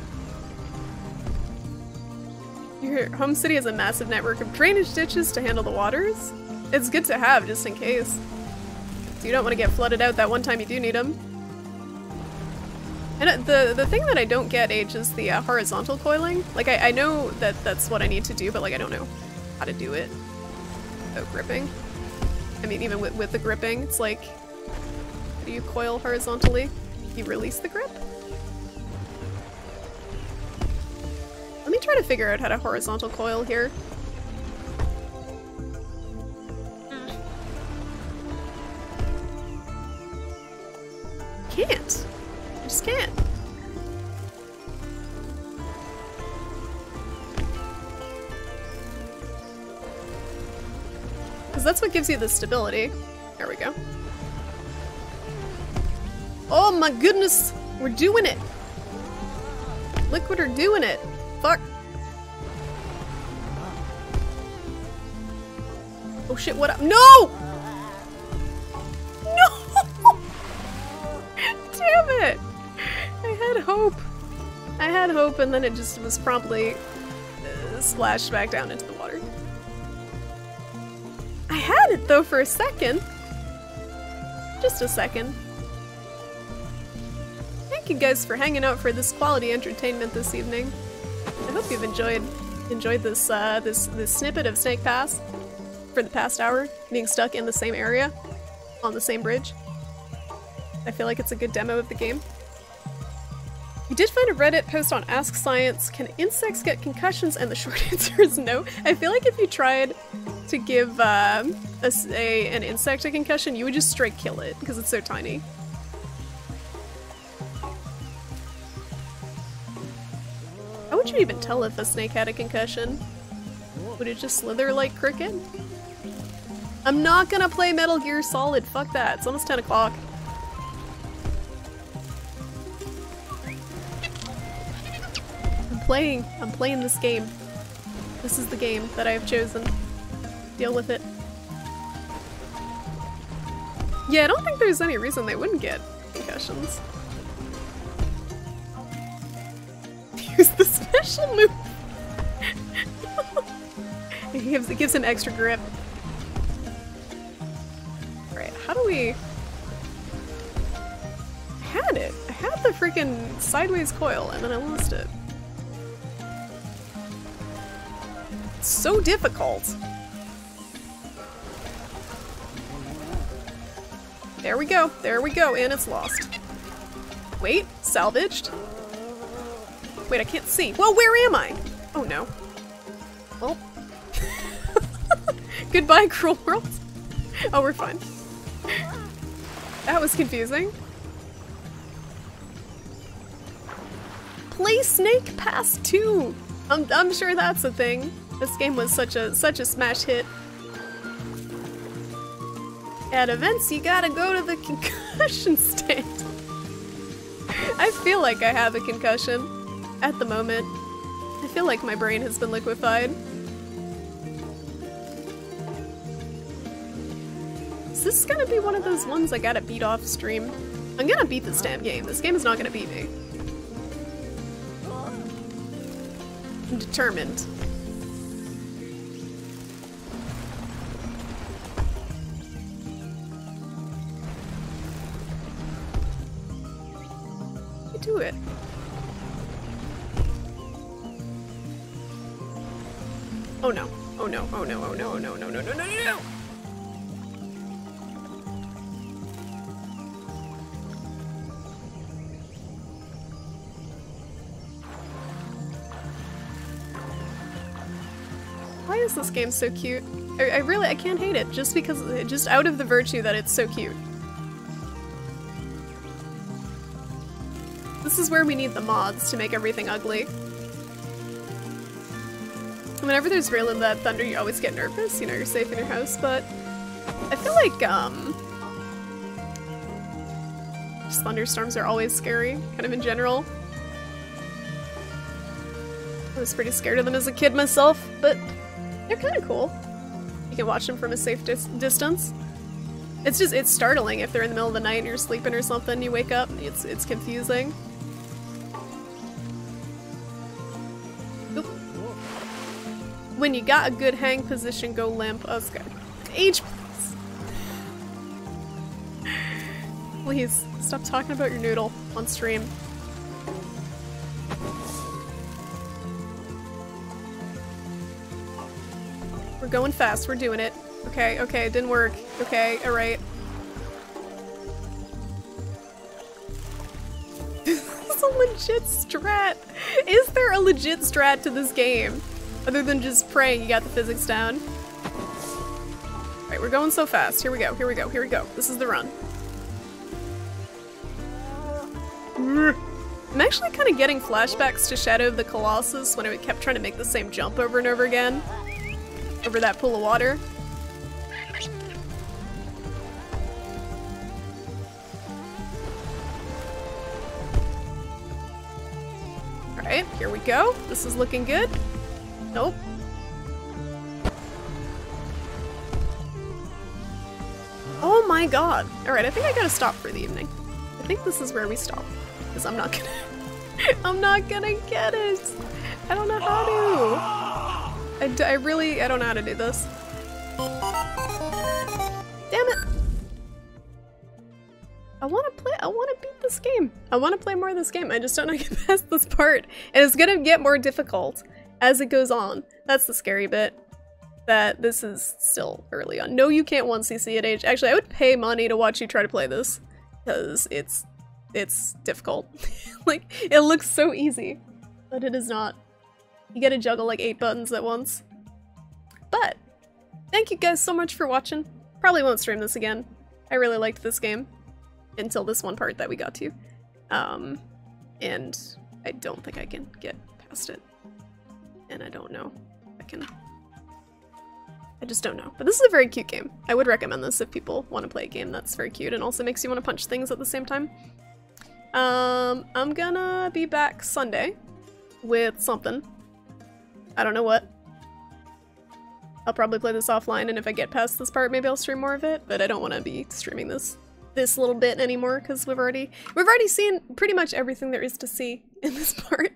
Speaker 2: Your home city has a massive network of drainage ditches to handle the waters. It's good to have just in case. So you don't want to get flooded out that one time you do need them. And the the thing that I don't get, Age, is the uh, horizontal coiling. Like, I, I know that that's what I need to do, but like, I don't know how to do it without gripping. I mean, even with, with the gripping, it's like, do you coil horizontally? You release the grip? Let me try to figure out how to horizontal coil here. Can't. Can't. Because that's what gives you the stability. There we go. Oh my goodness! We're doing it! Liquid are doing it! Fuck! Oh shit, what up? No! No! Damn it! I had hope. I had hope and then it just was promptly uh, splashed back down into the water. I had it though for a second. Just a second. thank you guys for hanging out for this quality entertainment this evening. I hope you've enjoyed enjoyed this uh, this this snippet of Snake Pass for the past hour, being stuck in the same area on the same bridge. I feel like it's a good demo of the game. You did find a Reddit post on Ask Science. Can insects get concussions? And the short answer is no. I feel like if you tried to give um, a a, an insect a concussion, you would just straight kill it because it's so tiny. How would you even tell if a snake had a concussion? Would it just slither like cricket? I'm not gonna play Metal Gear Solid, fuck that, it's almost 10 o'clock. Playing, I'm playing this game. This is the game that I have chosen. Deal with it. Yeah, I don't think there's any reason they wouldn't get concussions. Use the special move. it gives it gives him extra grip. Right, how do we? I had it. I had the freaking sideways coil, and then I lost it. It's so difficult. There we go. There we go, and it's lost. Wait, salvaged. Wait, I can't see. Well, where am I? Oh no. Well. Goodbye, cruel world. Oh, we're fine. That was confusing. Play Snake Pass 2! I'm, I'm sure that's a thing. This game was such a such a smash hit. At events, you gotta go to the concussion stand. I feel like I have a concussion at the moment. I feel like my brain has been liquefied. Is this gonna be one of those ones I gotta beat off stream? I'm gonna beat this damn game. This game is not gonna beat me. I'm determined. This game so cute? I, I really I can't hate it just because just out of the virtue that it's so cute. This is where we need the mods to make everything ugly. Whenever there's real in that thunder, you always get nervous. You know, you're safe in your house, but I feel like, um, just thunderstorms are always scary, kind of in general. I was pretty scared of them as a kid myself, but kind of cool. You can watch them from a safe dis distance. It's just, it's startling if they're in the middle of the night and you're sleeping or something, you wake up, it's, it's confusing. Oop. When you got a good hang position, go limp. Oh, Sky. H, please. Please, stop talking about your noodle on stream. Going fast, we're doing it. Okay, okay, it didn't work. Okay, alright. this is a legit strat. Is there a legit strat to this game? Other than just praying you got the physics down. Alright, we're going so fast. Here we go, here we go, here we go. This is the run. I'm actually kind of getting flashbacks to Shadow of the Colossus when I kept trying to make the same jump over and over again. Over that pool of water. Alright, here we go. This is looking good. Nope. Oh my god. Alright, I think I gotta stop for the evening. I think this is where we stop. Because I'm not gonna... I'm not gonna get it! I don't know how to! I, d I really... I don't know how to do this. Damn it! I wanna play- I wanna beat this game. I want to play more of this game. I just don't know how to get past this part. And it's gonna get more difficult as it goes on. That's the scary bit. That this is still early on. No, you can't 1cc at age. Actually, I would pay money to watch you try to play this. Because it's it's difficult. like, it looks so easy. But it is not. You gotta juggle like eight buttons at once. But, thank you guys so much for watching. Probably won't stream this again. I really liked this game until this one part that we got to. Um, and I don't think I can get past it. And I don't know I can. I just don't know. But this is a very cute game. I would recommend this if people want to play a game that's very cute and also makes you want to punch things at the same time. Um, I'm gonna be back Sunday with something. I don't know what. I'll probably play this offline, and if I get past this part, maybe I'll stream more of it. But I don't want to be streaming this this little bit anymore because we've already we've already seen pretty much everything there is to see in this part.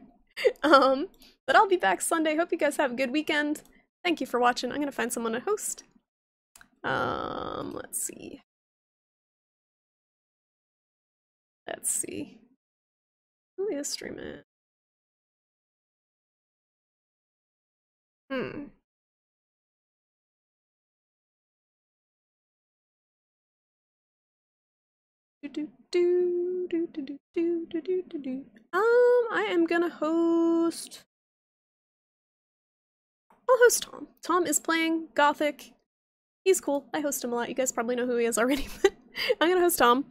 Speaker 2: um, but I'll be back Sunday. Hope you guys have a good weekend. Thank you for watching. I'm gonna find someone to host. Um, let's see. Let's see. Who is streaming? Hmm. Do, do, do, do, do, do, do, do, do, do. Um, I am gonna host. I'll host Tom. Tom is playing Gothic. He's cool. I host him a lot. You guys probably know who he is already, but I'm gonna host Tom.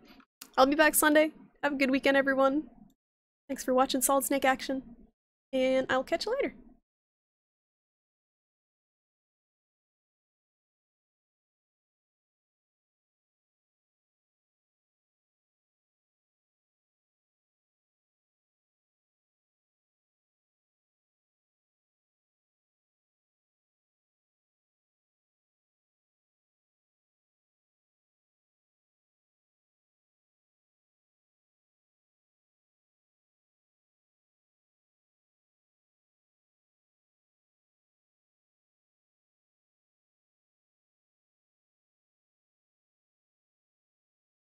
Speaker 2: I'll be back Sunday. Have a good weekend, everyone. Thanks for watching Solid Snake Action, and I'll catch you later.